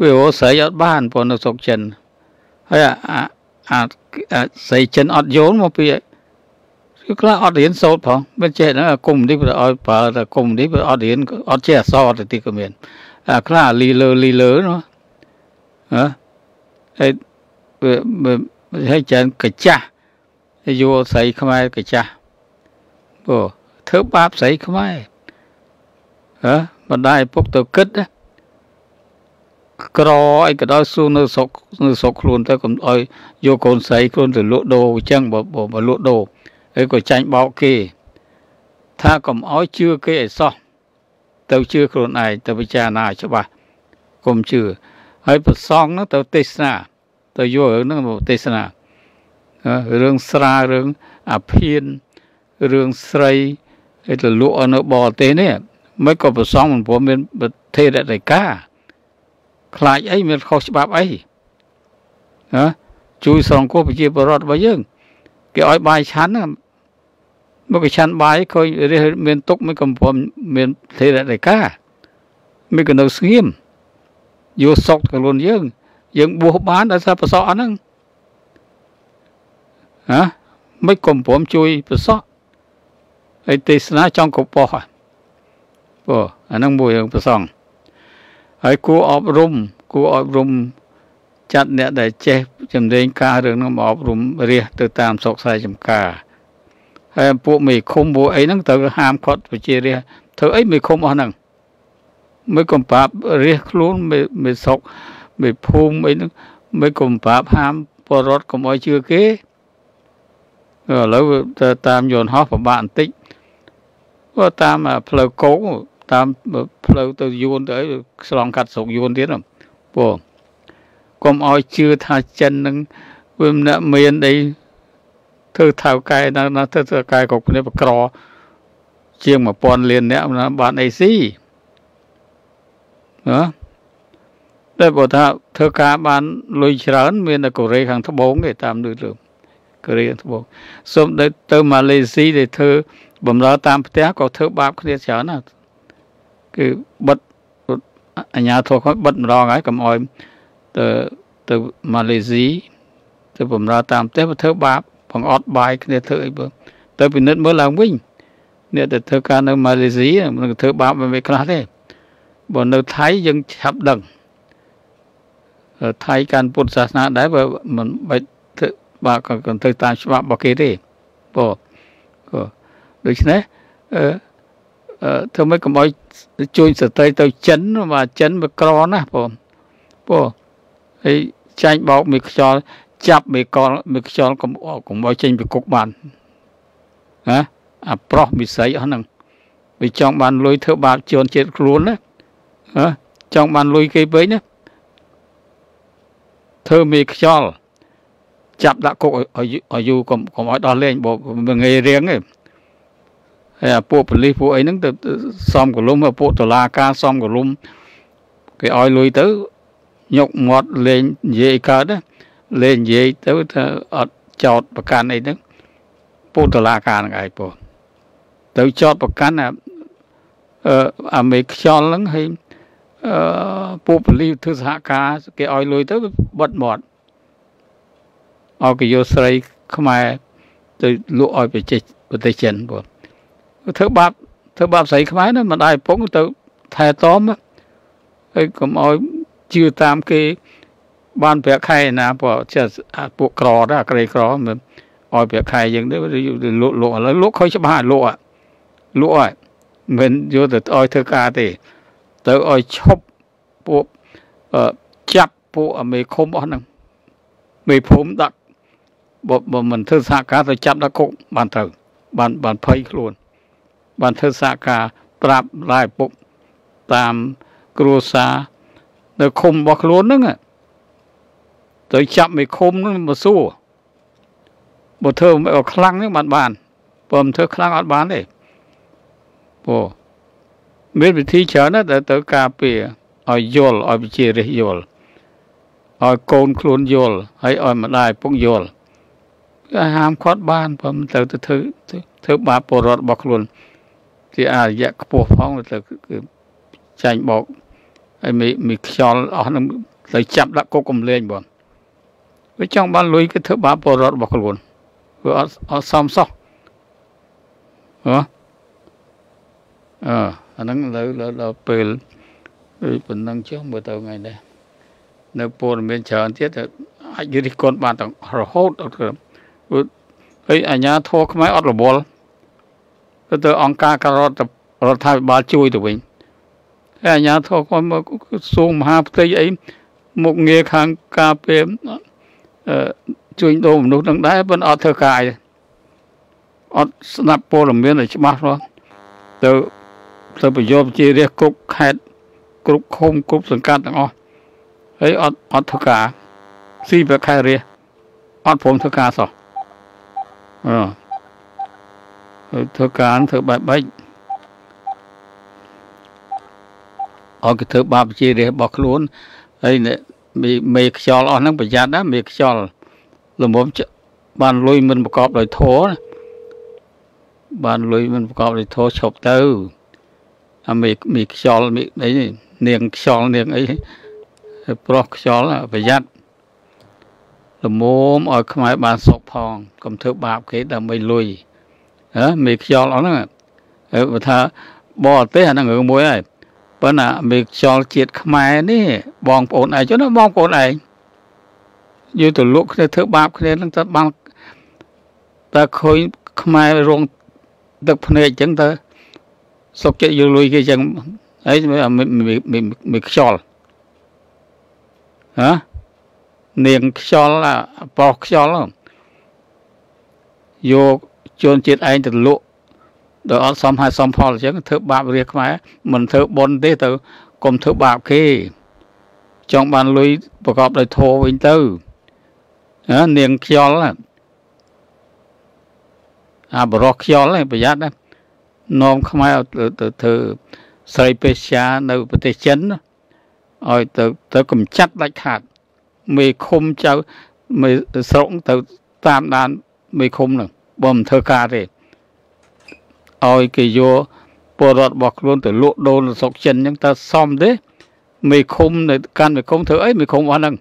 វាអូស្រីអត់បានប៉ុន្តែស្រុកចិន ហើយអាអាអាស្រីចិនអត់យល់មកពីគឺខ្លះអត់រៀនសូត្រផងមិនចេះហ្នឹងគុំនេះវាឲ្យប្រើតែគុំនេះវាអត់រៀនអត់ចេះអក្សរទៅទីក៏មានអាខ្លះលីលើលីលើនោះហ៎ហើយវាឲ្យចិនកចាស់យល់ស្រីខ្មែរកចាស់អូធ្វើបាបស្រីខ្មែរហ៎បណ្ដាឪពុកទៅគិតណា ក្រអីក៏ដោយស៊ូនៅស្រុកនៅស្រុកខ្លួនទៅកុំឲ្យយកកូនស្រីខ្លួនទៅលក់ដូរអញ្ចឹងបើបើលក់ដូរហើយក៏ចាញ់បោកគេ ថាកុំឲ្យជឿគេឲ្យសោះទៅជឿខ្លួនឯងទៅពិចារណាច្បាស់កុំជឿហើយប្រសងនោះទៅទេសនាទៅយករឿងហ្នឹងមកទេសនារឿងស្រារឿងអាភៀនរឿងស្រីឯទៅលក់នៅបរទេសនេះមិនក៏ប្រសងមិនព្រមមានប្រធានដីកា ខ្លាចអីមានខុសច្បាប់អីណាជួយសងគោះប្រជាពលរដ្ឋរបស់យើង គេឲ្យបាយឆាន់ហ្នឹងមកគេឆាន់បាយឃើញរះមានទុកមិនកំពុំមានធេរដីកាមិនក៏នៅស្ងៀមយកសុកខ្លួនយើង យើងបួសបានដោយសារប្រសក់អស់ហ្នឹងហ៎មិនកំពុំជួយប្រសក់ហើយទេសនាចង់កបោះព្រោះអាហ្នឹងមួយរឿងប្រសង ហើយគួរអប់រំគួរអប់រំចាត់អ្នកដែលចេះចម្រៀងការរឿងហ្នឹងមកអប់រំរះទៅតាមសុកខ្សែចំការហើយពួកមេឃុំពួកអីហ្នឹងត្រូវហាមគាត់វិជារះធ្វើអីមេឃុំអស់ហ្នឹងមិនកំបាប់រះខ្លួនមេមេសុកមេភូមិអីហ្នឹងមិនកំបាប់ហាមបរតកុំឲ្យជឿគេឥឡូវតាមយន្តហោះពិបាកបន្តិចក៏តាមផ្លូវគោក តាមផ្លូវទៅយួនទៅអីឆ្លងកាត់ស្រុកយួនទៀតព្រោះកុំឲ្យជឿថាចិននឹងវាមិនមានអីធ្វើថៅកែណាធ្វើថៅកែគ្រប់គ្នាបក្រជាង1000លានអ្នកបានអីស៊ីណាតែបើថាធ្វើការបានលុយច្រើន មានតែកូរ៉េខាងត្បូងទេតាមលើលើកូរ៉េខាងត្បូងសូមទៅម៉ាឡេស៊ីដែលធ្វើបំរើតាមផ្ទះក៏ធ្វើបាបគ្នាច្រើនណាស់ គឺបិទអញ្ញាធរគាត់បិទម្ដងហើយកុំអោយទៅទៅម៉ាឡេស៊ីទៅបំរើតាមផ្ទះទៅធ្វើបាបបង្អត់បាយគ្នាធ្វើអីបើទៅពិនិត្យមើលឡើងវិញអ្នកដែលធ្វើការនៅម៉ាឡេស៊ីមិនធ្វើបាបមិនខ្លះទេបើនៅថៃយើងឆាប់ដឹងថៃកាន់ពុទ្ធសាសនាដែរបើមិនបាច់ធ្វើបាបក៏ទៅតាមច្បាប់របស់គេទេបើក៏ដូច្នេះអឺធ្វើម៉េចកុំឲ្យ ជួយស្ត្រីទៅចិនបាទចិនវាក្រណាស់បងបងហើយចាញ់បោកមួយខ្យល់ចាប់មួយកលមួយខ្យល់កុំកុំឲ្យចេញពីគុកបានណាអាប្រុសវិស័យអស់ហ្នឹងវាចង់បានលុយធ្វើបាបជន់ជាតិខ្លួនណាហ៎ចង់បានលុយគេពេកណាធ្វើមេខ្យល់ចាប់ដាក់គុកឲ្យយូរកុំកុំឲ្យដោះលែងបើងាយរៀងទេ ហើយអាពួកប៉ូលីសពួកអីហ្នឹងទៅសំកលុំពួកតឡាការសំកលុំគេឲ្យលុយទៅញុកមាត់លេងនិយាយកើតណាលេងនិយាយទៅថាអត់ចោតប្រកាន់អីហ្នឹងពួកតឡាការហ្នឹងឯងពួកទៅចោតប្រកាន់អាអឺអាមេខ្យល់ហ្នឹងហើយអឺពួកពលីធ្វើសហការគេឲ្យលុយទៅបិទមាត់ឲ្យគេយកស្រីខ្មែរទៅលក់ឲ្យប្រទេសប្រទេសចិនបង ធ្វើបាបធ្វើបាបស្រីខ្មែរណាមិនដែរពងទៅថែទាំហើយកុំឲ្យជឿតាមគេ បានប្រាក់ខែណាព្រោះចេះពួកក្រដែរក្រីក្រមិនឲ្យប្រាក់ខែយើងទៅលក់លក់ឥឡូវលក់ខុសច្បាស់លក់លក់ហើយមិនយកទៅឲ្យធ្វើការទេ ទៅឲ្យឈប់ពួកចាប់ពួកអមេឃុំអស់ហ្នឹងមេភូមិដាក់បើមិនធ្វើសហការទៅចាប់ដាក់គុកបានត្រូវបានបានភ័យខ្លួន បានធ្វើសហការប្រាប់ឡាយពុកតាមគ្រួសារនៅឃុំរបស់ខ្លួនហ្នឹងទៅចាប់មេឃុំហ្នឹងមកសួរបើធ្វើឲ្យខ្លាំងហ្នឹងបានបានបើមិនធ្វើខ្លាំងអត់បានទេពោមានវិធីច្រើនណាស់ដែលទៅការពារឲ្យយល់ឲ្យវិជារិះយល់ឲ្យកូនខ្លួនយល់ហើយឲ្យម្ដាយពុកយល់ក៏ហាមគាត់បានព្រមទៅទៅធ្វើធ្វើបាបពលរដ្ឋរបស់ខ្លួន ជាអរិយៈខ្ពស់ផងទៅគឺចាញ់បោកហើយមីមីខ្យល់អស់នឹងទៅចាប់ដាក់គុកកំលែងបងវាចង់បានលុយគឺធ្វើបាបពលរដ្ឋរបស់ខ្លួនវាអត់អត់សមសោះហ៎អឺអាហ្នឹងលើដល់ពេលដូចប៉ុណ្ណឹងចុះមើលទៅថ្ងៃនេះនៅព័ត៌មានច្រើនទៀតអាចរិះគន់បានទាំងរហូតដល់ហើយអាញាធរខ្មែរអត់រវល់ ទៅទៅអង្គការការរដ្ឋរដ្ឋាភិបាលជួយទៅវិញហើយអាញាធរគាត់មកសួងមហាផ្ទៃអីមុខងារខាងការពេលជួយដូរមនុស្សនឹងដែរប៉ុន្តែអត់ធ្វើការអត់ស្ដាប់ព័ត៌មានឲ្យច្បាស់លាស់ទៅទៅប្រយោជន៍ជារាជគ្រប់ខេត្តគ្រប់ឃុំគ្រប់សង្កាត់ទាំងអស់ហើយអត់អត់ធ្វើការស៊ីប្រខែរាជអត់ព្រមធ្វើការសោះអឺ ធ្វើការធ្វើបែបបែកអត់គេធ្វើបាបជារាជរបស់ខ្លួនហើយមេមេខ្យល់អស់ហ្នឹងប្រយ័ត្នណាមេខ្យល់លំមបានលុយមិនប្រកបដោយធម៌បានលុយមិនប្រកបដោយធម៌ឈប់ទៅអាមេមេខ្យល់មេអីនាងខ្យល់នាងអីប្រុសខ្យល់ប្រយ័ត្នលមមឲ្យខ្មែរបានសុខផងកុំធ្វើបាបគេដើម្បីលុយហ៎ មេខ្យល់អស់ហ្នឹងបើថាបរទេសអាហ្នឹងរឿងមួយហើយប៉ុន្តែមេខ្យល់ជាតិខ្មែរនេះបងប្អូនឯងចុះណាបងប្អូនឯងយកទៅលក់គ្នាធ្វើបាបគ្នានឹងទៅបានតែឃើញខ្មែររងទឹកភ្នែកអញ្ចឹងទៅសុកចិត្តយកលុយគេអញ្ចឹងហើយមានខ្យល់ហ៎នាងខ្យល់ប្រុសខ្យល់យក ជនជាតិឯងទៅលក់ដោយអត់សមហេតុសមផលអញ្ចឹងធ្វើបាបរាជខ្មែរមិនធ្វើបុណ្យទេទៅកុំធ្វើបាបគេ ចង់បានលុយប្រកបដោយធម៌វិញទៅណានាងខ្យល់អាបរោះខ្យល់ប្រយ័ត្នណានាំខ្មែរទៅធ្វើស្រីពេស្យានៅប្រទេសចិនឲ្យទៅទៅកំចាត់ដាច់ខាតមេឃុំចៅមេស្រុកទៅតាមដានមេឃុំនឹង បើមិនធ្វើការទេឲ្យគេយកពលរដ្ឋរបស់ខ្លួនទៅលក់ដូរនៅស្រុកចិនអញ្ចឹងតើសមទេមេឃុំនៅកាន់មេឃុំធ្វើអីមេឃុំអស់ហ្នឹង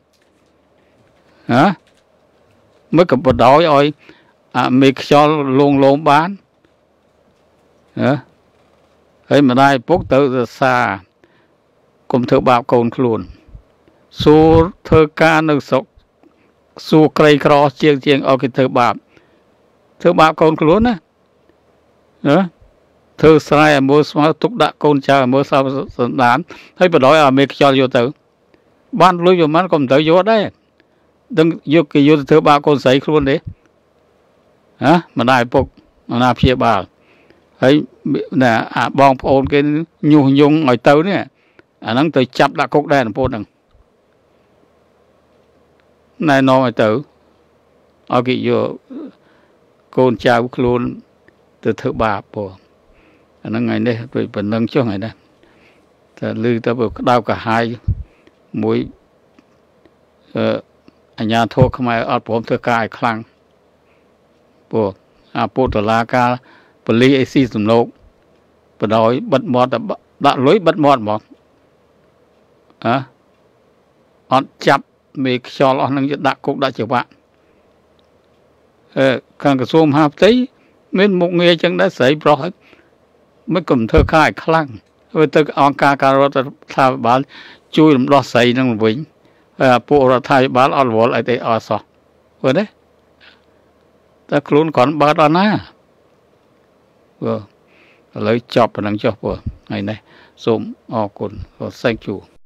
ហ៎មើលក៏បដោយឲ្យអាមេខ្យល់លងលងបានហ៎ហើយម្ដាយពុកទៅសរសាកុំធ្វើបាបកូនខ្លួនសួរធ្វើការនៅស្រុកសួរក្រីក្រជាងជាងឲ្យគេធ្វើបាប ធ្វើបាបកូនខ្លួនណាណាធ្វើស្រែឲ្យមើលស្មៅទុកដាក់កូនចៅឲ្យមើលសោសន្តានហើយបដ ாய் ឲ្យមេខ្យល់យកទៅ បានលុយប្រហែលក៏មិនទៅយកដែរដឹងយកគេយកទៅធ្វើបាបកូនស្រីខ្លួនទេហ៎ម្ដាយពុកអាណាព្យាបាលហើយណាអាបងប្អូនគេញុះញង់ឲ្យទៅនេះអាហ្នឹងទៅចាប់ដាក់គុកដែរពូហ្នឹងណែនាំឲ្យទៅឲ្យគេយក កូនចៅខ្លួនទៅធ្វើបាបពអាហ្នឹងថ្ងៃនេះដូចប៉ុណ្ណឹងចុះថ្ងៃនេះតែឮទៅក្តៅកាហាយមួយអឺអញ្ញាធរខ្មែរអត់ព្រមធ្វើការឲ្យខ្លាំងព្រោះអាពុទ្ធលាការបលីអេស៊ីសំឡោកបដោយបិទមាត់ដាក់លុយបិទមាត់ហ្មងអើអត់ចាប់មេខ្យល់អស់នឹងយកដាក់គុកដាក់ច្បាប់អឺ ខាងក្រសួងមហាផ្ទៃមានមុខងារចឹងដែរស្រីប្រុសមិនគុំធ្វើការឲ្យខ្លាំងធ្វើទៅអង្គការការរដ្ឋាភិបាលជួយរំដោះស្រីនឹងវិញពួករដ្ឋាភិបាលអត់រវល់អីទេអត់សោះព្រោះទេតែខ្លួនគ្រាន់បើដល់ណាបើឥឡូវចប់ប៉ុណ្ណឹងចុះព្រោះថ្ងៃនេះសូមអរគុណ thank you